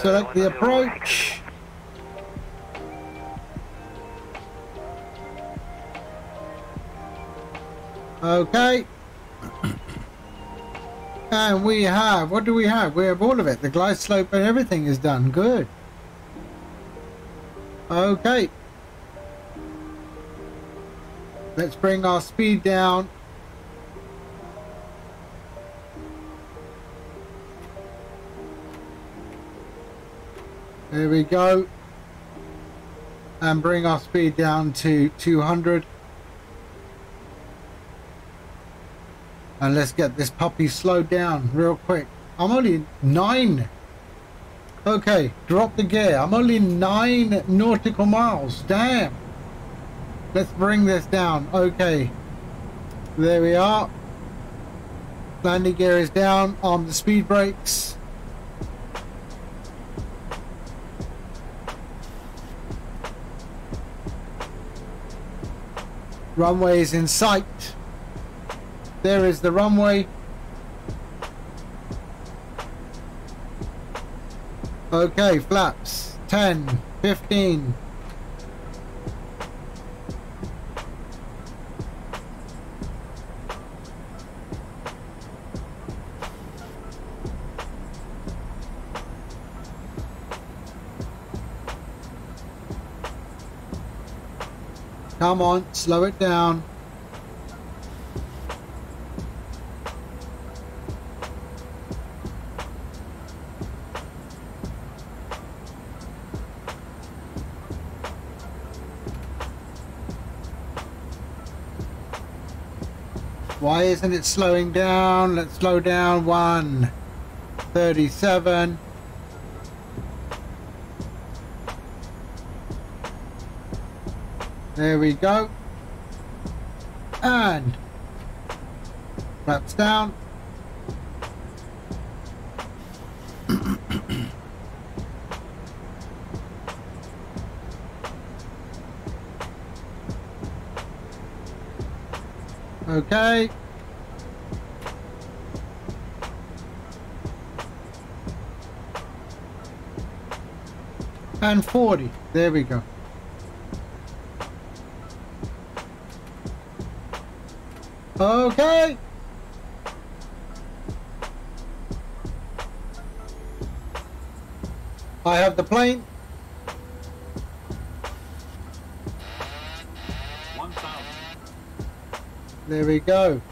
select the approach. Okay. And we have, what do we have? We have all of it. The glide slope and everything is done. Good. Okay. Let's bring our speed down. There we go. And bring our speed down to 200. And let's get this puppy slowed down real quick. I'm only nine. Okay, drop the gear. I'm only nine nautical miles. Damn. Let's bring this down. Okay. There we are. Landing gear is down. on the speed brakes. Runway is in sight. There is the runway. Okay, flaps. 10, 15. Come on, slow it down. Why isn't it slowing down? Let's slow down. One, 37. There we go. And flaps down. okay. And 40. There we go. Okay. I have the plane. There we go.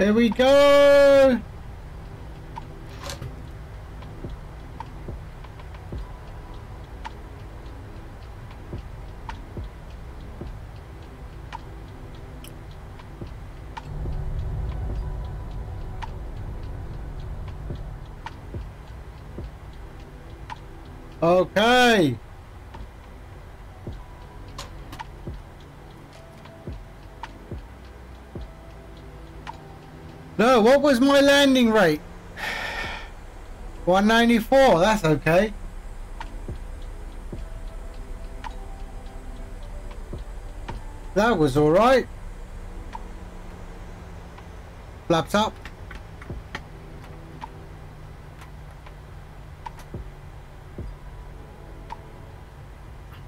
There we go. Okay. What was my landing rate? 194, that's okay. That was alright. Flaps up.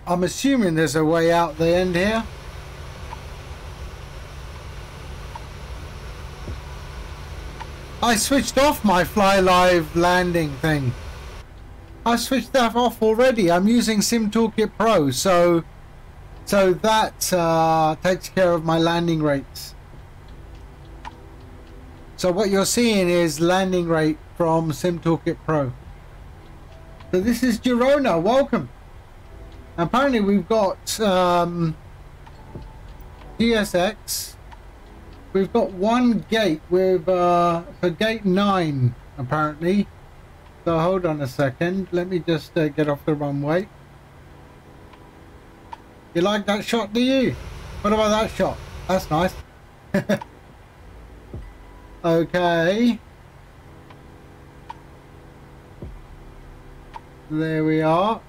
I'm assuming there's a way out the end here. I switched off my fly live landing thing. I switched that off already. I'm using Sim Toolkit Pro, so so that uh, takes care of my landing rates. So what you're seeing is landing rate from Sim Toolkit Pro. So this is Girona. Welcome. Apparently we've got um, DSX. We've got one gate with uh, for gate nine apparently. So hold on a second. Let me just uh, get off the runway. You like that shot, do you? What about that shot? That's nice. okay. There we are.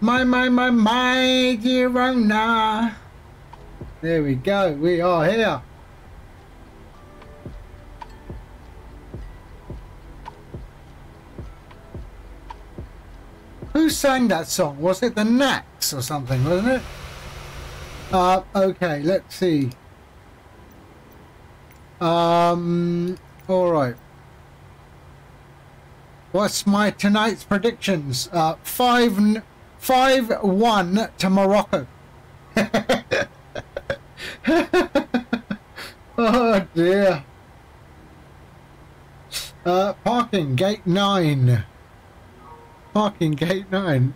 My, my, my, my, Girona. There we go. We are here. Who sang that song? Was it the Knacks or something, wasn't it? Uh, okay, let's see. Um, alright. What's my tonight's predictions? Uh, five, 5-1 to Morocco. oh dear. Uh, parking gate 9. Parking gate 9.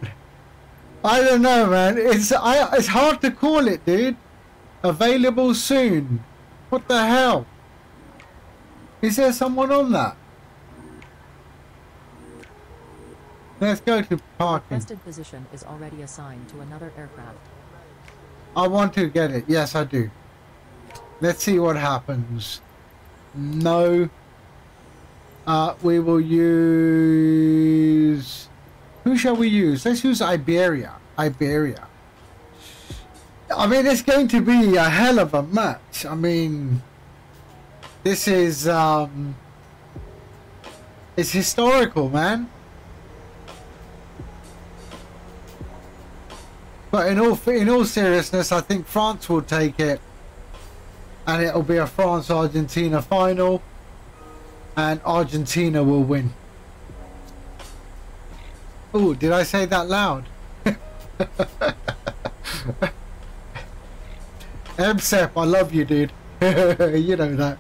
I don't know, man. It's I. It's hard to call it, dude. Available soon. What the hell? Is there someone on that? Let's go to parking. Requested position is already assigned to another aircraft. I want to get it. Yes, I do. Let's see what happens. No. Uh, we will use... Who shall we use? Let's use Iberia. Iberia. I mean, it's going to be a hell of a match. I mean, this is, um... It's historical, man. But in all in all seriousness, I think France will take it, and it'll be a France-Argentina final, and Argentina will win. Oh, did I say that loud? MSEP, I love you, dude. you know that.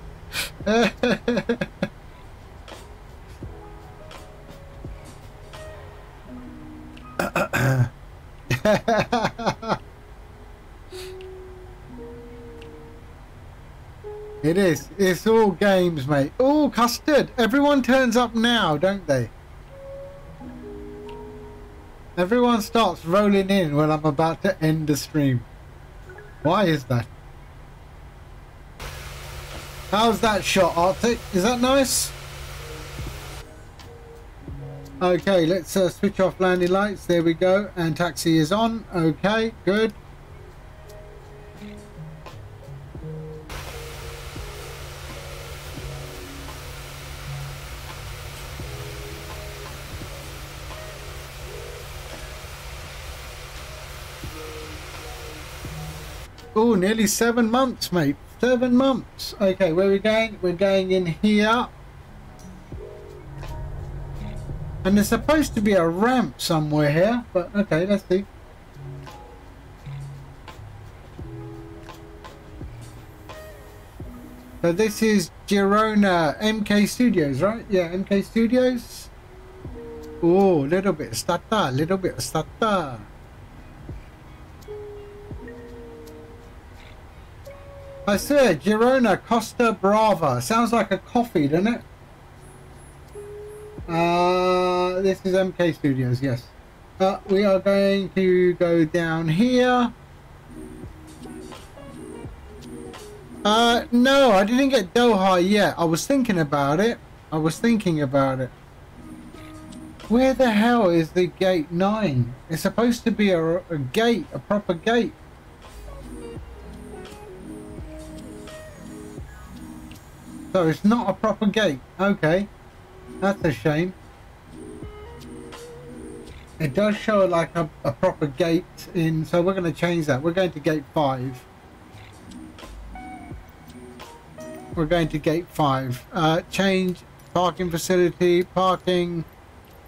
it is. It's all games, mate. Oh, custard. Everyone turns up now, don't they? Everyone starts rolling in when I'm about to end the stream. Why is that? How's that shot, Arctic? Is that nice? Okay, let's uh, switch off landing lights. There we go. And taxi is on. Okay, good. Oh, nearly seven months, mate. Seven months. Okay, where are we going? We're going in here. And there's supposed to be a ramp somewhere here, but okay, let's see. So this is Girona MK Studios, right? Yeah, MK Studios. Oh, little bit stata, little bit stata. I said Girona Costa Brava. Sounds like a coffee, doesn't it? Uh, this is MK Studios, yes. Uh, we are going to go down here. Uh, no, I didn't get Doha yet. I was thinking about it. I was thinking about it. Where the hell is the gate 9? It's supposed to be a, a gate, a proper gate. So it's not a proper gate. Okay. That's a shame. It does show like a, a proper gate in, so we're going to change that. We're going to gate 5. We're going to gate 5. Uh, change parking facility, parking,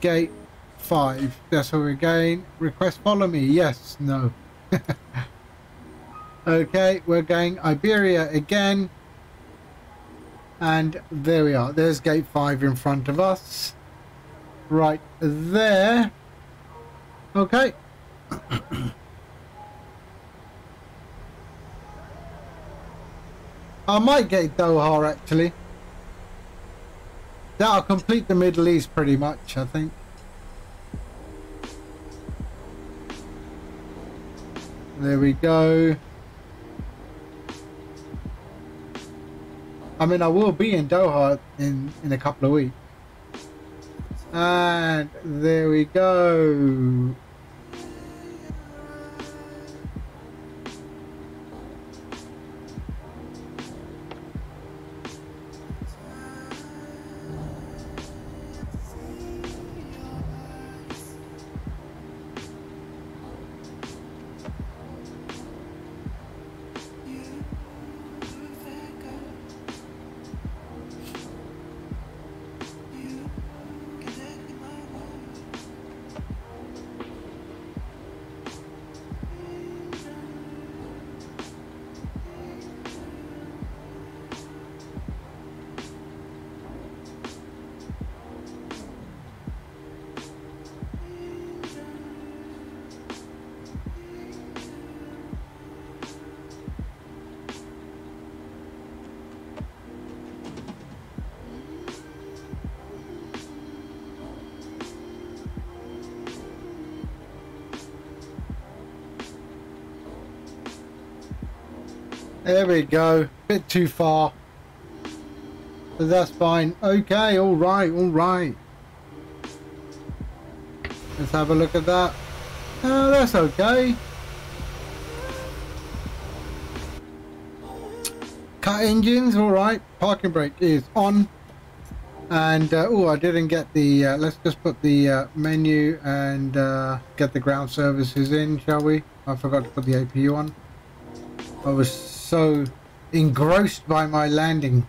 gate 5. That's where we're going. Request follow me. Yes, no. okay, we're going Iberia again. And there we are. There's gate 5 in front of us. Right there. Okay. I might get Doha actually. That'll complete the Middle East pretty much, I think. There we go. I mean, I will be in Doha in, in a couple of weeks. And there we go. There we go. Bit too far. But that's fine. Okay, all right, all right. Let's have a look at that. Oh, that's okay. Cut engines, all right. Parking brake is on. And, uh, oh, I didn't get the, uh, let's just put the uh, menu and uh, get the ground services in, shall we? I forgot to put the APU on. I was so engrossed by my landing.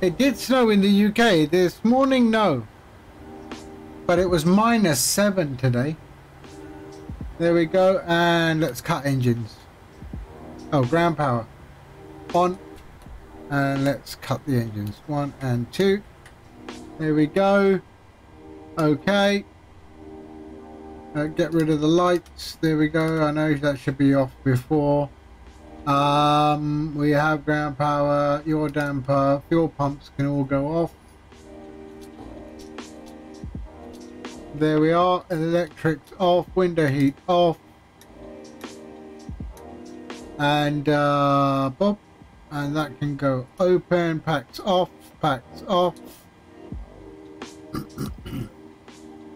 It did snow in the UK. This morning, no. But it was minus seven today. There we go. And let's cut engines. Oh, ground power. On. And let's cut the engines. One and two. There we go. Okay. Uh, get rid of the lights. There we go. I know that should be off before. Um, we have ground power, yaw damper, fuel pumps can all go off. There we are. Electrics off, window heat off. And uh, Bob, and that can go open, packs off, packs off.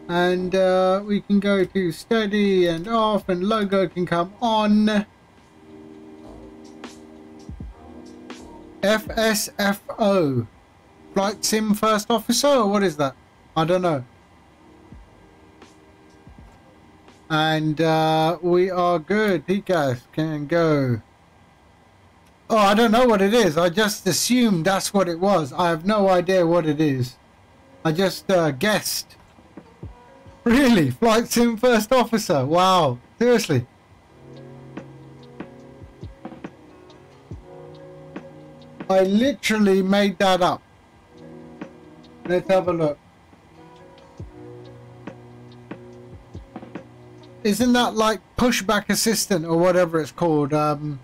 and uh, we can go to steady and off and logo can come on. FSFO. Flight Sim First Officer or what is that? I don't know. And uh, we are good. PCAS can go. Oh, I don't know what it is. I just assumed that's what it was. I have no idea what it is. I just uh, guessed. Really? Flight Sim First Officer? Wow. Seriously. I literally made that up. Let's have a look. Isn't that like pushback assistant or whatever it's called? Um,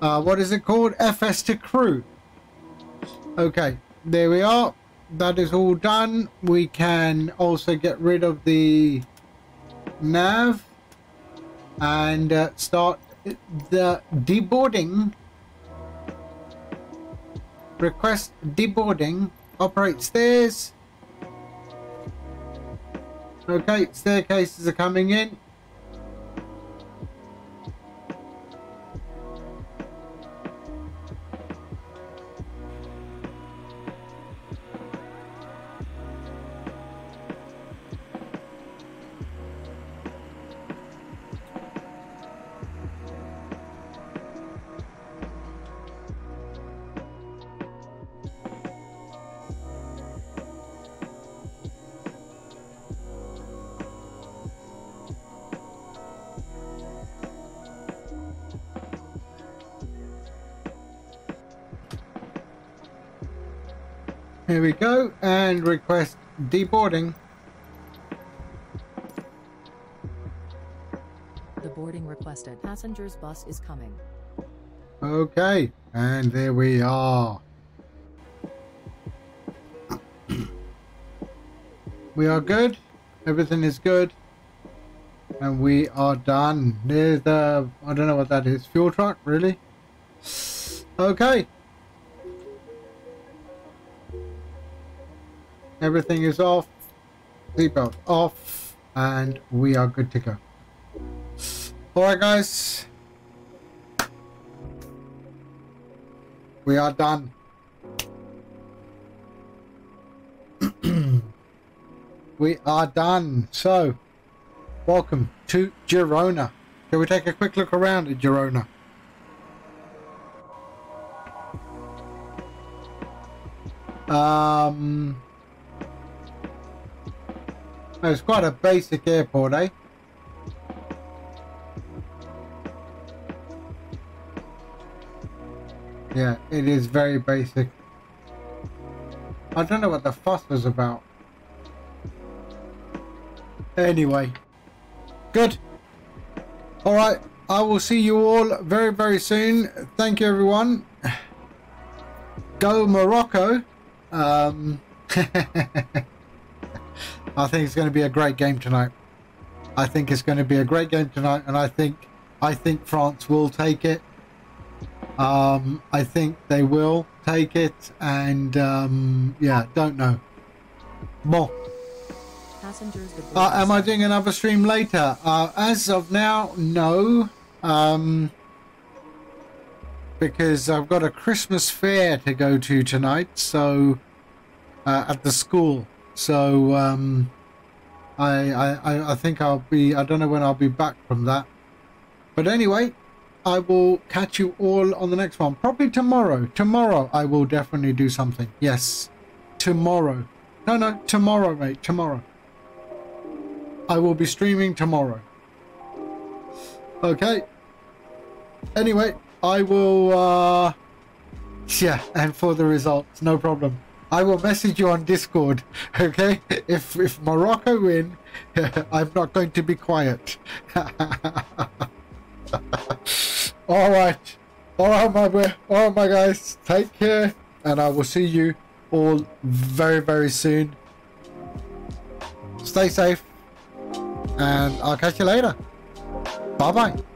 uh, what is it called? FS2Crew. Okay, there we are. That is all done. We can also get rid of the nav and uh, start the deboarding Request deboarding. Operate stairs. Okay, staircases are coming in. Here we go, and request deboarding. The boarding requested. Passenger's bus is coming. Okay, and there we are. we are good. Everything is good. And we are done. There's the, I don't know what that is, fuel truck, really? Okay. Everything is off. Seatbelt off. And we are good to go. Alright guys. We are done. we are done. So, welcome to Girona. Shall we take a quick look around at Girona? Um, it's quite a basic airport, eh? Yeah, it is very basic. I don't know what the fuss was about. Anyway. Good. Alright, I will see you all very, very soon. Thank you, everyone. Go Morocco. Um, I think it's going to be a great game tonight. I think it's going to be a great game tonight, and I think I think France will take it. Um, I think they will take it, and um, yeah, don't know. Deboarding Uh, am I doing another stream later? Uh, as of now, no. Um, because I've got a Christmas fair to go to tonight, so uh, at the school. So um, I, I I- think I'll be. I don't know when I'll be back from that. But anyway, I will catch you all on the next one. Probably tomorrow. Tomorrow I will definitely do something. Yes, tomorrow. No, no, tomorrow, mate. Tomorrow. I will be streaming tomorrow. Okay. Anyway, I will, uh, yeah, and for the results, no problem. I will message you on Discord, okay? If, if Morocco win, I'm not going to be quiet. all right. All right, my boy. All right, my guys. Take care. And I will see you all very, very soon. Stay safe. And I'll catch you later. Bye bye.